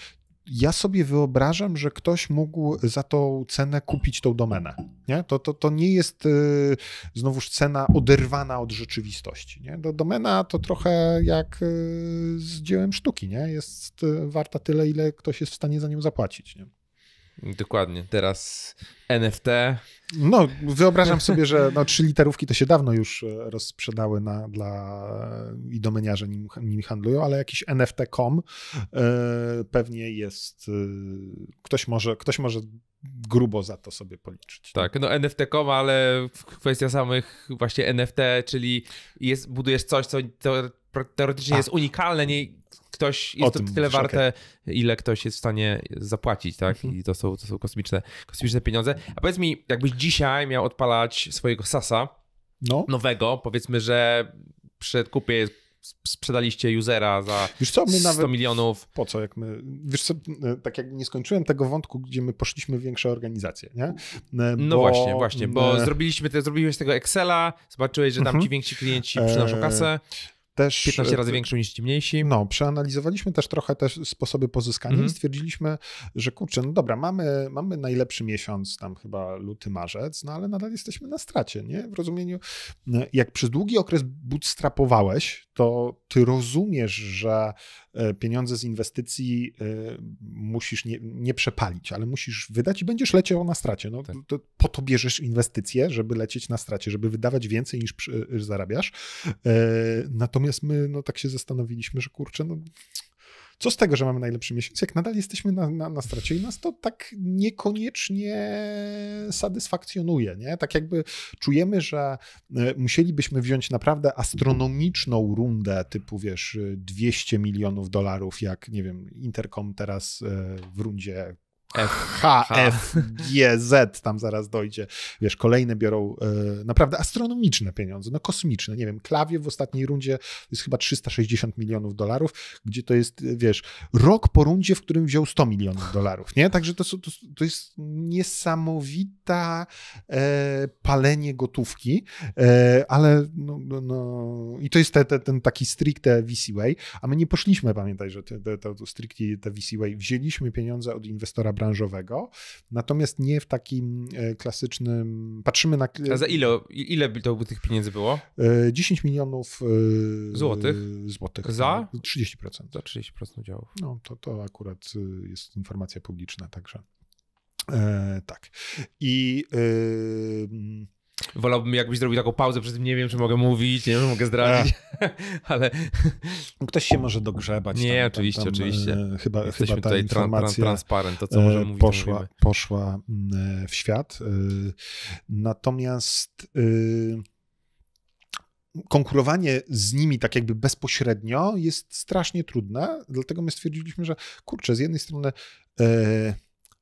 ja sobie wyobrażam, że ktoś mógł za tą cenę kupić tą domenę. Nie? To, to, to nie jest y, znowuż cena oderwana od rzeczywistości. Nie? Do, domena to trochę jak y, z dziełem sztuki. Nie? Jest y, warta tyle, ile ktoś jest w stanie za nią zapłacić. Nie? Dokładnie. Teraz NFT. No, wyobrażam sobie, że no, trzy literówki to się dawno już e, rozprzedały na, dla i domeniarze nim, nimi handlują, ale jakiś NFT.com e, pewnie jest, e, ktoś może, ktoś może grubo za to sobie policzyć. Tak, no NFT.com, ale kwestia samych właśnie NFT, czyli jest, budujesz coś, co teoretycznie jest unikalne, nie, ktoś jest to tyle warte, okay. ile ktoś jest w stanie zapłacić, tak? Mhm. I to są, to są kosmiczne, kosmiczne pieniądze. A powiedz mi, jakbyś dzisiaj miał odpalać swojego Sasa no. nowego, powiedzmy, że przed kupie sprzedaliście usera za wiesz co, my 100 nawet, milionów. Po co, jak my, wiesz co, tak jak nie skończyłem tego wątku, gdzie my poszliśmy w większe organizacje, nie? E, no właśnie, właśnie, bo zrobiliśmy te, zrobiłeś tego Excela, zobaczyłeś, że tam mhm. ci więksi klienci przynoszą e, kasę też... 15 razy większą niż ci mniejsi. No, przeanalizowaliśmy też trochę te sposoby pozyskania mm -hmm. i stwierdziliśmy, że kurczę, no dobra, mamy, mamy najlepszy miesiąc, tam chyba luty, marzec, no ale nadal jesteśmy na stracie, nie? W rozumieniu, jak przez długi okres bootstrapowałeś, to ty rozumiesz, że e, pieniądze z inwestycji e, musisz nie, nie przepalić, ale musisz wydać i będziesz leciał na stracie. No, tak. to, po to bierzesz inwestycje, żeby lecieć na stracie, żeby wydawać więcej niż zarabiasz. E, natomiast my no, tak się zastanowiliśmy, że kurczę, no co z tego, że mamy najlepszy miesiąc, jak nadal jesteśmy na, na, na stracie i nas to tak niekoniecznie satysfakcjonuje, nie? Tak jakby czujemy, że e, musielibyśmy wziąć naprawdę astronomiczną rundę typu, wiesz, 200 milionów dolarów, jak, nie wiem, Intercom teraz e, w rundzie F, H, F, G, Z tam zaraz dojdzie. Wiesz, kolejne biorą e, naprawdę astronomiczne pieniądze, no kosmiczne. Nie wiem, klawie w ostatniej rundzie jest chyba 360 milionów dolarów, gdzie to jest, wiesz, rok po rundzie, w którym wziął 100 milionów dolarów, nie? Także to, to, to jest niesamowita e, palenie gotówki, e, ale no, no, no, i to jest te, te, ten taki stricte VC way, a my nie poszliśmy, pamiętaj, że te, te, te stricte te VC way, wzięliśmy pieniądze od inwestora branżowego, natomiast nie w takim e, klasycznym. Patrzymy na. A za ile, ile to by tych pieniędzy było? 10 e, milionów e, złotych. złotych za 30%. Za 30% udziałów. No to, to akurat jest informacja publiczna, także. E, tak. I. E, Wolałbym, jakbyś zrobił taką pauzę, przy tym nie wiem, czy mogę mówić, nie wiem, czy mogę zdradzić, ale... Ktoś się może dogrzebać. Nie, tam, oczywiście, tam, oczywiście. E, chyba, Jesteśmy chyba ta tutaj informacja transparent, to co możemy mówić, poszła, poszła e, w świat. E, natomiast konkurowanie z nimi tak jakby bezpośrednio jest strasznie trudne, dlatego my stwierdziliśmy, że kurczę, z jednej strony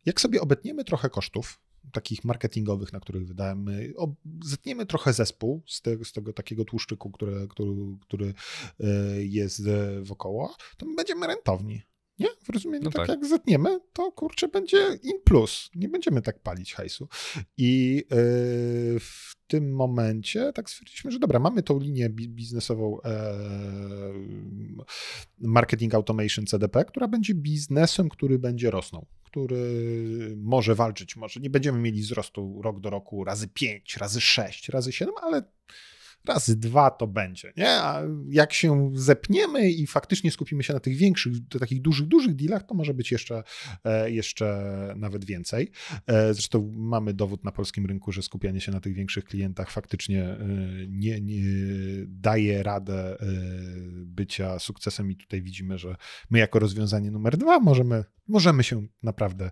jak sobie obetniemy trochę kosztów, takich marketingowych, na których wydajemy, zetniemy trochę zespół z tego, z tego takiego tłuszczyku, który, który, który e, jest wokoło, to my będziemy rentowni. Nie? W rozumieniu, no tak, tak, jak zetniemy, to kurczę będzie in plus. Nie będziemy tak palić hajsu. I yy, w tym momencie tak stwierdziliśmy, że dobra, mamy tą linię biznesową e, marketing automation CDP, która będzie biznesem, który będzie rosnął, który może walczyć, może nie będziemy mieli wzrostu rok do roku razy 5, razy 6, razy 7, ale razy dwa to będzie, nie? A jak się zepniemy i faktycznie skupimy się na tych większych, takich dużych, dużych dealach, to może być jeszcze, e, jeszcze nawet więcej. E, zresztą mamy dowód na polskim rynku, że skupianie się na tych większych klientach faktycznie e, nie, nie daje radę bycia sukcesem i tutaj widzimy, że my jako rozwiązanie numer dwa możemy, możemy się naprawdę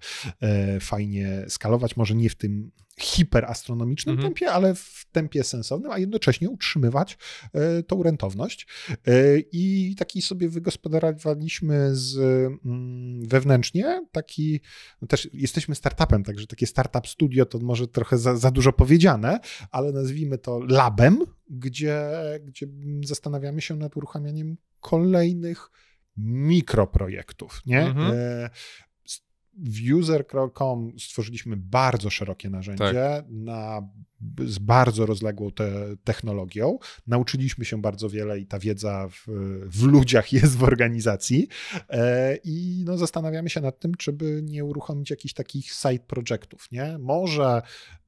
fajnie skalować, może nie w tym hiperastronomicznym mhm. tempie, ale w tempie sensownym, a jednocześnie utrzymywać e, tą rentowność. E, I taki sobie wygospodarowaliśmy z, mm, wewnętrznie taki, no też jesteśmy startupem, także takie startup studio to może trochę za, za dużo powiedziane, ale nazwijmy to labem, gdzie, gdzie zastanawiamy się nad uruchamianiem kolejnych mikroprojektów, nie? Mhm. W user.com stworzyliśmy bardzo szerokie narzędzie tak. na, z bardzo rozległą te, technologią. Nauczyliśmy się bardzo wiele i ta wiedza w, w ludziach jest w organizacji. E, I no, zastanawiamy się nad tym, czy by nie uruchomić jakichś takich side projectów. Nie? Może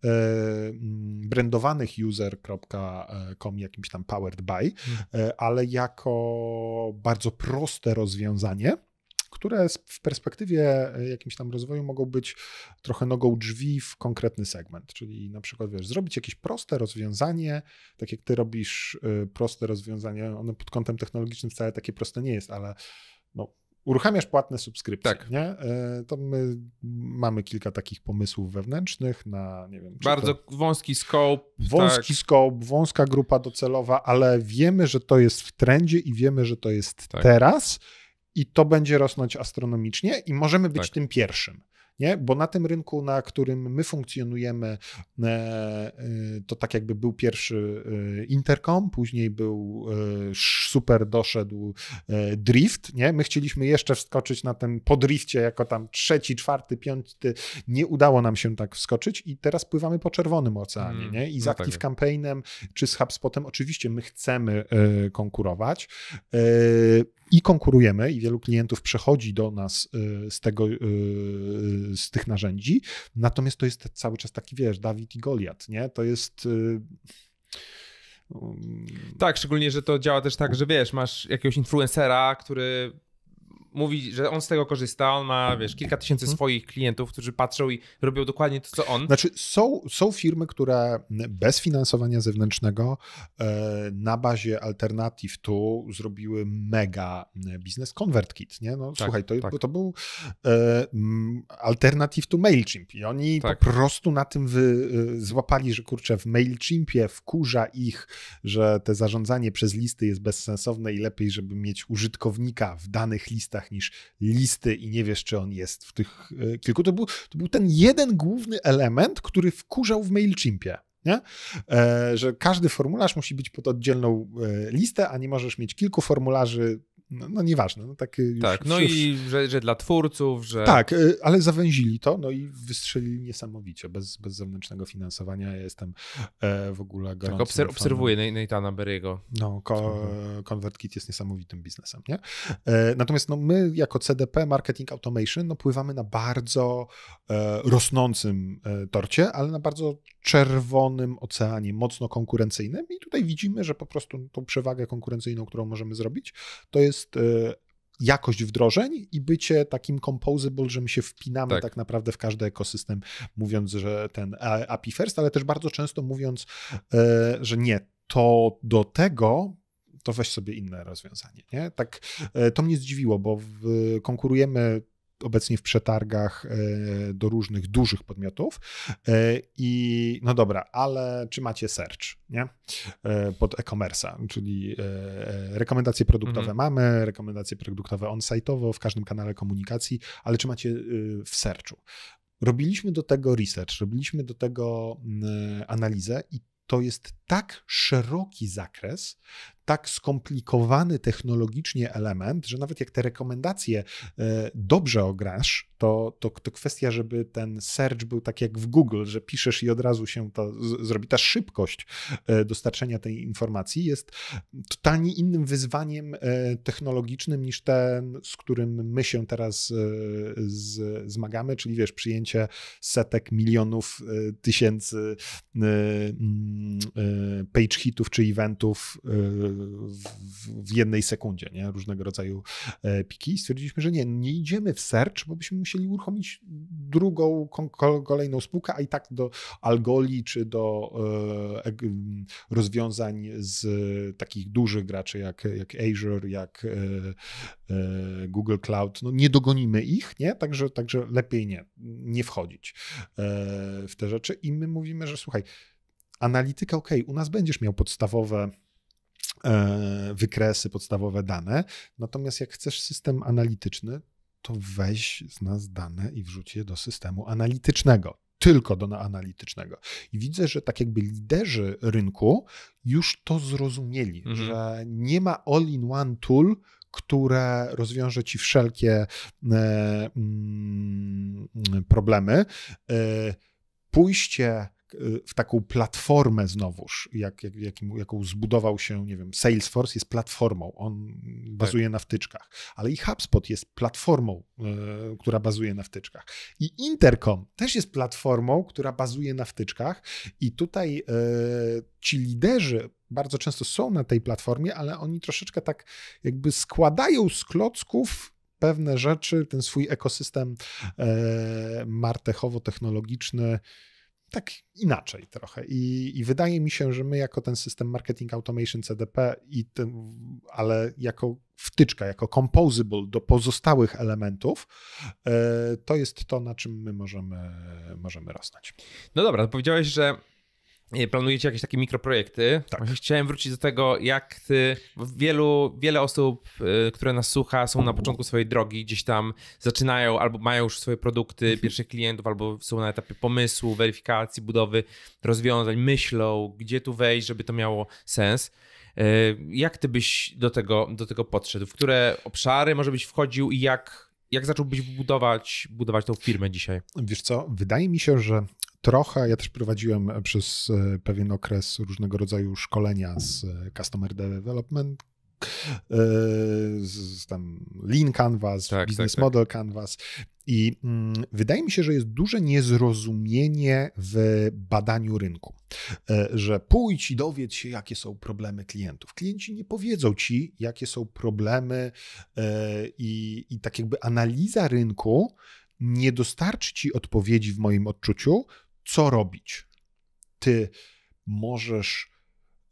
e, brandowanych user.com jakimś tam powered by, hmm. e, ale jako bardzo proste rozwiązanie które w perspektywie e, jakimś tam rozwoju mogą być trochę nogą drzwi w konkretny segment. Czyli na przykład, wiesz, zrobić jakieś proste rozwiązanie, tak jak ty robisz e, proste rozwiązanie, ono pod kątem technologicznym wcale takie proste nie jest, ale no, uruchamiasz płatne subskrypcje, tak. nie? E, to my mamy kilka takich pomysłów wewnętrznych na, nie wiem... Bardzo to... wąski scope. Wąski tak. scope, wąska grupa docelowa, ale wiemy, że to jest w trendzie i wiemy, że to jest tak. teraz i to będzie rosnąć astronomicznie i możemy być tak. tym pierwszym. Nie? Bo na tym rynku, na którym my funkcjonujemy, e, e, to tak jakby był pierwszy e, Intercom, później był super doszedł Drift. Nie? My chcieliśmy jeszcze wskoczyć na ten po drifcie jako tam trzeci, czwarty, piąty. Nie udało nam się tak wskoczyć i teraz pływamy po czerwonym oceanie. Mm, nie? I z no Active tak. Campaignem czy z HubSpotem oczywiście my chcemy konkurować i konkurujemy, i wielu klientów przechodzi do nas y, z tego, y, z tych narzędzi. Natomiast to jest cały czas taki, wiesz, Dawid i Goliat, nie? To jest. Y, tak, szczególnie, że to działa też tak, że wiesz, masz jakiegoś influencera, który mówi, że on z tego korzysta, on ma, wiesz, kilka tysięcy mhm. swoich klientów, którzy patrzą i robią dokładnie to, co on. Znaczy, są, są firmy, które bez finansowania zewnętrznego e, na bazie alternatyw tu zrobiły mega biznes ConvertKit, nie? No tak, słuchaj, to, tak. to był e, alternatyw to MailChimp i oni tak. po prostu na tym wy, e, złapali, że kurczę, w MailChimpie wkurza ich, że te zarządzanie przez listy jest bezsensowne i lepiej, żeby mieć użytkownika w danych listach niż listy i nie wiesz, czy on jest w tych e, kilku. To był, to był ten jeden główny element, który wkurzał w MailChimpie. Nie? E, że każdy formularz musi być pod oddzielną e, listę, a nie możesz mieć kilku formularzy no, no nieważne. No, tak, już, tak, no już... i że, że, dla twórców, że... Tak, y, ale zawęzili to, no i wystrzelili niesamowicie, bez, bez zewnętrznego finansowania. Ja jestem e, w ogóle tak, gorącym Tak, obser obserwuję Nathana Berry'ego. No, ko ConvertKit jest niesamowitym biznesem, nie? E, natomiast no, my jako CDP Marketing Automation no, pływamy na bardzo e, rosnącym torcie, ale na bardzo czerwonym oceanie, mocno konkurencyjnym i tutaj widzimy, że po prostu tą przewagę konkurencyjną, którą możemy zrobić, to jest e, jakość wdrożeń i bycie takim composable, że my się wpinamy tak. tak. naprawdę w każdy ekosystem, mówiąc, że ten API first, ale też bardzo często mówiąc, e, że nie, to do tego to weź sobie inne rozwiązanie. Nie? Tak, e, to mnie zdziwiło, bo w, konkurujemy obecnie w przetargach e, do różnych dużych podmiotów. E, I no dobra, ale czy macie search, nie? E, pod e-commerce'a, czyli rekomendacje produktowe mhm. mamy, rekomendacje produktowe on-site'owo w każdym kanale komunikacji, ale czy macie w searchu? Robiliśmy do tego research, robiliśmy do tego analizę i to jest tak szeroki zakres, tak skomplikowany technologicznie element, że nawet jak te rekomendacje e, dobrze ograsz, to, to, to kwestia, żeby ten search był tak jak w Google, że piszesz i od razu się to zrobi. Ta szybkość e, dostarczenia tej informacji jest totalnie innym wyzwaniem e, technologicznym niż ten, z którym my się teraz z, zmagamy, czyli wiesz, przyjęcie setek milionów, tysięcy mm, page hitów czy eventów w, jednej sekundzie, nie? różnego rodzaju e, piki. Stwierdziliśmy, że nie, nie idziemy w search, bo byśmy musieli uruchomić drugą, kolejną spółkę, a i tak do Algoli czy do e, rozwiązań z takich dużych graczy jak, jak Azure, jak e, Google Cloud, no nie dogonimy ich, nie? Także, także lepiej nie, nie wchodzić w te rzeczy i my mówimy, że słuchaj, analityka, ok, u nas będziesz miał podstawowe wykresy, podstawowe dane, natomiast jak chcesz system analityczny, to weź z nas dane i wrzuć je do systemu analitycznego. Tylko do analitycznego. I widzę, że tak jakby liderzy rynku już to zrozumieli, mhm. że nie ma all-in-one tool, które rozwiąże ci wszelkie e, mm, problemy. E, pójście w taką platformę znowuż, jak, jak, jakim, jaką zbudował się, nie wiem, Salesforce jest platformą, on bazuje tak. na wtyczkach, ale i HubSpot jest platformą, y, która bazuje na wtyczkach. I Intercom też jest platformą, która bazuje na wtyczkach i tutaj y, ci liderzy bardzo często są na tej platformie, ale oni troszeczkę tak jakby składają z klocków pewne rzeczy, ten swój ekosystem e, martechowo-technologiczny tak inaczej trochę. I, I, wydaje mi się, że my jako ten system marketing automation CDP, i ten, ale jako wtyczka, jako composable do pozostałych elementów, e, to jest to, na czym my możemy, możemy rosnąć. No dobra, powiedziałeś, że planujecie jakieś takie mikroprojekty. Tak. Chciałem wrócić do tego, jak ty, wielu, wiele osób, y, które nas słucha, są na początku swojej drogi, gdzieś tam zaczynają albo mają już swoje produkty, mhm. pierwszych klientów, albo są na etapie pomysłu, weryfikacji, budowy rozwiązań, myślą, gdzie tu wejść, żeby to miało sens. Y, jak ty byś do tego, do tego podszedł? W które obszary może byś wchodził i jak, jak zacząłbyś budować, budować tą firmę dzisiaj? Wiesz co, wydaje mi się, że trochę. Ja też prowadziłem przez e, pewien okres różnego rodzaju szkolenia z e, Customer Development, e, z tam Lean Canvas, tak, Business tak, tak. Model Canvas. I mm, wydaje mi się, że jest duże niezrozumienie w badaniu rynku. że pójdź i dowiedz się, jakie są problemy klientów. Klienci nie powiedzą ci, jakie są problemy i, i tak jakby analiza rynku nie dostarczy ci odpowiedzi w moim odczuciu, co robić. Ty możesz,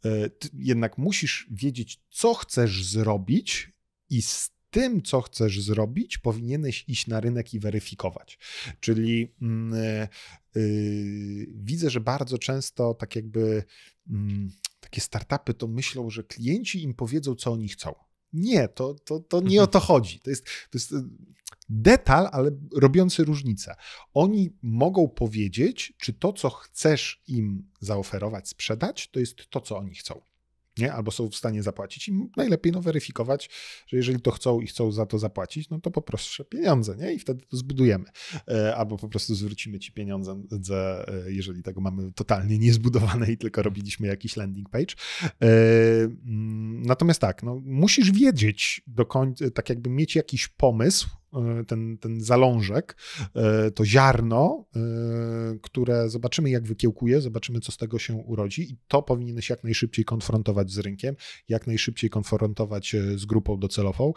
e, ty jednak musisz wiedzieć, co chcesz zrobić i z tym, co chcesz zrobić, powinieneś iść na rynek i weryfikować. Czyli yy, widzę, że bardzo często tak jakby yy, takie startupy to myślą, że klienci im powiedzą, co oni chcą. Nie, to, to, to nie o to chodzi. To jest, to jest detal, ale robiący różnicę. Oni mogą powiedzieć, czy to, co chcesz im zaoferować, sprzedać, to jest to, co oni chcą nie? albo są w stanie zapłacić. I najlepiej no, weryfikować, że jeżeli to chcą i chcą za to zapłacić, no to poproszę pieniądze nie? i wtedy to zbudujemy. E, albo po prostu zwrócimy ci pieniądze, e, jeżeli tego mamy totalnie niezbudowane i tylko robiliśmy jakiś landing page. E, mm, natomiast tak, no, musisz wiedzieć do końca, tak jakby mieć jakiś pomysł, ten, ten zalążek, e, to ziarno, e, które zobaczymy, jak wykiełkuje, zobaczymy, co z tego się urodzi, i to powinieneś jak najszybciej konfrontować z rynkiem, jak najszybciej konfrontować z grupą docelową,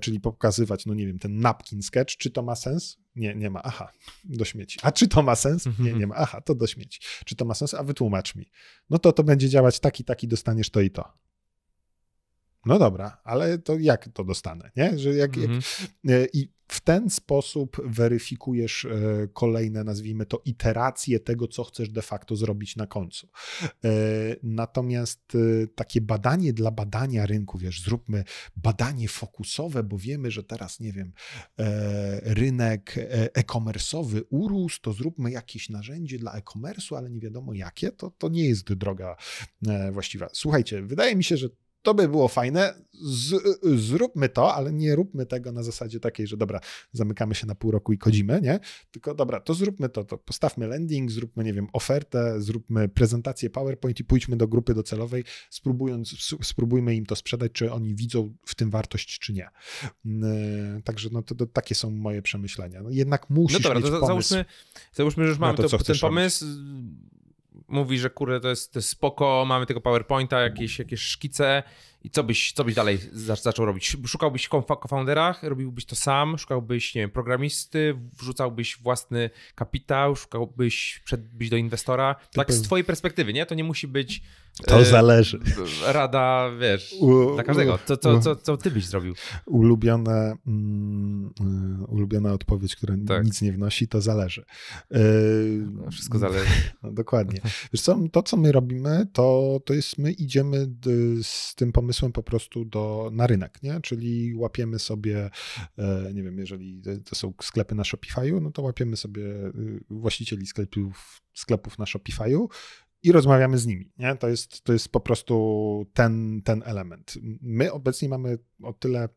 czyli pokazywać, no nie wiem, ten napkin sketch, czy to ma sens? Nie, nie ma. Aha, do śmieci. A czy to ma sens? Nie, nie ma. Aha, to do śmieci. Czy to ma sens? A wytłumacz mi. No to to będzie działać tak i tak i dostaniesz to i to. No dobra, ale to jak to dostanę? Nie? Że jak, jak, mhm. e, I w ten sposób weryfikujesz e, kolejne, nazwijmy to, iteracje tego, co chcesz de facto zrobić na końcu. E, natomiast takie badanie dla badania rynku, wiesz, zróbmy badanie fokusowe, bo wiemy, że teraz, nie wiem, rynek e-commerce'owy urósł, to zróbmy jakieś narzędzie dla e-commerce'u, ale nie wiadomo jakie, to, to nie jest droga właściwa. Słuchajcie, wydaje mi się, że to by było fajne, z, zróbmy to, ale nie róbmy tego na zasadzie takiej, że dobra, zamykamy się na pół roku i kodzimy, nie? Tylko dobra, to zróbmy to, to postawmy landing, zróbmy, nie wiem, ofertę, zróbmy prezentację PowerPoint i pójdźmy do grupy docelowej, spróbując, spróbujmy im to sprzedać, czy oni widzą w tym wartość, czy nie. Mm, także no to, to takie są moje przemyślenia. No jednak musisz no dobra, mieć to pomysł. Załóżmy, załóżmy, że już mamy to, to ten pomysł, robić mówi, że kurde, to jest, to jest spoko, mamy tego PowerPointa, jakieś, jakieś szkice i co byś, co byś dalej zaczął robić? Szukałbyś w co-founderach, robiłbyś to sam, szukałbyś, nie wiem, programisty, wrzucałbyś własny kapitał, szukałbyś, przedbyś do inwestora. Tak z twojej perspektywy, nie? To nie musi być to e, zależy. Rada, wiesz, u, dla każdego. Co, co, co, co ty byś zrobił? Ulubione, e, ulubiona odpowiedź, która tak. nic nie wnosi, to zależy. E, no, wszystko zależy. No, dokładnie. Wiesz co, to, co my robimy, to, to jest, my idziemy z tym pomysłem po prostu do, na rynek, nie? Czyli łapiemy sobie, e, nie wiem, jeżeli to są sklepy na Shopify'u, no to łapiemy sobie y, właścicieli sklepów, sklepów na Shopify'u i rozmawiamy z nimi. Nie? To, jest, to jest po prostu ten, ten element. My obecnie mamy o tyle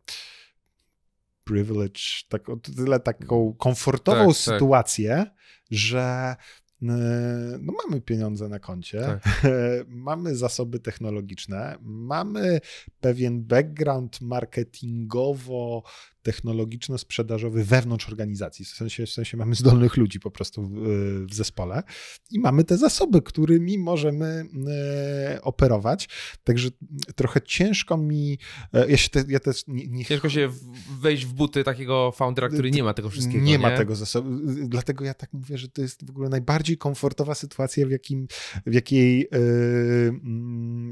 privilege, tak, o tyle taką komfortową tak, tak. sytuację, tak. że no mamy pieniądze na koncie, tak. mamy zasoby technologiczne, mamy pewien background marketingowo technologiczno-sprzedażowy wewnątrz organizacji. W sensie, w sensie mamy zdolnych ludzi po prostu w, w zespole i mamy te zasoby, którymi możemy e, operować. Także trochę ciężko mi. E, ja, się te, ja też nie, nie... Ciężko się wejść w buty takiego foundera, który nie ma tego wszystkiego. Nie, nie, ma tego zasobu. Dlatego ja tak mówię, że to jest w ogóle najbardziej komfortowa sytuacja, w, jakim, w jakiej yy,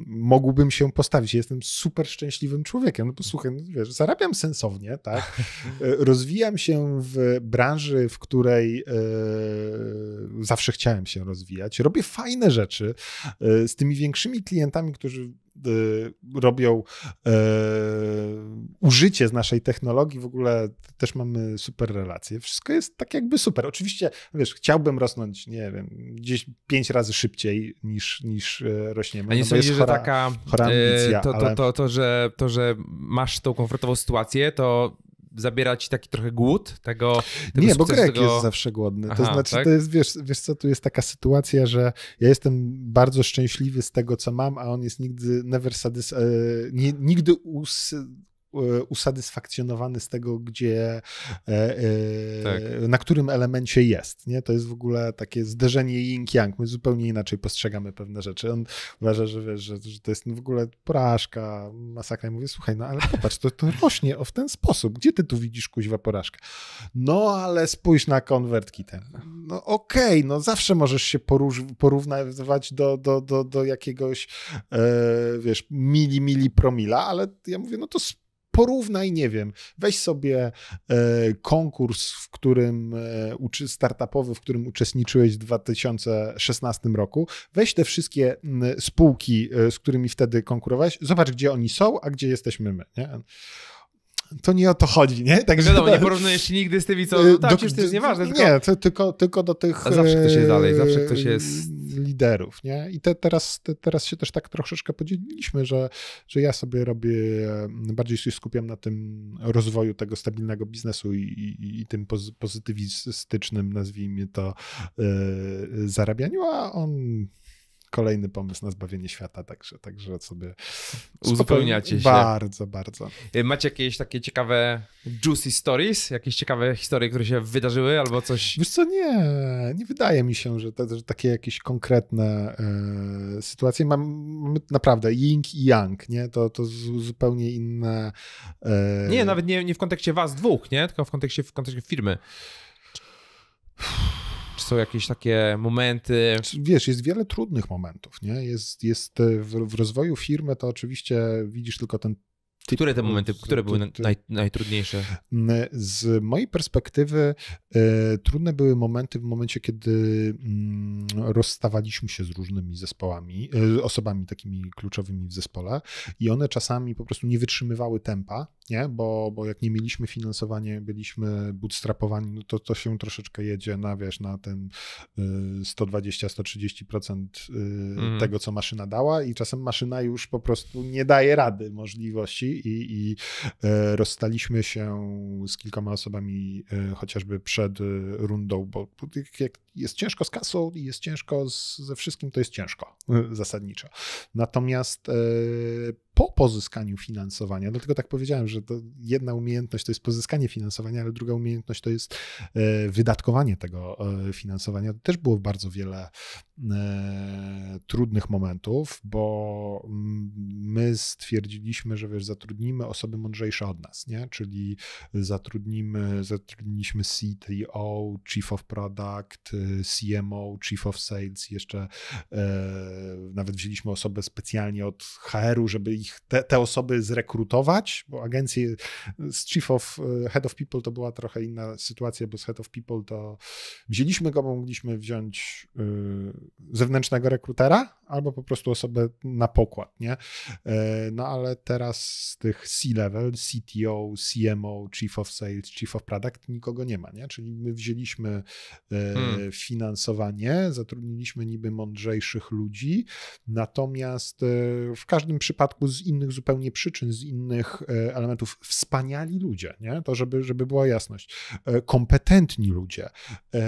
mógłbym się postawić. Jestem super szczęśliwym człowiekiem. No posłuchaj, no, wiesz, zarabiam sensownie, tak? Rozwijam się w branży, w której e, zawsze chciałem się rozwijać. Robię fajne rzeczy e, z tymi większymi klientami, którzy robią e, użycie z naszej technologii, w ogóle też mamy super relacje. Wszystko jest tak jakby super. Oczywiście, wiesz, chciałbym rosnąć, nie wiem, gdzieś pięć razy szybciej niż, niż rośniemy. A nie no sądzisz, że taka chora ambicja, to, to, to, to, to, że, to, że masz tą komfortową sytuację, to zabiera ci taki trochę głód tego, tego Nie, bo Grek tego... jest zawsze głodny. Aha, to znaczy, tak? to jest, wiesz, wiesz co, tu jest taka sytuacja, że ja jestem bardzo szczęśliwy z tego, co mam, a on jest nigdy never sadys... E, nie, nigdy us usatysfakcjonowany z tego, gdzie, e, tak. na którym elemencie jest. Nie? To jest w ogóle takie zderzenie yin-yang. My zupełnie inaczej postrzegamy pewne rzeczy. On uważa, że, wiesz, że, że to jest w ogóle porażka, masakra. I mówię, słuchaj, no ale popatrz, to, to rośnie w ten sposób. Gdzie ty tu widzisz kuźwa porażkę? No, ale spójrz na konwertki ten. No okej, okay, no zawsze możesz się porównywać do, do, do, do jakiegoś, e, wiesz, mili, mili promila, ale ja mówię, no to porównaj, nie wiem, weź sobie e, konkurs, w którym e, startupowy, w którym uczestniczyłeś w 2016 roku, weź te wszystkie spółki, e, z którymi wtedy konkurowałeś, zobacz, gdzie oni są, a gdzie jesteśmy my. Nie? To nie o to chodzi, nie? Także Wiadomo, nie porównujesz się nigdy z tymi, co... No, tak, do, to jest nieważne. Tylko... Nie, to, tylko, tylko do tych... A zawsze ktoś jest dalej, zawsze ktoś jest... Liderów, nie? I te, teraz, te, teraz się też tak troszeczkę podzieliliśmy, że, że ja sobie robię, bardziej się skupiam na tym rozwoju tego stabilnego biznesu i, i, i tym pozytywistycznym, nazwijmy to, yy, zarabianiu, a on kolejny pomysł na zbawienie świata, także, także sobie uzupełniacie się. Bardzo, bardzo. Y, macie jakieś takie ciekawe juicy stories? Jakieś ciekawe historie, które się wydarzyły albo coś? Wiesz co, nie. Nie wydaje mi się, że, to, że takie jakieś konkretne e, sytuacje. Mamy naprawdę yin i yang, nie? To, to zupełnie inne... E... Nie, nawet nie, nie w kontekście was dwóch, nie? Tylko w kontekście, w kontekście firmy są jakieś takie momenty? Wiesz, jest wiele trudnych momentów, nie? Jest, jest e, w, w rozwoju firmy to oczywiście widzisz tylko ten które te momenty, które były naj, najtrudniejsze? Z mojej perspektywy e, trudne były momenty w momencie, kiedy mm, rozstawaliśmy się z różnymi zespołami, e, osobami takimi kluczowymi w zespole i one czasami po prostu nie wytrzymywały tempa, nie? Bo, bo jak nie mieliśmy finansowania, byliśmy bootstrapowani, no to to się troszeczkę jedzie na, wiesz, na ten 120-130% y, mm. tego, co maszyna dała i czasem maszyna już po prostu nie daje rady możliwości i, i e, rozstaliśmy się z kilkoma osobami chociażby przed rundą, bo jak jest ciężko z kasą i jest ciężko z, ze wszystkim, to jest ciężko zasadniczo. Natomiast po pozyskaniu finansowania, dlatego tak powiedziałem, że to jedna umiejętność to jest pozyskanie finansowania, ale druga umiejętność to jest e, wydatkowanie tego e, finansowania. To też było bardzo wiele e, trudnych momentów, bo my stwierdziliśmy, że wiesz, zatrudnimy osoby mądrzejsze od nas, nie? czyli zatrudnimy, zatrudniliśmy CTO, Chief of Product, CMO, Chief of Sales, jeszcze nawet wzięliśmy osobę specjalnie od HR-u, żeby ich ich, te, te, osoby zrekrutować, bo agencje z Chief of e, Head of People to była trochę inna sytuacja, bo z Head of People to wzięliśmy go, bo mogliśmy wziąć y, zewnętrznego rekrutera albo po prostu osobę na pokład, nie? E, no ale teraz z tych C-level, CTO, CMO, Chief of Sales, Chief of Product nikogo nie ma, nie? Czyli my wzięliśmy e, hmm. finansowanie, zatrudniliśmy niby mądrzejszych ludzi, natomiast w każdym przypadku z innych zupełnie przyczyn, z innych e, elementów. Wspaniali ludzie, nie? To, żeby, żeby była jasność. E, kompetentni ludzie. E,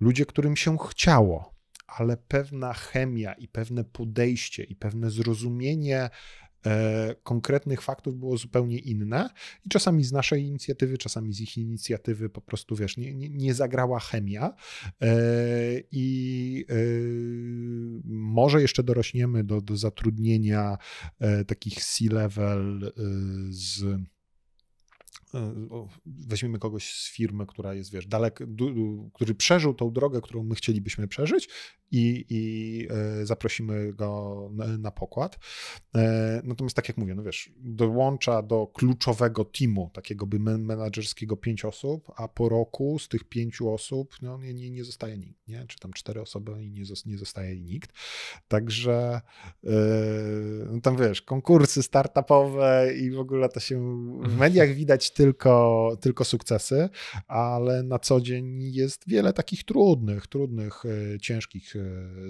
ludzie, którym się chciało, ale pewna chemia i pewne podejście i pewne zrozumienie konkretnych faktów było zupełnie inne i czasami z naszej inicjatywy, czasami z ich inicjatywy po prostu, wiesz, nie, nie, nie zagrała chemia. E, i e, może jeszcze dorośniemy do, do zatrudnienia takich C-level z weźmiemy kogoś z firmy, która jest, wiesz, dalek, który przeżył tą drogę, którą my chcielibyśmy przeżyć i, i e, zaprosimy go na, pokład. E, natomiast tak jak mówię, no wiesz, dołącza do kluczowego teamu, takiego by menedżerskiego pięć osób, a po roku z tych pięciu osób no, nie, nie, nie zostaje nikt, nie? Czy tam cztery osoby i nie, nie zostaje nikt. Także e, no tam wiesz, konkursy startupowe i w ogóle to się w mediach widać tylko, tylko sukcesy, ale na co dzień jest wiele takich trudnych, trudnych, ciężkich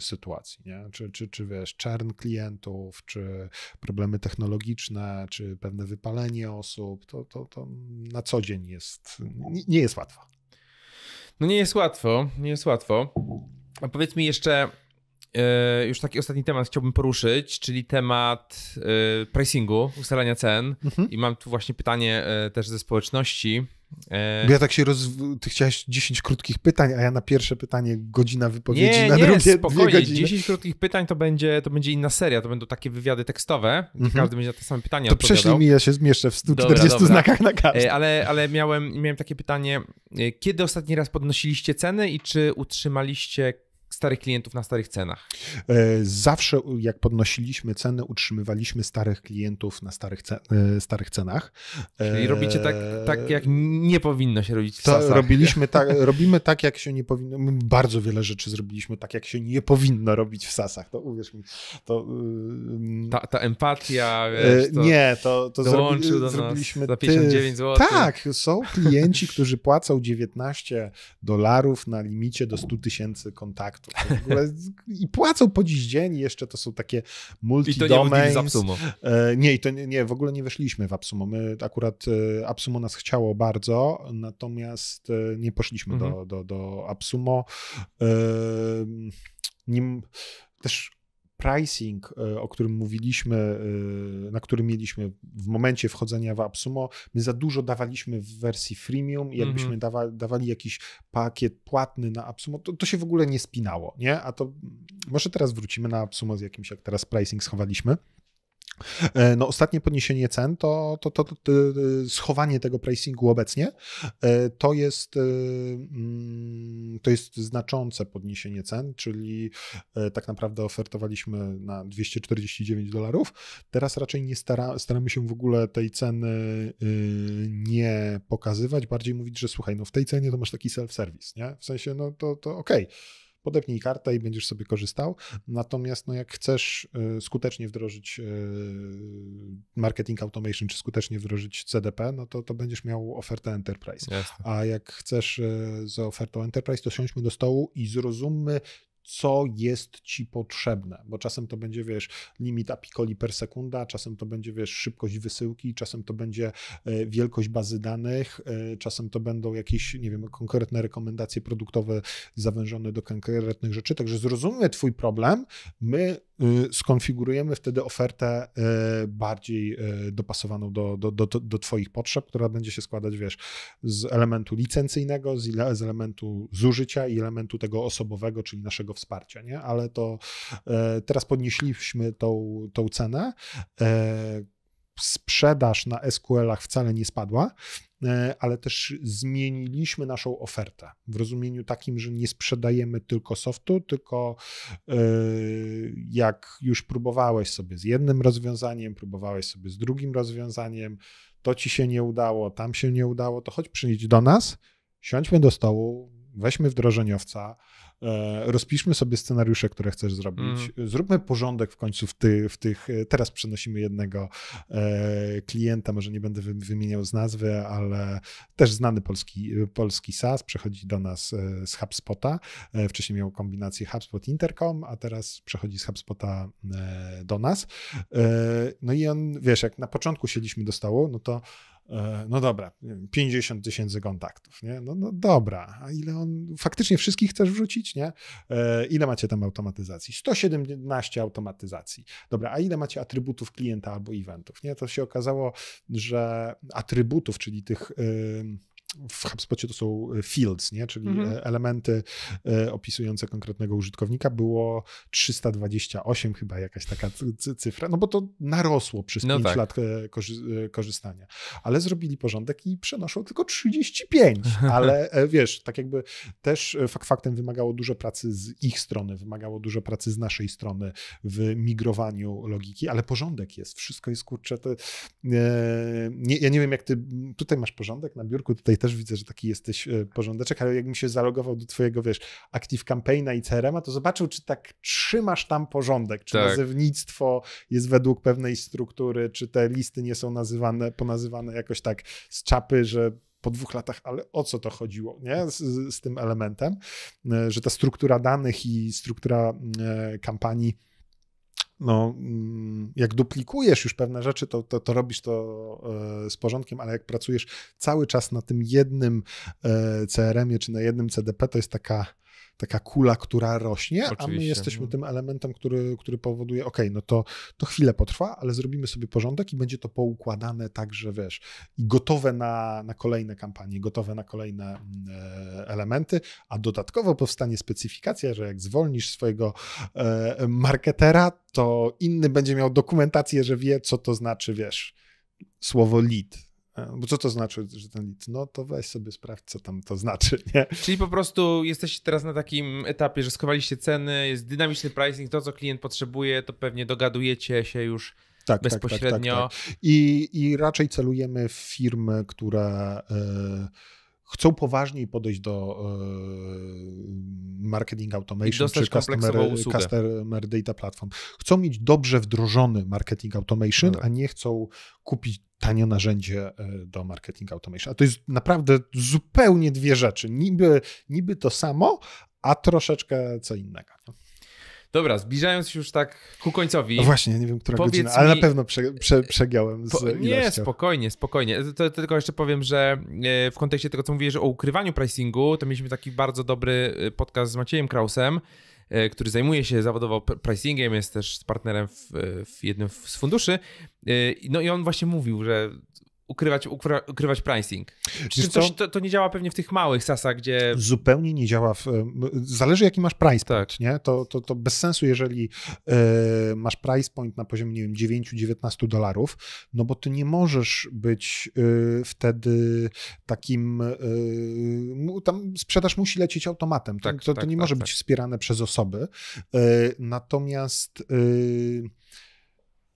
sytuacji, nie? Czy, czy, czy wiesz, czern klientów, czy problemy technologiczne, czy pewne wypalenie osób, to, to, to na co dzień jest, nie, jest łatwo. No nie jest łatwo, nie jest łatwo. A powiedz mi jeszcze, e, już taki ostatni temat chciałbym poruszyć, czyli temat e, pricingu, ustalania cen. Mhm. I mam tu właśnie pytanie też ze społeczności. Bo ja tak się roz... Ty chciałeś 10 krótkich pytań, a ja na pierwsze pytanie godzina wypowiedzi, nie, na nie, drugie spokojnie. dwie godziny. 10 krótkich pytań to będzie, to będzie inna seria, to będą takie wywiady tekstowe, mhm. każdy będzie na te same pytania To prześlij mi, ja się zmieszczę w 140 dobra, dobra. znakach na każdym. Ale, ale miałem, miałem takie pytanie, kiedy ostatni raz podnosiliście ceny i czy utrzymaliście starych klientów na starych cenach? E, zawsze jak podnosiliśmy ceny, utrzymywaliśmy starych klientów na starych, cen, e, starych cenach. Czyli robicie tak, tak, jak nie powinno się robić w to sasach. Robiliśmy tak, robimy tak, jak się nie powinno. My bardzo wiele rzeczy zrobiliśmy tak, jak się nie powinno robić w sasach. To uwierz mi. To, ta, ta empatia, wiesz, to nie, to, to zrobi, do zrobiliśmy za 59 zł. Tak, są klienci, którzy płacą 19 dolarów na limicie do 100 tysięcy kontaktów i płacą po dziś dzień, jeszcze to są takie multi-domains. I to nie z e, Nie, i to nie, nie, w ogóle nie weszliśmy w Absumo. My akurat e, Absumo nas chciało bardzo, natomiast e, nie poszliśmy mhm. do, do, do Absumo. Nim, też pricing, e, o którym mówiliśmy, e, na którym mieliśmy w momencie wchodzenia w AppSumo, my za dużo dawaliśmy w wersji freemium i jakbyśmy mm -hmm. dawa, dawali jakiś pakiet płatny na AppSumo, to, to się w ogóle nie spinało, nie? A to może teraz wrócimy na AppSumo z jakimś, jak teraz pricing schowaliśmy. E, no, ostatnie podniesienie cen to, to, to, to, schowanie tego pricingu obecnie e, to jest, e, mm, to jest znaczące podniesienie cen, czyli tak naprawdę ofertowaliśmy na 249 dolarów. Teraz raczej nie stara, staramy się w ogóle tej ceny nie pokazywać, bardziej mówić, że słuchaj, no w tej cenie to masz taki self-service, nie? W sensie, no to, to okej. Okay podepnij kartę i będziesz sobie korzystał. Natomiast no, jak chcesz y, skutecznie wdrożyć y, marketing automation, czy skutecznie wdrożyć CDP, no to, to będziesz miał ofertę enterprise. Jasne. A jak chcesz y, z ofertą enterprise, to siądźmy do stołu i zrozummy, co jest ci potrzebne, bo czasem to będzie, wiesz, limit apikoli per sekunda, czasem to będzie, wiesz, szybkość wysyłki, czasem to będzie e, wielkość bazy danych, e, czasem to będą jakieś, nie wiem, konkretne rekomendacje produktowe zawężone do konkretnych rzeczy, także zrozummy twój problem, my skonfigurujemy wtedy ofertę y, bardziej y, dopasowaną do, do, do, do Twoich potrzeb, która będzie się składać, wiesz, z elementu licencyjnego, z, elementu zużycia i elementu tego osobowego, czyli naszego wsparcia, nie? Ale to teraz podnieśliśmy tą, tą cenę sprzedaż na SQL-ach wcale nie spadła, ale też zmieniliśmy naszą ofertę w rozumieniu takim, że nie sprzedajemy tylko softu, tylko e, jak już próbowałeś sobie z jednym rozwiązaniem, próbowałeś sobie z drugim rozwiązaniem, to ci się nie udało, tam się nie udało, to chodź przyjdź do nas, siądźmy do stołu, weźmy wdrożeniowca, E, rozpiszmy sobie scenariusze, które chcesz zrobić. Mm. Zróbmy porządek w końcu w, ty, w tych. E, teraz przenosimy jednego e, klienta, może nie będę wymieniał z nazwy, ale też znany polski, polski SaaS przechodzi do nas z HubSpota. Wcześniej miał kombinację HubSpot Intercom, a teraz przechodzi z HubSpota do nas. No i on, wiesz, jak na początku siedliśmy do stołu, no to E, no dobra, 50 tysięcy kontaktów, nie? No, no dobra, a ile on, faktycznie wszystkich chcesz wrzucić, nie? E, ile macie tam automatyzacji? 117 automatyzacji. Dobra, a ile macie atrybutów klienta albo eventów, nie? To się okazało, że atrybutów, czyli tych... Yy, w HubSpocie to są e, fields, nie? czyli mhm. E, elementy e, opisujące konkretnego użytkownika, było 328 chyba jakaś taka cyfra, no bo to narosło przez no 5 tak. lat korzystania. Ale zrobili porządek i przenoszą tylko 35, ale wiesz, tak jakby też fakt faktem wymagało dużo pracy z ich strony, wymagało dużo pracy z naszej strony w migrowaniu logiki, ale porządek jest, wszystko jest kurczę, to, nie, ja nie wiem jak ty, tutaj masz porządek na biurku, tutaj też widzę, że taki jesteś e, porządeczek, ale jakbym się zalogował do twojego, wiesz, Active Campaigna i CRM-a, to zobaczył, czy tak trzymasz tam porządek, czy tak. nazewnictwo jest według pewnej struktury, czy te listy nie są nazywane, ponazywane jakoś tak z czapy, że po dwóch latach, ale o co to chodziło, nie? Z, z tym elementem, e, że ta struktura danych i struktura e, kampanii no, mm, jak duplikujesz już pewne rzeczy, to, to, to robisz to e, z porządkiem, ale jak pracujesz cały czas na tym jednym e, CRM-ie czy na jednym CDP, to jest taka taka kula, która rośnie, Oczywiście. a my jesteśmy mhm. tym elementem, który, który powoduje, ok, no to, to chwilę potrwa, ale zrobimy sobie porządek i będzie to poukładane tak, że wiesz, i gotowe na, na kolejne kampanie, gotowe na kolejne mm, e, elementy, a dodatkowo powstanie specyfikacja, że jak zwolnisz swojego e, marketera, to inny będzie miał dokumentację, że wie, co to znaczy, wiesz, słowo lead, bo co to znaczy, że ten lead? No to weź sobie sprawdź, co tam to znaczy, nie? Czyli po prostu jesteście teraz na takim etapie, że schowaliście ceny, jest dynamiczny pricing, to co klient potrzebuje, to pewnie dogadujecie się już tak, bezpośrednio. Tak, tak, tak, I, I raczej celujemy w firmy, które... Yy, chcą poważniej podejść do marketing automation czy customer, customer data platform. Chcą mieć dobrze wdrożony marketing automation, no. a nie chcą kupić tanie narzędzie e, do marketing automation. A to jest naprawdę zupełnie dwie rzeczy. Niby, niby to samo, a troszeczkę co innego. Dobra, zbliżając się już tak ku końcowi. No właśnie, nie wiem, która godzina, ale mi... na pewno prze, prze, przegiąłem z po, Nie, spokojnie, spokojnie. To, to, tylko jeszcze powiem, że e, w kontekście tego, co mówiłeś o ukrywaniu pricingu, to mieliśmy taki bardzo dobry e, podcast z Maciejem Krausem, E, który zajmuje się zawodowo pricingiem, jest też partnerem w, w jednym z funduszy. No i on właśnie mówił, że ukrywać, ukrywać pricing. Czy coś, to, to, nie działa pewnie w tych małych sasach, gdzie... Zupełnie nie działa. W, zależy jaki masz price point, tak. nie? To, to, to bez sensu, jeżeli y, masz price point na poziomie, nie wiem, 9-19 dolarów, no bo ty nie możesz być y, wtedy takim... Y, tam sprzedaż musi lecieć automatem. Tak, to, to, tak, nie tak, może tak. być wspierane przez osoby. natomiast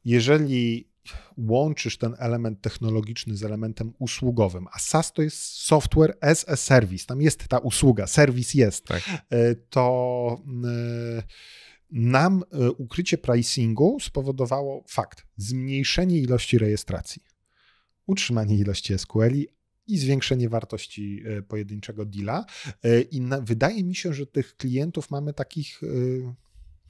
jeżeli łączysz ten element technologiczny z elementem usługowym, a SaaS to jest software as a service, tam jest ta usługa, serwis jest, tak. E, to e, nam e, ukrycie pricingu spowodowało fakt, zmniejszenie ilości rejestracji, utrzymanie ilości SQL-i, i zwiększenie wartości pojedynczego deala. I na, wydaje mi się, że tych klientów mamy takich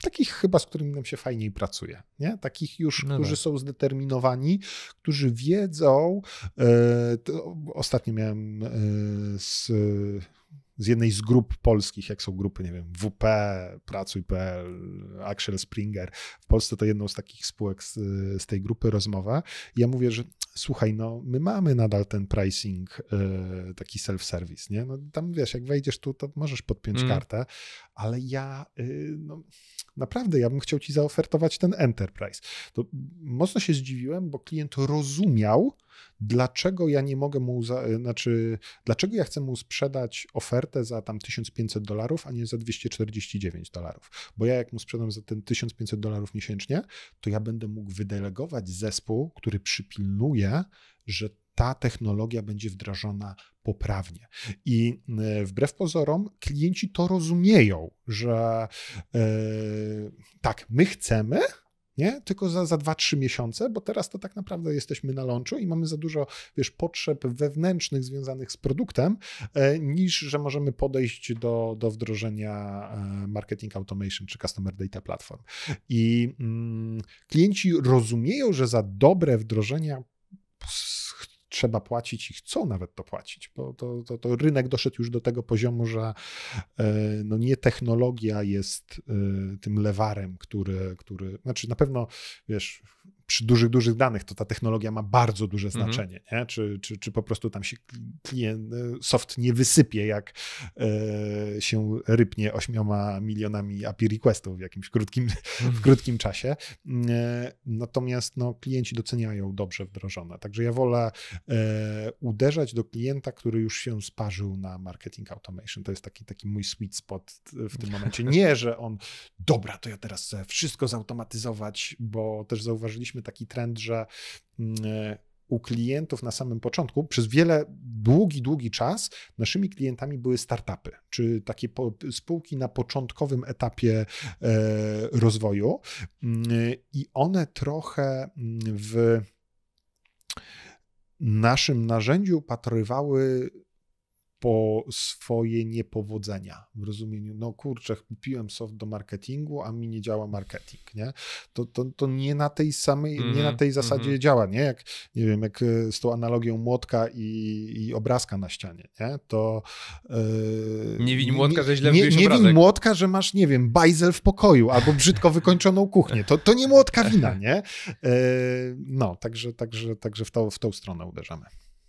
takich chyba, z którymi nam się fajniej pracuje, nie? Takich już, no którzy tak. są zdeterminowani, którzy wiedzą. E, ostatnio miałem e, z z jednej z grup polskich, jak są grupy, nie wiem, WP, Pracuj.pl, Axel Springer. W Polsce to jedną z takich spółek z, z tej grupy rozmowa. I ja mówię, że słuchaj, no my mamy nadal ten pricing y, taki self-service, nie? No tam wiesz, jak wejdziesz tu, to możesz podpiąć mm. kartę, ale ja y, no, naprawdę ja bym chciał ci zaofertować ten enterprise. To mocno się zdziwiłem, bo klient rozumiał, dlaczego ja nie mogę mu, za, znaczy, dlaczego ja chcę mu sprzedać ofertę za tam 1500 dolarów, a nie za 249 dolarów. Bo ja jak mu sprzedam za ten 1500 dolarów miesięcznie, to ja będę mógł wydelegować zespół, który przypilnuje, że ta technologia będzie wdrażana poprawnie. I e, wbrew pozorom, klienci to rozumieją, że yy, tak, my chcemy, nie? Tylko za, za 2-3 miesiące, bo teraz to tak naprawdę jesteśmy na launchu i mamy za dużo, wiesz, potrzeb wewnętrznych związanych z produktem, e, niż że możemy podejść do, do wdrożenia e, marketing automation czy customer data platform. I mm, klienci rozumieją, że za dobre wdrożenia trzeba płacić i chcą nawet to płacić, bo to, to, to rynek doszedł już do tego poziomu, że e, no nie technologia jest e, tym lewarem, który, który, znaczy na pewno, wiesz, przy dużych, dużych danych to ta technologia ma bardzo duże mhm. znaczenie, nie? Czy, czy, czy po prostu tam się klient, soft nie wysypie, jak e, się rypnie ośmioma milionami API requestów w jakimś krótkim, w mhm. krótkim czasie. E, natomiast no, klienci doceniają dobrze wdrożone. Także ja wolę e, uderzać do klienta, który już się sparzył na marketing automation. To jest taki, taki mój sweet spot w tym momencie. Nie, że on, dobra, to ja teraz chcę wszystko zautomatyzować, bo też zauważyliśmy, taki trend, że mm, e, u klientów na samym początku, przez wiele, długi, długi czas, naszymi klientami były startupy, czy takie spółki na początkowym etapie e, rozwoju. Mm, I one trochę mm, w naszym narzędziu upatrywały po swoje niepowodzenia w rozumieniu, no kurczę, kupiłem soft do marketingu, a mi nie działa marketing, nie? To, to, to nie na tej samej, mm -hmm, nie na tej zasadzie mm -hmm. działa, nie? Jak, nie wiem, jak e, z tą analogią młotka i, i obrazka na ścianie, nie? To... Yy, nie win młotka, że źle Nie, nie win młotka, że masz, nie wiem, bajzel w pokoju albo brzydko wykończoną kuchnię. To, to nie młotka wina, nie? Yy, no, także, także, także w, to, w tą stronę uderzamy.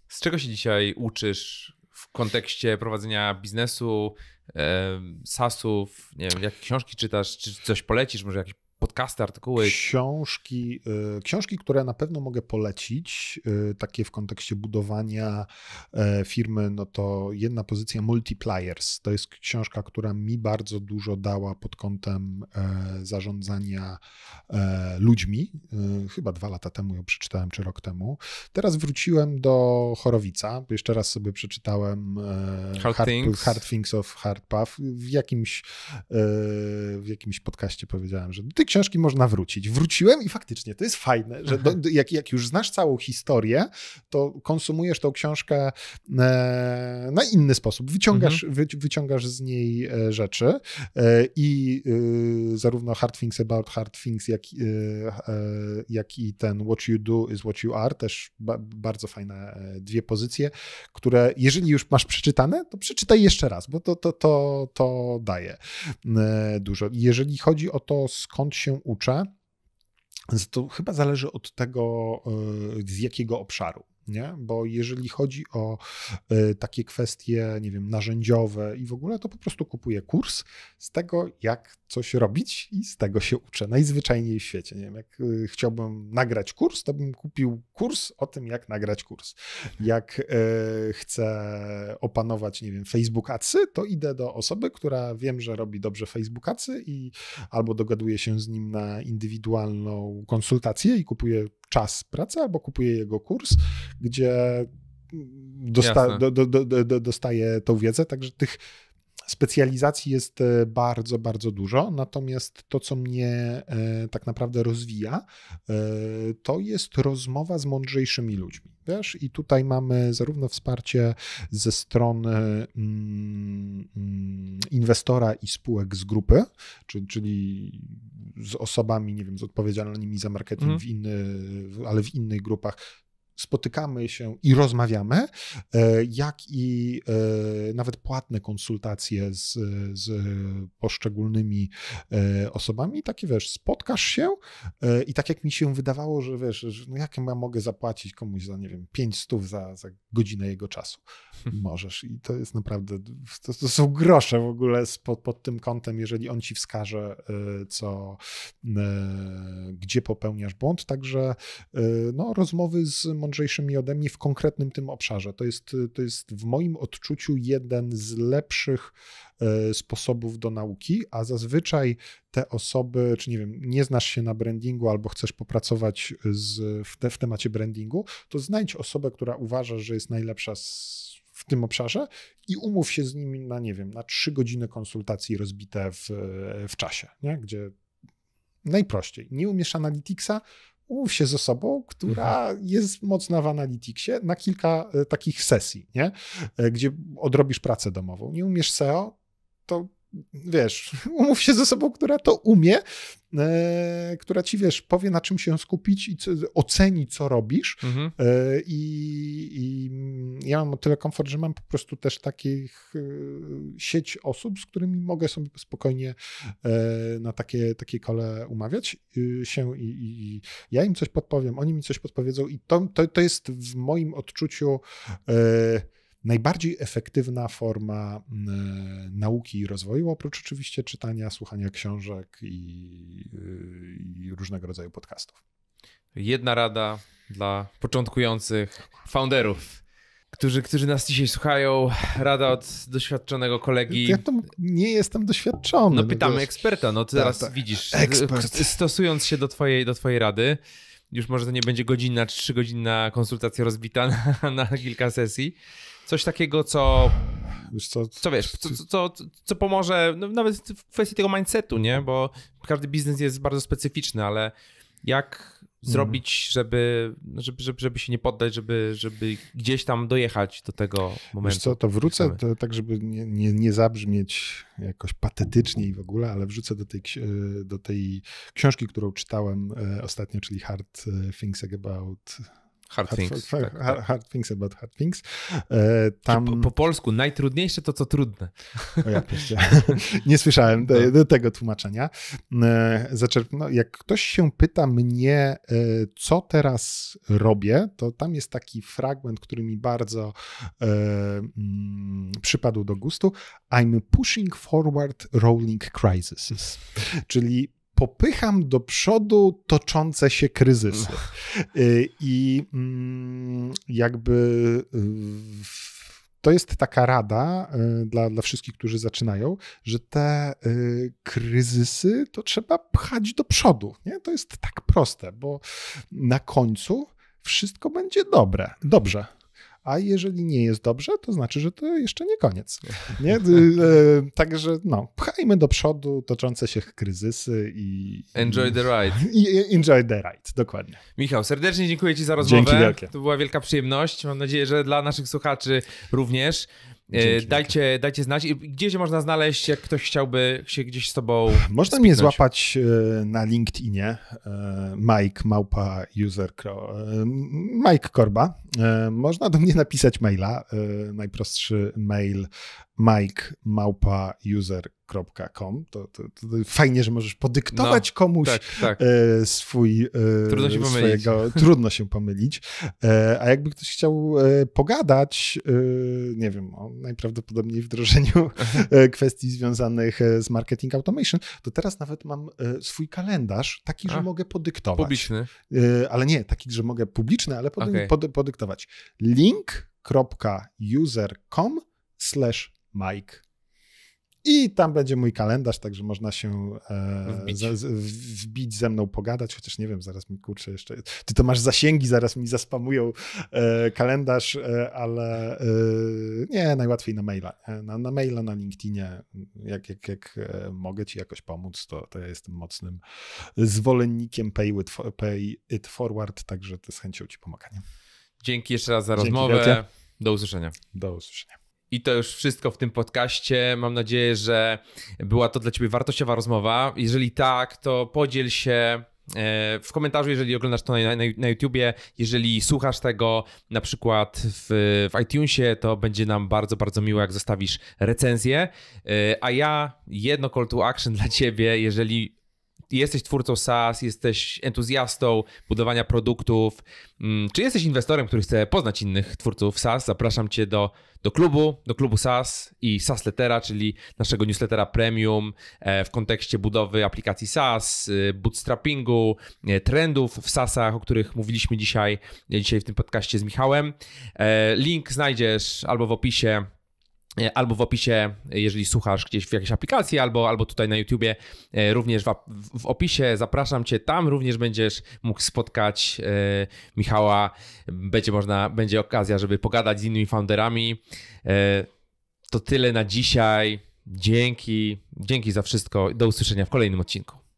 Z czego się dzisiaj uczysz w kontekście prowadzenia biznesu, e, SaaSów, nie wiem, jakie książki czytasz, czy coś polecisz, może jakieś podcasty, artykuły? Książki, y, książki, które na pewno mogę polecić, y, takie w kontekście budowania e, firmy, no to jedna pozycja Multipliers. To jest książka, która mi bardzo dużo dała pod kątem e, zarządzania e, ludźmi. Chyba dwa lata temu ją przeczytałem, czy rok temu. Teraz wróciłem do Chorowica. Jeszcze raz sobie przeczytałem Hard, Hard, Things. Hard Things of Hard Path. W jakimś, w jakimś podcaście powiedziałem, że ty książki można wrócić. Wróciłem i faktycznie to jest fajne, że do, jak, jak już znasz całą historię, to konsumujesz tą książkę e, na inny sposób. Wyciągasz, mhm. wy, wyciągasz z niej e, rzeczy e, i zarówno Hard Things About Hard Things, jak, jak i ten What You Do is What You Are, też ba, bardzo fajne dwie pozycje, które jeżeli już masz przeczytane, to przeczytaj jeszcze raz, bo to, to, to, to daje dużo. Jeżeli chodzi o to, skąd się uczę, to chyba zależy od tego, e, z jakiego obszaru nie? Bo jeżeli chodzi o y, takie kwestie, nie wiem, narzędziowe i w ogóle, to po prostu kupuję kurs z tego, jak coś robić i z tego się uczę. Najzwyczajniej w świecie. Nie wiem, jak y, chciałbym nagrać kurs, to bym kupił kurs o tym, jak nagrać kurs. Jak y, chcę opanować, nie wiem, Facebook Adsy, to idę do osoby, która wiem, że robi dobrze Facebook Adsy i albo dogaduję się z nim na indywidualną konsultację i kupuję czas pracy, albo kupuję jego kurs, gdzie dosta do, do, do, dostaję tą wiedzę, także tych specjalizacji jest e, bardzo, bardzo dużo, natomiast to, co mnie e, tak naprawdę rozwija, e, to jest rozmowa z mądrzejszymi ludźmi. Wiesz? I tutaj mamy zarówno wsparcie ze strony mm, mm, inwestora i spółek z grupy, czyli z osobami, nie wiem, z odpowiedzialnymi za marketing, mm. w inny, ale w innych grupach, spotykamy się i rozmawiamy, e, jak i e, nawet płatne konsultacje z, z poszczególnymi e, osobami. Takie wiesz, spotkasz się i tak jak mi się wydawało, że wiesz, że no jak ja mogę zapłacić komuś za, nie wiem, 5 stów za, za godzinę jego czasu. Możesz i to jest naprawdę, to, to są grosze w ogóle pod, pod tym kątem, jeżeli on ci wskaże, co, gdzie popełniasz błąd. Także no, rozmowy z mądrzejszymi ode mnie w konkretnym tym obszarze. To jest, to jest w moim odczuciu jeden z lepszych e, sposobów do nauki, a zazwyczaj te osoby, czy nie wiem, nie znasz się na brandingu albo chcesz popracować z, w, te, w temacie brandingu, to znajdź osobę, która uważa, że jest najlepsza z, w tym obszarze i umów się z nimi na, nie wiem, na trzy godziny konsultacji rozbite w, w czasie, nie? gdzie najprościej, nie umiesz Analyticsa, umów się z osobą, która mhm. jest mocna w Analyticsie na kilka e, takich sesji, nie? E, gdzie odrobisz pracę domową. Nie umiesz SEO, to wiesz, umów się z osobą, która to umie, e, która ci, wiesz, powie na czym się skupić i co, oceni, co robisz. Mhm. E, i, I, ja mam o tyle komfort, że mam po prostu też takich e, sieć osób, z którymi mogę sobie spokojnie e, na takie, takie kole umawiać e, się i, i, ja im coś podpowiem, oni mi coś podpowiedzą i to, to, to jest w moim odczuciu e, najbardziej efektywna forma mm, nauki i rozwoju, oprócz oczywiście czytania, słuchania książek i, i różnego rodzaju podcastów. Jedna rada dla początkujących founderów którzy, którzy nas dzisiaj słuchają, rada od doświadczonego kolegi. Ja to nie jestem doświadczony. No pytamy no eksperta, no teraz tak, tak. widzisz, Ekspert. stosując się do twojej, do twojej rady, już może to nie będzie godzinna czy trzygodzinna konsultacja rozbita na, na kilka sesji, coś takiego, co. Co, co wiesz, co, co, co pomoże, no, nawet w kwestii tego mindsetu, nie? Bo każdy biznes jest bardzo specyficzny, ale jak zrobić, żeby, żeby, żeby, żeby się nie poddać, żeby, żeby gdzieś tam dojechać do tego momentu? Wiesz co, to wrócę to, tak, żeby nie, nie, nie zabrzmieć jakoś patetycznie i w ogóle, ale wrzucę do tej, do tej książki, którą czytałem e, ostatnio, czyli Hard Things About Hard, hard Things. Hard, tak, hard, tak. hard, Things about Hard Things. E, tam... Po, po, polsku najtrudniejsze to co trudne. O ja Nie słyszałem te, no. tego tłumaczenia. E, no, jak ktoś się pyta mnie, e, co teraz robię, to tam jest taki fragment, który mi bardzo e, mm, przypadł do gustu. I'm pushing forward rolling crises. Czyli popycham do przodu toczące się kryzysy. Y, I mm, jakby y, to jest taka rada y, dla, dla wszystkich, którzy zaczynają, że te kryzysy to trzeba pchać do przodu. Nie? To jest tak proste, bo na końcu wszystko będzie dobre, dobrze a jeżeli nie jest dobrze, to znaczy, że to jeszcze nie koniec. Nie? E, także no, pchajmy do przodu toczące się kryzysy i... Enjoy the ride. I, enjoy the ride, dokładnie. Michał, serdecznie dziękuję Ci za rozmowę. Dzięki wielkie. To była wielka przyjemność. Mam nadzieję, że dla naszych słuchaczy również. Dzięki, dajcie, dajcie znać. Gdzie się można znaleźć, jak ktoś chciałby się gdzieś z tobą Można spiknąć? mnie złapać e, na LinkedInie. E, Mike Małpa User e, Mike Korba. Można do mnie napisać maila. Najprostszy mail Mike Małpa User Com. To, to, to, fajnie, że możesz podyktować no, komuś tak, tak. E, swój. E, trudno się swojego, pomylić. Trudno się pomylić. E, a jakby ktoś chciał e, pogadać, nie wiem, o najprawdopodobniej wdrożeniu kwestii związanych z marketing automation, to teraz nawet mam swój kalendarz, taki, a, że mogę podyktować. Publiczny. ale nie, taki, że mogę publiczny, ale pod, okay. pod, podyktować. link.user.com slash Mike i tam będzie mój kalendarz, także można się e, wbić. Z, wbić. ze mną, pogadać, chociaż nie wiem, zaraz mi kurczę jeszcze. Ty to masz zasięgi, zaraz mi zaspamują e, kalendarz, e, ale e, nie, najłatwiej na maila. Na, na maila, na LinkedInie, jak, jak, jak e, mogę ci jakoś pomóc, to, to ja jestem mocnym zwolennikiem pay, with, pay it forward, także to z chęcią ci pomagam. Dzięki jeszcze raz za Dzięki rozmowę. Wielkie. Do usłyszenia. Do usłyszenia. I to już wszystko w tym podcaście. Mam nadzieję, że była to dla Ciebie wartościowa rozmowa. Jeżeli tak, to podziel się e, w komentarzu, jeżeli oglądasz to na, na, na YouTubie, jeżeli słuchasz tego na przykład w, w iTunesie, to będzie nam bardzo, bardzo miło, jak zostawisz recenzję. E, a ja jedno call to action dla Ciebie, jeżeli jesteś twórcą SaaS, jesteś entuzjastą budowania produktów, mm, czy jesteś inwestorem, który chce poznać innych twórców SaaS, zapraszam Cię do, do klubu, do klubu SaaS i SaaS Lettera, czyli naszego newslettera premium e, w kontekście budowy aplikacji SaaS, e, bootstrappingu, e, trendów w SaaSach, o których mówiliśmy dzisiaj, dzisiaj w tym podcaście z Michałem. Link znajdziesz albo w opisie albo w opisie, jeżeli słuchasz gdzieś w jakiejś aplikacji, albo, albo tutaj na YouTubie, e, również w, w opisie zapraszam Cię, tam również będziesz mógł spotkać e, Michała, będzie można, będzie okazja, żeby pogadać z innymi founderami. To tyle na dzisiaj. Dzięki, dzięki za wszystko. Do usłyszenia w kolejnym odcinku.